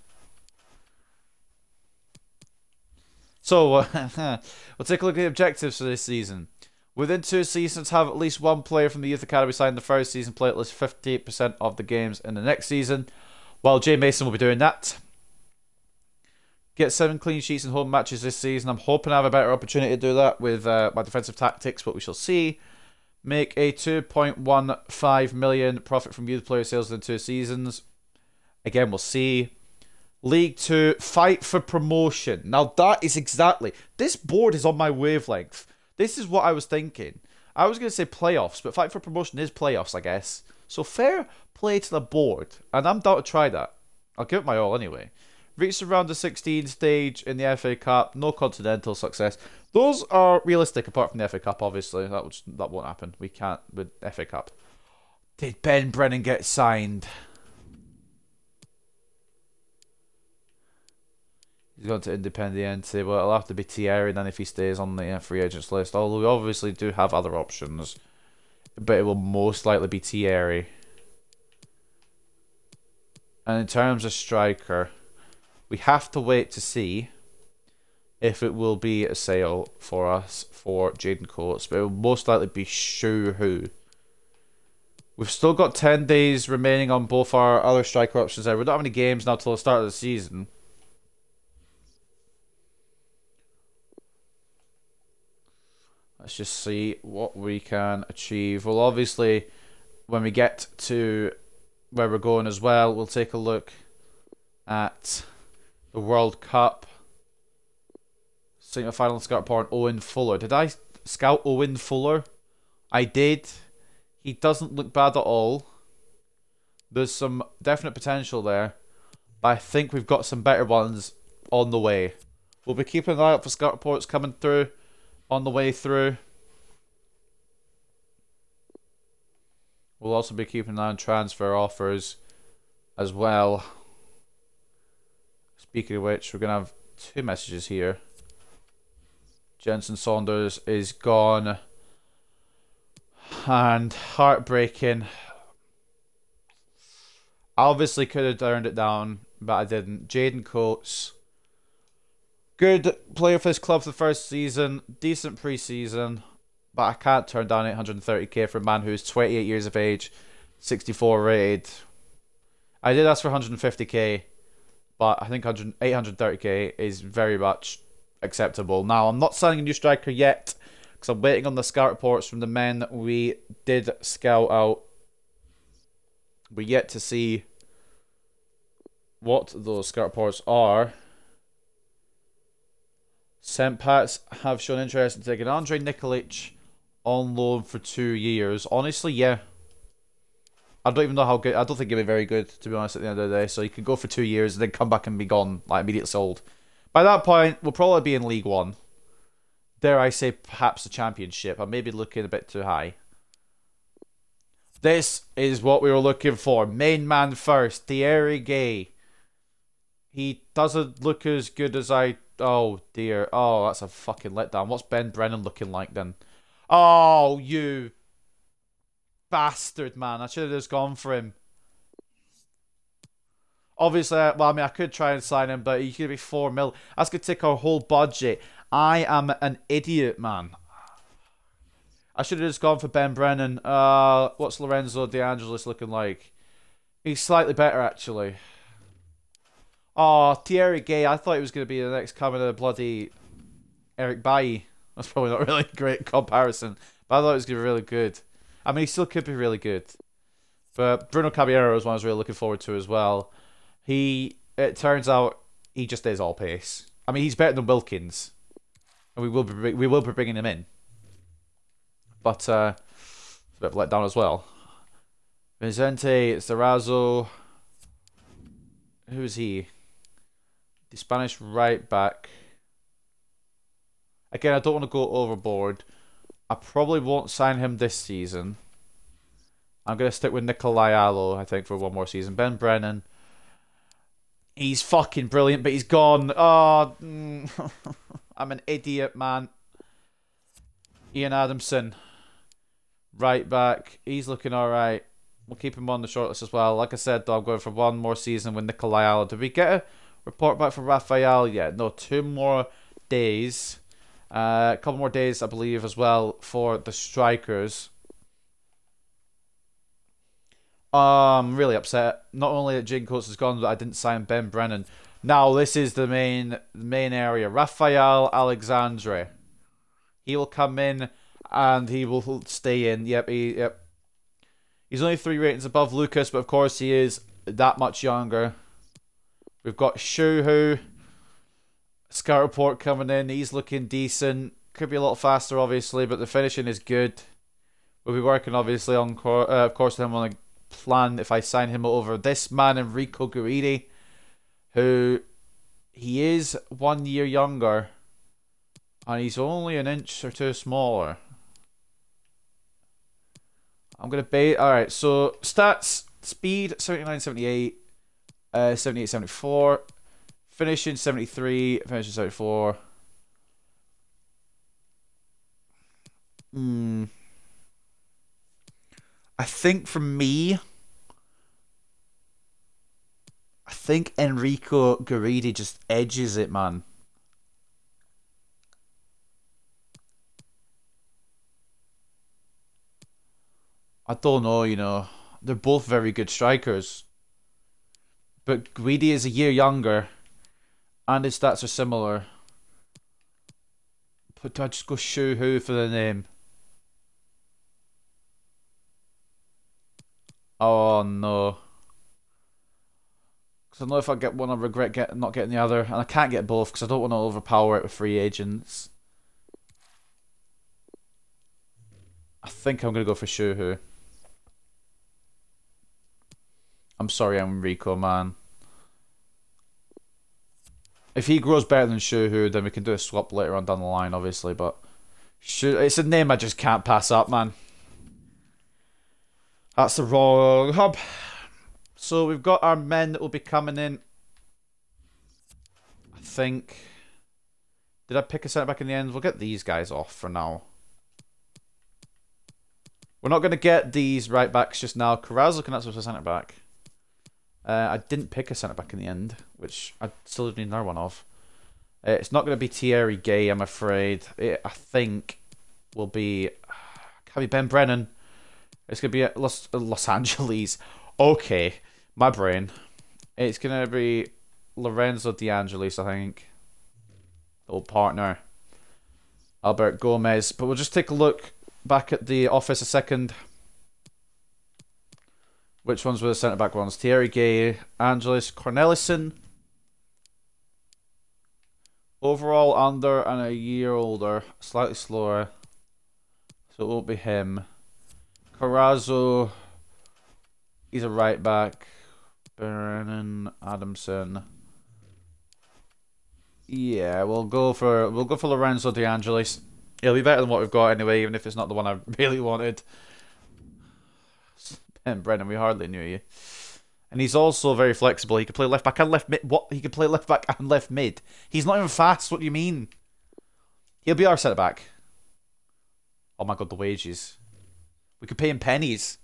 So, uh, we'll take a look at the objectives for this season. Within two seasons, have at least one player from the Youth Academy signed the first season, play at least 58% of the games in the next season. While Jay Mason will be doing that. Get seven clean sheets in home matches this season. I'm hoping I have a better opportunity to do that with uh, my defensive tactics, but we shall see. Make a 2.15 million profit from youth player sales in two seasons. Again, we'll see. League Two, fight for promotion. Now that is exactly this board is on my wavelength. This is what I was thinking. I was going to say playoffs, but fight for promotion is playoffs, I guess. So fair play to the board, and I'm down to try that. I'll give it my all anyway. Reached the round of 16 stage in the FA Cup, no continental success. Those are realistic, apart from the FA Cup. Obviously, that that won't happen. We can't with FA Cup. Did Ben Brennan get signed? He's going to Independiente. Well, it'll have to be Thierry then if he stays on the uh, free agents list. Although we obviously do have other options. But it will most likely be Thierry. And in terms of striker, we have to wait to see if it will be a sale for us for Jaden Coates. But it will most likely be Shu Hu. We've still got 10 days remaining on both our other striker options there. We don't have any games now till the start of the season. Let's just see what we can achieve. Well, obviously, when we get to where we're going as well, we'll take a look at the World Cup. Seeing a final scout part Owen Fuller. Did I scout Owen Fuller? I did. He doesn't look bad at all. There's some definite potential there. But I think we've got some better ones on the way. We'll be keeping an eye out for scout reports coming through on the way through. We'll also be keeping an eye on transfer offers as well. Speaking of which, we're going to have two messages here. Jensen Saunders is gone. And heartbreaking. I obviously could have turned it down, but I didn't. Jaden Coates Good player for this club for the first season, decent preseason, but I can't turn down 830k for a man who's 28 years of age, 64 rated. I did ask for 150k, but I think 830k is very much acceptable. Now, I'm not signing a new striker yet because I'm waiting on the scout reports from the men that we did scout out. We're yet to see what those scout reports are. St. Pat's have shown interest in taking Andre Nikolic on loan for two years. Honestly, yeah. I don't even know how good. I don't think he'll be very good, to be honest, at the end of the day. So he could go for two years and then come back and be gone, like immediately sold. By that point, we'll probably be in League One. Dare I say, perhaps the Championship. I may be looking a bit too high. This is what we were looking for. Main man first, Thierry Gay. He doesn't look as good as I Oh dear. Oh, that's a fucking letdown. What's Ben Brennan looking like then? Oh, you bastard, man. I should have just gone for him. Obviously, well, I mean, I could try and sign him, but he could be four mil. That's gonna take our whole budget. I am an idiot, man. I should have just gone for Ben Brennan. Uh, what's Lorenzo De Angelis looking like? He's slightly better, actually. Oh, Thierry Gay. I thought he was going to be the next coming of bloody Eric Bailly. That's probably not really a great comparison, but I thought he was going to be really good. I mean, he still could be really good. But Bruno Caballero is one I was really looking forward to as well. He, it turns out, he just is all pace. I mean, he's better than Wilkins. and we will be we will be bringing him in. But uh, a bit of a letdown as well. Vicente Serrazo. Who is he? The Spanish right back. Again, I don't want to go overboard. I probably won't sign him this season. I'm going to stick with Nicolai Allo, I think, for one more season. Ben Brennan. He's fucking brilliant, but he's gone. Oh, mm, I'm an idiot, man. Ian Adamson. Right back. He's looking alright. We'll keep him on the shortlist as well. Like I said, though, I'm going for one more season with Nicolai Allo. Did we get a report back from Raphael yet? No, two more days. Uh, a couple more days, I believe, as well for the strikers. I'm really upset. Not only that Jaden Coates is gone, but I didn't sign Ben Brennan. Now this is the main main area. Raphael Alexandre. He will come in and he will stay in. Yep, he, yep. He's only three ratings above Lucas, but of course he is that much younger. We've got Shuhu. Scout report coming in. He's looking decent. Could be a little faster, obviously, but the finishing is good. We'll be working, obviously, on uh, of course, him on a plan if I sign him over this man, Enrico Guridi, who he is one year younger, and he's only an inch or two smaller. I'm gonna bait. All right, so stats: speed 79, 78, uh, 78, 74, finishing 73, finishing 74. Hmm. I think for me, I think Enrico Guridi just edges it, man. I don't know, you know. They're both very good strikers. But Guridi is a year younger. And his stats are similar. But do I just go Shuhu for the name? Oh no. Because I know if I get one, I regret get, not getting the other. And I can't get both because I don't want to overpower it with free agents. I think I'm going to go for Shuhu. I'm sorry, Enrico, man. If he grows better than Shuhu, then we can do a swap later on down the line, obviously. But it's a name I just can't pass up, man. That's the wrong hub. So we've got our men that will be coming in. I think. Did I pick a centre back in the end? We'll get these guys off for now. We're not going to get these right backs just now. Carrazzo can act a centre back. Uh, I didn't pick a centre back in the end, which I still need another one of. Uh, it's not going to be Thierry Gay, I'm afraid. It, I think will be. Can be Ben Brennan. It's going to be Los, Los Angeles. Okay, my brain. It's going to be Lorenzo De Angelis, I think. Old partner. Albert Gomez. But we'll just take a look back at the office a second. Which ones were the centre back ones? Thierry Gay, Angelis Cornelissen. Overall under and a year older, slightly slower. So it won't be him. Carrazzo, he's a right back. Brennan Adamson. Yeah, we'll go for we'll go for Lorenzo De Angelis. It'll be better than what we've got anyway, even if it's not the one I really wanted. And Brennan, we hardly knew you. And he's also very flexible. He can play left back and left mid. What? He can play left back and left mid. He's not even fast. What do you mean? He'll be our centre back. Oh my god, the wages. We could pay him pennies.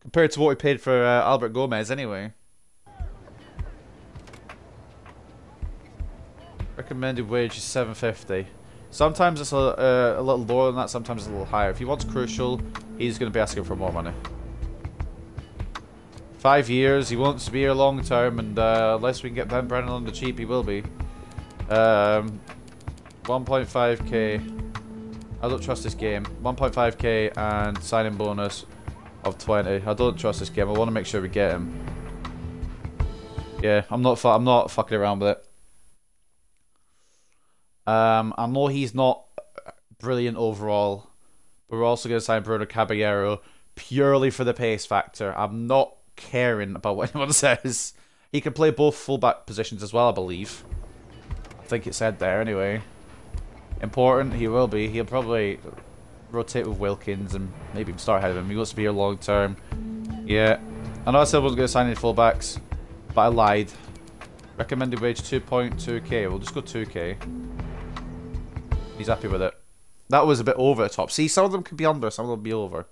Compared to what we paid for uh, Albert Gomez anyway. Recommended wage is 750. Sometimes it's a, uh, a little lower than that, sometimes it's a little higher. If he wants crucial, he's going to be asking for more money. Five years, he wants to be here long term, and uh, unless we can get Ben Brennan on the cheap, he will be. Um, 1.5k. I don't trust this game. 1.5k and signing bonus of 20. I don't trust this game. I want to make sure we get him. Yeah, I'm not. I'm not fucking around with it. Um, I know he's not brilliant overall, but we're also going to sign Bruno Caballero purely for the pace factor. I'm not caring about what anyone says. He can play both fullback positions as well, I believe. I think it said there anyway. Important, he will be. He'll probably rotate with Wilkins and maybe start ahead of him. He wants to be here long term. Yeah. I know I said I wasn't going to sign any fullbacks, but I lied. Recommended wage 2.2k. We'll just go 2k. He's happy with it. That was a bit over the top. See, some of them could be under, some of them be over.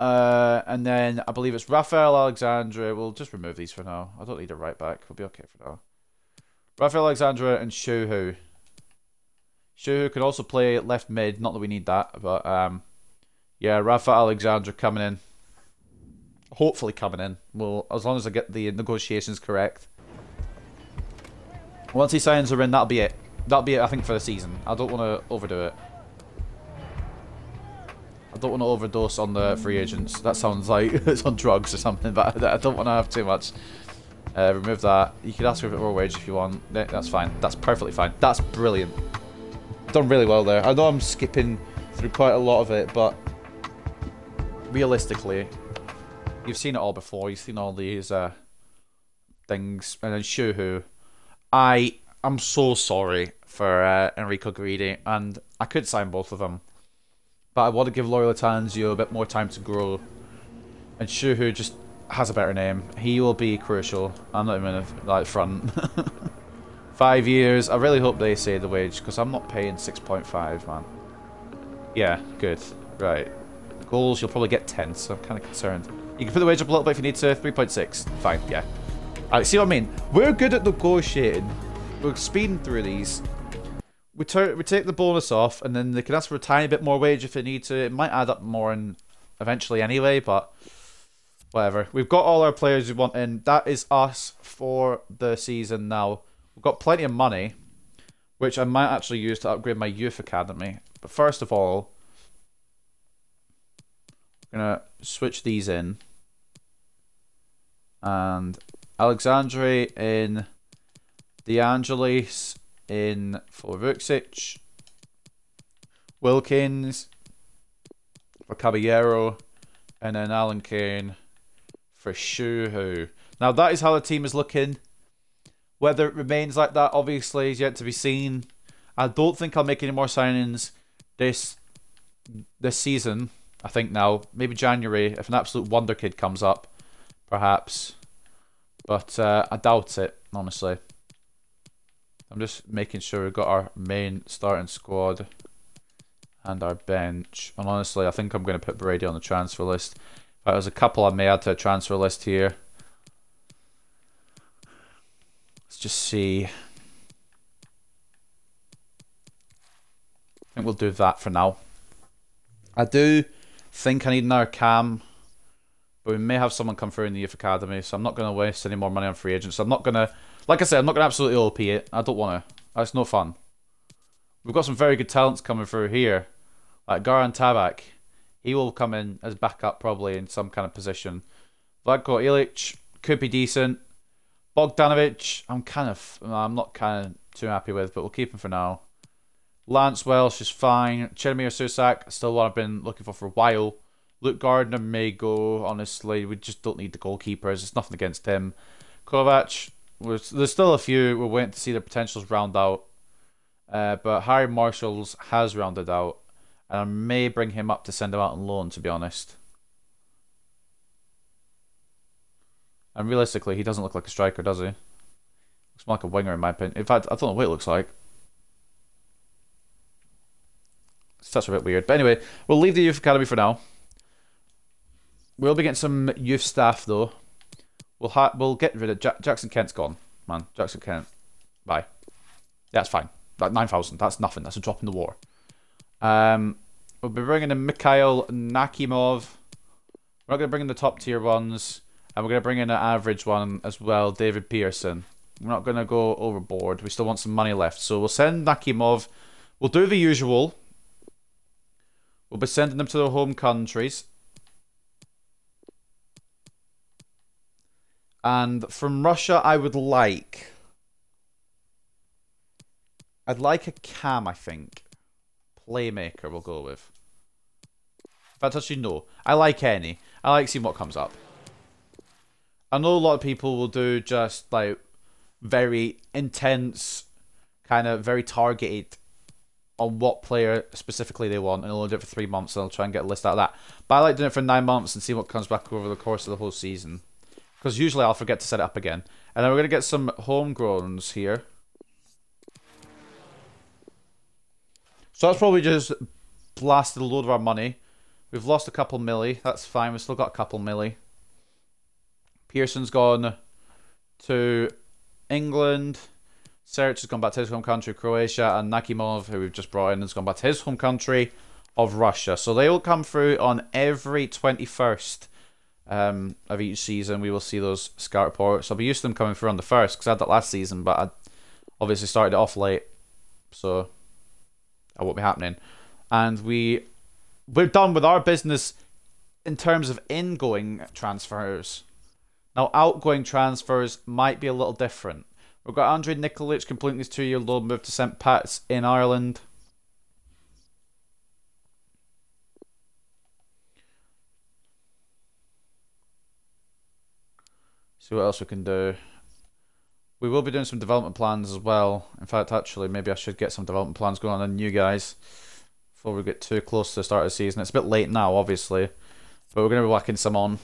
Uh, and then I believe it's Raphael Alexandre. We'll just remove these for now. I don't need a right back. We'll be okay for now. Raphael Alexandre and Shuhu. Shuhu can also play left mid. Not that we need that, but um, yeah, Rafa Alexandre coming in. Hopefully coming in. Well, as long as I get the negotiations correct. Once he signs are in, that'll be it. That'll be it, I think, for the season. I don't want to overdo it. Don't want to overdose on the free agents. That sounds like it's on drugs or something, but I don't want to have too much. Uh, remove that. You could ask for a bit more wage if you want. That's fine. That's perfectly fine. That's brilliant. Done really well there. I know I'm skipping through quite a lot of it, but realistically, you've seen it all before. You've seen all these uh, things. And then Shuhu. I am so sorry for uh, Enrico Guridi, and I could sign both of them. But I want to give Lattanzio a bit more time to grow. And Shuhu just has a better name. He will be crucial. I'm not even like front. Five years. I really hope they say the wage because I'm not paying 6.5, man. Yeah, good. Right. Goals, you'll probably get 10, so I'm kind of concerned. You can put the wage up a little bit if you need to. 3.6. Fine, yeah. Alright, see what I mean? We're good at negotiating. We're speeding through these. We, we take the bonus off, and then they can ask for a tiny bit more wage if they need to. It might add up more in eventually anyway, but whatever. We've got all our players we want in. That is us for the season now. We've got plenty of money, which I might actually use to upgrade my youth academy. But first of all, I'm going to switch these in. And Alexandre in De Angelis in for Vuksic. Wilkins for Caballero. And then Alan Kane for Shuhu. Now that is how the team is looking. Whether it remains like that, obviously, is yet to be seen. I don't think I'll make any more signings this this season. I think now, maybe January, if an absolute wonder kid comes up, perhaps. But uh, I doubt it, honestly. I'm just making sure we've got our main starting squad and our bench. And honestly, I think I'm going to put Brady on the transfer list. If there's a couple I may add to a transfer list here. Let's just see. I think we'll do that for now. I do think I need another cam, but we may have someone come through in the youth academy, so I'm not going to waste any more money on free agents. I'm not going to like I said, I'm not going to absolutely OP it. I don't want to. That's no fun. We've got some very good talents coming through here. Like Garan Tabak. He will come in as backup probably in some kind of position. Vlatko Ilic could be decent. Bogdanovic, I'm kind of, I'm not kind of too happy with, but we'll keep him for now. Lance Welsh is fine. Chermir Susak, still what I've been looking for for a while. Luke Gardner may go, honestly. We just don't need the goalkeepers. It's nothing against him. Kovac, there's still a few we're waiting to see the potentials round out. Uh, but Harry Marshalls has rounded out, and I may bring him up to send him out on loan. To be honest, and realistically, he doesn't look like a striker, does he? Looks more like a winger in my opinion. In fact, I don't know what it looks like. That's a bit weird. But anyway, we'll leave the youth academy for now. We'll be getting some youth staff though. We'll ha- we'll get rid of ja- Jackson Kent's gone, man. Jackson Kent, bye. That's fine. That nine thousand. That's nothing. That's a drop in the war. Um, we'll be bringing in Mikhail Nakimov. We're not going to bring in the top tier ones, and we're going to bring in an average one as well, David Pearson. We're not going to go overboard. We still want some money left, so we'll send Nakimov. We'll do the usual. We'll be sending them to their home countries. And from Russia, I would like I'd like a cam, I think. Playmaker we'll go with. Fact, actually, no. I like any. I like seeing what comes up. I know a lot of people will do just like very intense, kind of very targeted on what player specifically they want, and they'll do it for three months, and I'll try and get a list out of that. But I like doing it for nine months and see what comes back over the course of the whole season. Because usually I'll forget to set it up again. And then we're going to get some homegrowns here. So that's probably just blasted a load of our money. We've lost a couple milli. That's fine. We've still got a couple milli. Pearson's gone to England. Serge has gone back to his home country, Croatia, and Nakimov, who we've just brought in, has gone back to his home country of Russia. So they will come through on every 21st um, of each season. We will see those scout reports. I'll be used to them coming through on the first because I had that last season, but I obviously started it off late, so that won't be happening. And we we're done with our business in terms of ingoing transfers. Now, outgoing transfers might be a little different. We've got Andrei Nikolic completing his two year loan move to St. Pat's in Ireland. See what else we can do. We will be doing some development plans as well. In fact, actually, maybe I should get some development plans going on on you guys before we get too close to the start of the season. It's a bit late now, obviously, but we're going to be whacking some on.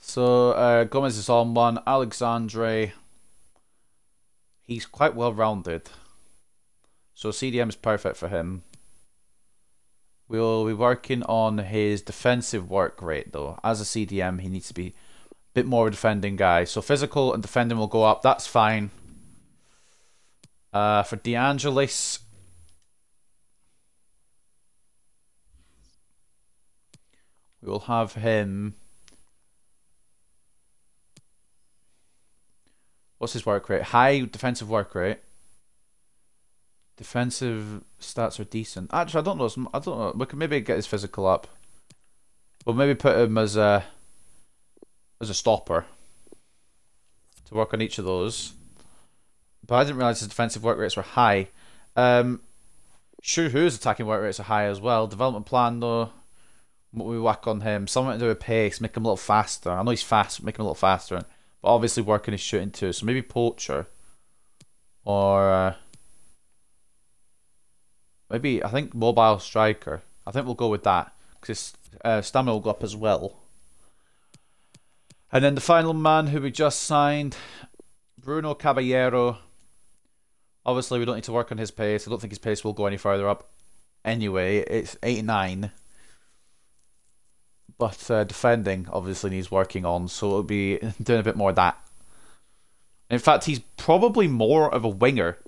So uh, Gomez is on one. Alexandre, he's quite well rounded. So CDM is perfect for him. We'll be working on his defensive work rate though. As a CDM, he needs to be a bit more of a defending guy. So physical and defending will go up. That's fine. Uh, for DeAngelis, we will have him What's his work rate? High defensive work rate. Defensive stats are decent. Actually, I don't know. I don't know. We can maybe get his physical up. We'll maybe put him as a as a stopper to work on each of those. But I didn't realize his defensive work rates were high. Um, sure, whose attacking work rates are high as well. Development plan though, what we whack on him, something to do with pace, make him a little faster. I know he's fast, make him a little faster. But obviously working his shooting too. So maybe Poacher. Or uh, maybe, I think Mobile Striker. I think we'll go with that. Because uh, stamina will go up as well. And then the final man who we just signed, Bruno Caballero. Obviously, we don't need to work on his pace. I don't think his pace will go any further up. Anyway, it's 89 but uh, defending obviously needs working on, so it'll be doing a bit more of that. In fact, he's probably more of a winger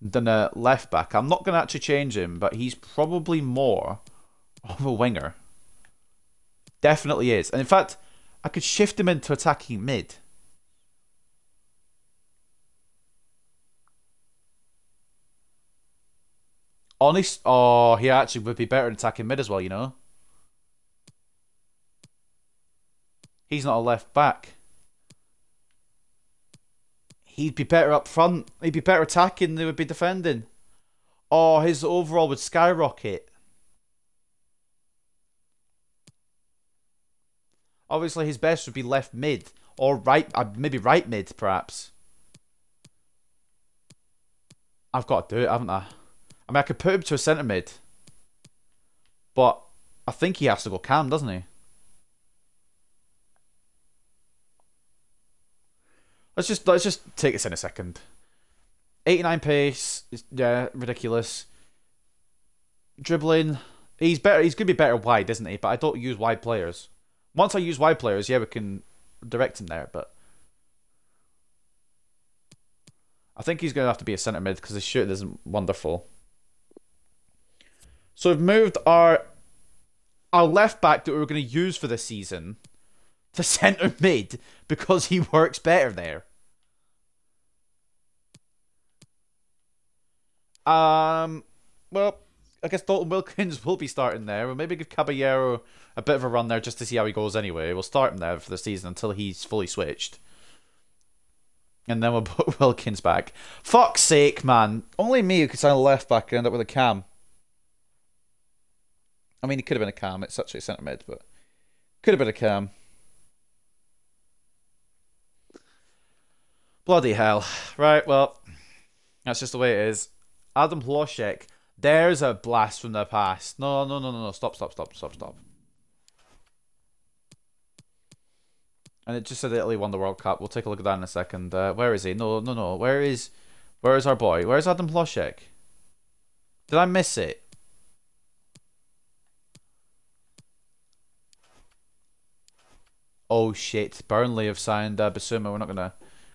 than a left back. I'm not going to actually change him, but he's probably more of a winger. Definitely is. And in fact, I could shift him into attacking mid. Honest, oh, he actually would be better at attacking mid as well, you know. He's not a left back. He'd be better up front. He'd be better attacking than he would be defending. Or his overall would skyrocket. Obviously, his best would be left mid. Or right, uh, maybe right mid, perhaps. I've got to do it, haven't I? I mean, I could put him to a centre mid. But I think he has to go cam, doesn't he? Let's just let's just take this in a second. 89 pace, yeah, ridiculous. Dribbling, he's better. He's gonna be better wide, isn't he? But I don't use wide players. Once I use wide players, yeah, we can direct him there. But I think he's gonna have to be a centre mid because his shoot isn't wonderful. So we've moved our our left back that we were going to use for this season to centre mid because he works better there. Um, well, I guess Dalton Wilkins will be starting there. We'll maybe give Caballero a bit of a run there just to see how he goes anyway. We'll start him there for the season until he's fully switched. And then we'll put Wilkins back. Fuck's sake, man. Only me who could sign a left back and end up with a cam. I mean, he could have been a cam. It's actually a centre mid, but could have been a cam. Bloody hell. Right, well, that's just the way it is. Adam Hloshek. There's a blast from the past. No, no, no, no, no. Stop, stop, stop, stop, stop. And it just said Italy won the World Cup. We'll take a look at that in a second. Uh, where is he? No, no, no. Where is, where is our boy? Where's Adam Hloshek? Did I miss it? Oh shit! Burnley have signed uh, Bissouma. We're not gonna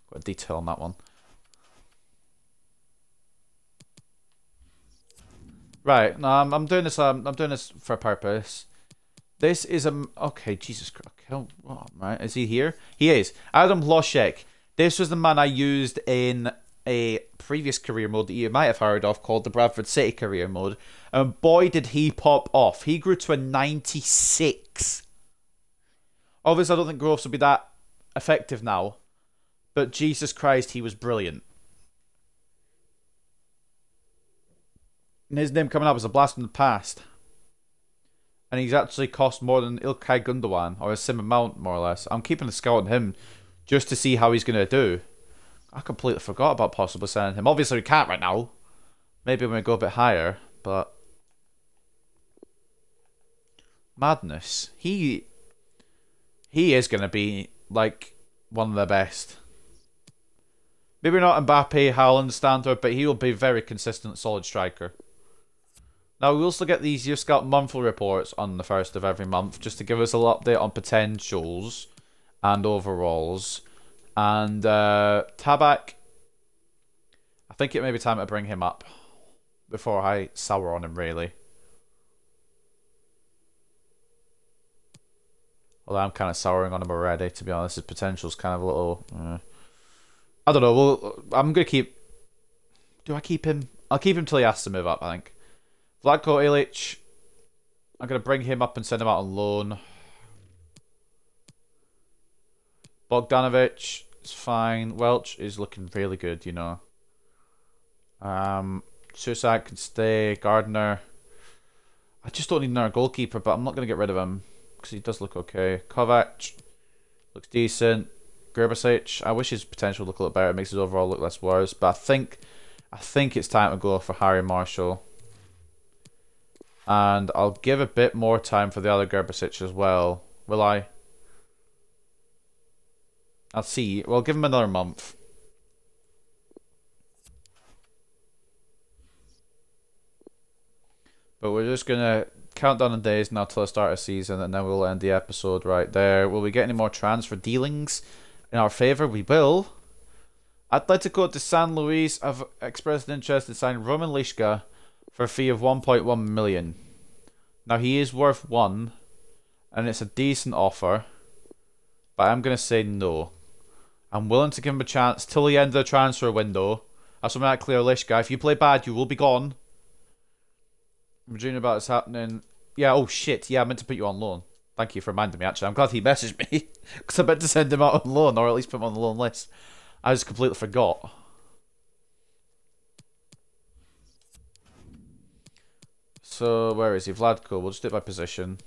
go into detail on that one. Right. No, I'm, I'm doing this. Um, I'm doing this for a purpose. This is a okay. Jesus Christ. Oh, right. Is he here? He is. Adam Hloshek. This was the man I used in a previous career mode that you might have heard of called the Bradford City career mode. And boy, did he pop off. He grew to a 96. Obviously, I don't think growths will be that effective now. But Jesus Christ, he was brilliant. His name coming up as a blast from the past. And he's actually cost more than Ilkay Gundogan or Simon amount, more or less. I'm keeping a scout on him just to see how he's going to do. I completely forgot about possibly signing him. Obviously, we can't right now. Maybe when we go a bit higher, but madness. He he is going to be like one of the best. Maybe not Mbappe, Haaland standard, but he will be a very consistent, solid striker. Now, we also get these Year Scout monthly reports on the first of every month, just to give us a little update on potentials and overalls. And uh, Tabak, I think it may be time to bring him up before I sour on him, really. Although I'm kind of souring on him already, to be honest. His potential's kind of a little... Uh, I don't know. Well, I'm going to keep... Do I keep him? I'll keep him till he has to move up, I think. Vlatko Ilic, I'm going to bring him up and send him out on loan. Bogdanovic is fine. Welch is looking really good, you know. Um, can stay. Gardner. I just don't need another goalkeeper, but I'm not going to get rid of him because he does look okay. Kovac looks decent. Grabasic, I wish his potential looked a little better. It makes his overall look less worse, but I think, I think it's time to go for Harry Marshall. And I'll give a bit more time for the other Gerbasic as well. Will I? I'll see. Well, give him another month. But we're just going to count down the days now till the start of season, and then we'll end the episode right there. Will we get any more transfer dealings in our favour? We will. Atletico de San Luis have expressed an interest in signing Roman Lishka for a fee of 1.1 million. Now he is worth one, and it's a decent offer, but I'm going to say no. I'm willing to give him a chance till the end of the transfer window. That's what I'm clear Lishka. If you play bad, you will be gone. I'm dreaming about this happening. Yeah, oh shit. Yeah, I meant to put you on loan. Thank you for reminding me, actually. I'm glad he messaged me. Because I meant to send him out on loan, or at least put him on the loan list. I just completely forgot. So, where is he? Vlatko. We'll just do it by position.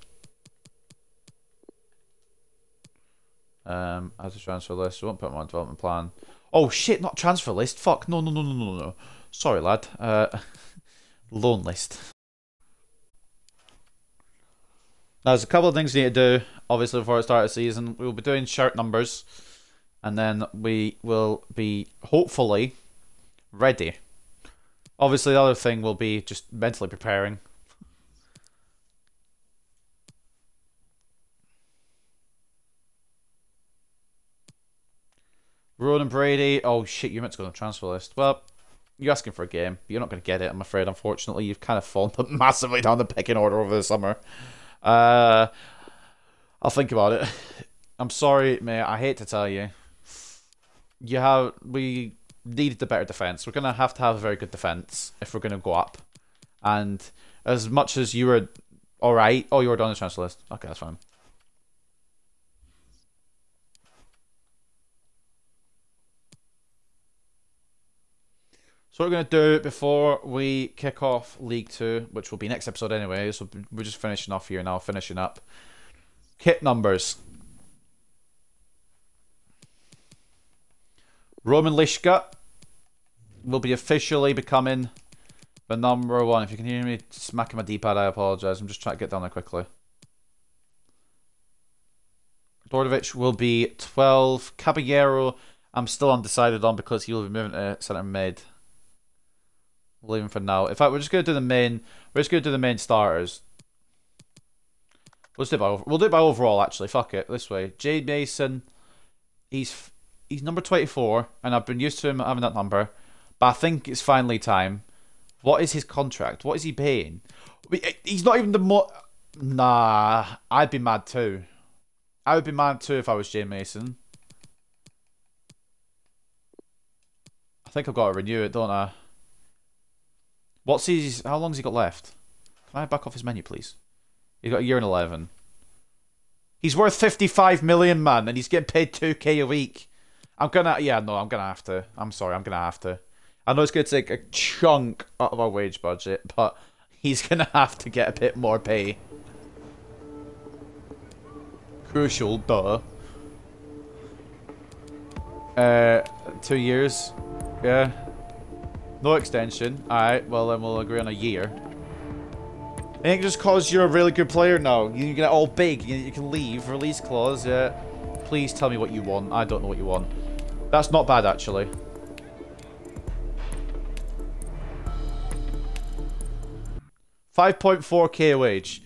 Um, as a transfer list. We won't put him on development plan. Oh, shit, not transfer list. Fuck. No, no, no, no, no, no. Sorry, lad. Uh, loan list. Now, there's a couple of things we need to do, obviously, before the start of the season. We'll be doing shirt numbers, and then we will be, hopefully, ready. Obviously, the other thing will be just mentally preparing Ronan Brady. Oh shit, you're meant to go on the transfer list. Well, you're asking for a game. But You're not going to get it, I'm afraid. Unfortunately, you've kind of fallen massively down the pecking order over the summer. Uh, I'll think about it. I'm sorry, mate. I hate to tell you. You have we needed the better defense. We're gonna have to have a very good defense if we're gonna go up, and as much as you were all right. Oh, you were on the transfer list. Okay, that's fine. So what we're going to do before we kick off League 2, which will be next episode anyway, so we're just finishing off here now, finishing up. Kit numbers. Roman Lishka will be officially becoming the number one. If you can hear me smacking my D-pad, I apologise. I'm just trying to get down there quickly. Dordovic will be 12. Caballero, I'm still undecided on because he will be moving to centre mid. We'll him for now. In fact, we're just going to do the main. We're just going to do the main starters. Let's do it by we'll do it by overall. Actually, fuck it. This way, Jay Mason. He's he's number twenty four, and I've been used to him having that number. But I think it's finally time. What is his contract? What is he paying? Eh, he's not even the more. Nah, I'd be mad too. I would be mad too if I was Jay Mason. I think I've got to renew it, don't I? What's his? How long's he got left? Can I back off his menu, please? He's got a year and eleven. He's worth fifty-five million, man, and he's getting paid two k a week. I'm gonna, yeah, no, I'm gonna have to. I'm sorry, I'm gonna have to. I know it's gonna take a chunk out of our wage budget, but he's gonna have to get a bit more pay. Crucial, duh. Uh, two years. Yeah. No extension. Alright, well then we'll agree on a year. I think just cause you're a really good player now, you get all big, you can leave, release clause, yeah. Please tell me what you want. I don't know what you want. That's not bad, actually. Five point four k wage.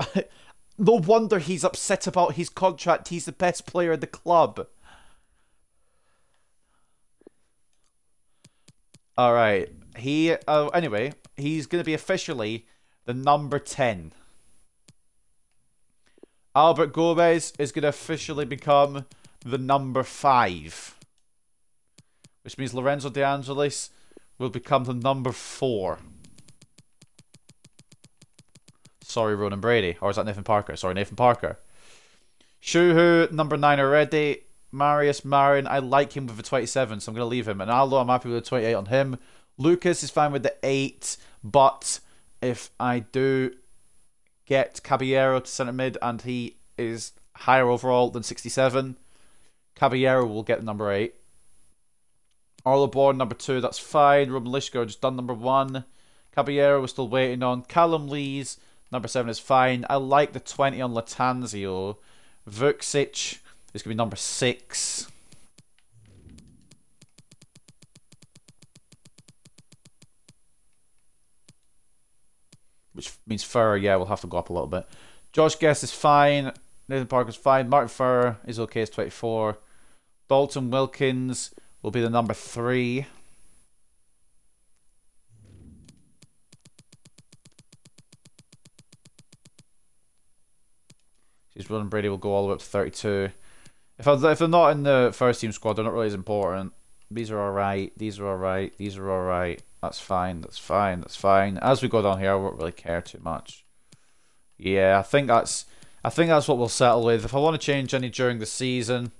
no wonder he's upset about his contract. He's the best player in the club. All right. He. Uh, anyway, he's going to be officially the number ten. Albert Gomez is going to officially become the number five, which means Lorenzo De Angelis will become the number four. Sorry, Ronan Brady. Or is that Nathan Parker? Sorry, Nathan Parker. Shuhu, number nine already. Marius Marin, I like him with the 27, so I'm going to leave him. And Aldo, I'm happy with the 28 on him. Lucas is fine with the 8, but if I do get Caballero to centre mid and he is higher overall than 67, Caballero will get the number 8. Arlo Bourne, number 2, that's fine. Roman Lishka just done number 1. Caballero, we're still waiting on. Callum Lees, number 7 is fine. I like the 20 on Lattanzio. Vuksic this could be number six. Which means Fur, yeah, we'll have to go up a little bit. Josh Guest is fine. Nathan Parker's fine. Martin Fur is okay as 24. Dalton Wilkins will be the number three. She's running Brady will go all the way up to 32. If I, if they're not in the first team squad, they're not really as important. These are all right. These are all right. These are all right. That's fine. That's fine. That's fine. As we go down here, I won't really care too much. Yeah, I think that's I think that's what we'll settle with. If I want to change any during the season,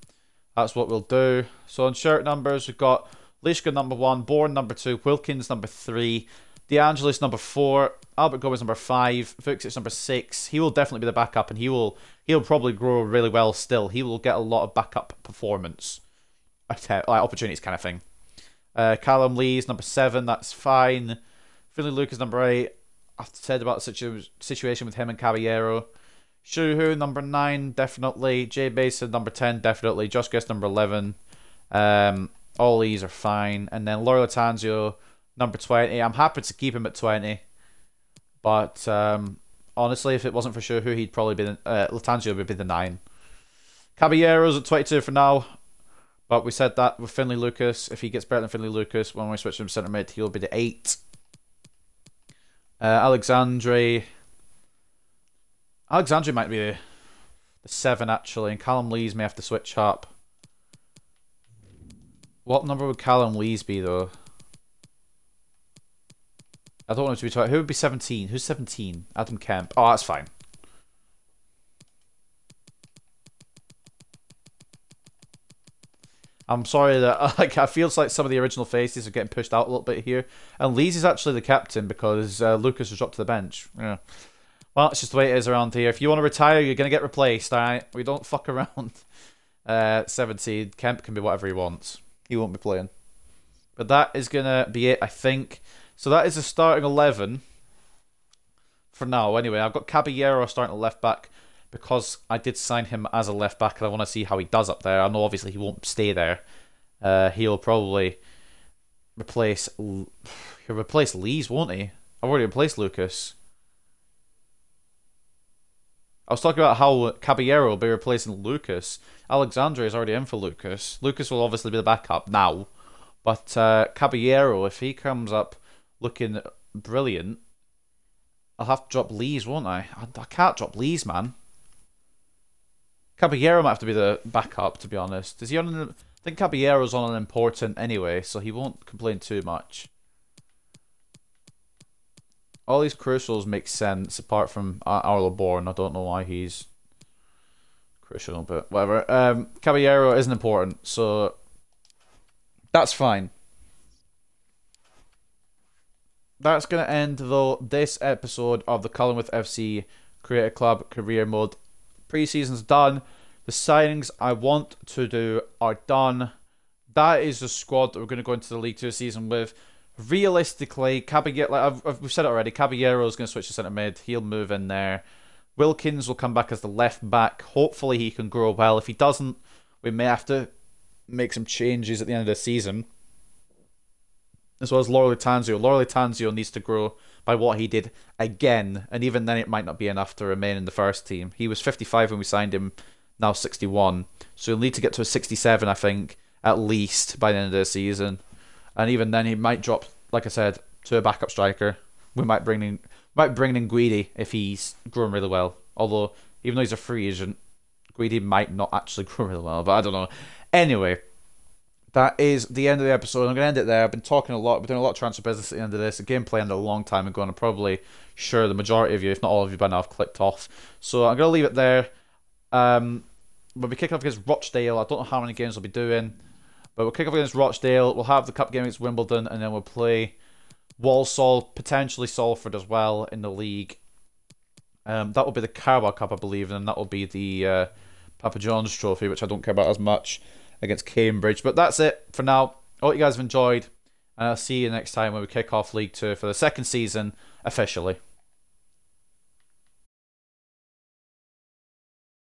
that's what we'll do. So on shirt numbers, we've got Lishka number one, Bourne number two, Wilkins number three, De Angelis number four, Albert Gomez number five, Fuchs number six. He will definitely be the backup, and he will he'll probably grow really well. Still, he will get a lot of backup performance, like opportunities, kind of thing. Uh, Callum Lees number seven. That's fine. Finley Lucas number eight. I've said about the situ- situation with him and Caballero. Shuhu number nine, definitely. Jay Mason number ten, definitely. Josh Guest number eleven. Um, all these are fine. And then Lattanzio number twenty. I'm happy to keep him at twenty. But um, honestly, if it wasn't for Shuhu, he'd probably be the, uh, Lattanzio would be the nine. Caballero's at 22 for now. But we said that with Finley Lucas, if he gets better than Finley Lucas, when we switch him centre mid, he'll be the eight. Uh, Alexandre. Alexandre might be the, the seven actually, and Callum Lees may have to switch up. What number would Callum Lees be though? I don't want him to be 20. Who would be 17? Who's 17? Adam Kemp. Oh, that's fine. I'm sorry that like I feels like some of the original faces are getting pushed out a little bit here, and Lees is actually the captain because uh, Lucas was dropped to the bench. Yeah. Well, it's just the way it is around here. If you want to retire, you're gonna get replaced. All right, we don't fuck around. Uh, 17. Kemp can be whatever he wants. He won't be playing. But that is gonna be it, I think. So that is the starting eleven for now. Anyway, I've got Caballero starting at left back because I did sign him as a left back, and I want to see how he does up there. I know obviously he won't stay there. Uh, he'll probably replace he'll replace Lees, won't he? I've already replaced Lucas. I was talking about how Caballero will be replacing Lucas. Alexandre is already in for Lucas. Lucas will obviously be the backup now, but uh, Caballero, if he comes up looking brilliant, I'll have to drop Lees, won't I? I, I can't drop Lees, man. Caballero might have to be the backup, to be honest. Is he on? An, I think Caballero's on an important anyway, so he won't complain too much. All these crucials make sense, apart from Arlo Bourne. I don't know why he's crucial, but whatever. Um, Caballero isn't important, so that's fine. That's going to end, though, this episode of the Cullingworth FC Create-a-Club Career Mode preseason's done. The signings I want to do are done. That is the squad that we're going to go into the League Two season with. Realistically, Caballero, like I've, I've, we've said it already, Caballero is going to switch to centre mid. He'll move in there. Wilkins will come back as the left back. Hopefully, he can grow well. If he doesn't, we may have to make some changes at the end of the season. As well as Lattanzio. Laurel Tanzio needs to grow by what he did again, and even then it might not be enough to remain in the first team. He was 55 when we signed him, now 61. So he'll need to get to a 67, I think, at least by the end of the season. And even then, he might drop, like I said, to a backup striker. We might bring in might bring in Guridi if he's grown really well. Although, even though he's a free agent, Guridi might not actually grow really well. But I don't know. Anyway, that is the end of the episode. I'm going to end it there. I've been talking a lot, been doing a lot of transfer business at the end of this. The gameplay ended a long time ago, and I'm probably sure the majority of you, if not all of you by now, have clicked off. So I'm going to leave it there. Um, we'll be kicking off against Rochdale. I don't know how many games we'll be doing, but we'll kick off against Rochdale. We'll have the cup game against Wimbledon, and then we'll play Walsall, potentially Salford as well in the league. Um, that will be the Carabao Cup, I believe, and that will be the uh, Papa John's Trophy, which I don't care about as much against Cambridge. But that's it for now. I hope you guys have enjoyed, and I'll see you next time when we kick off League Two for the second season officially.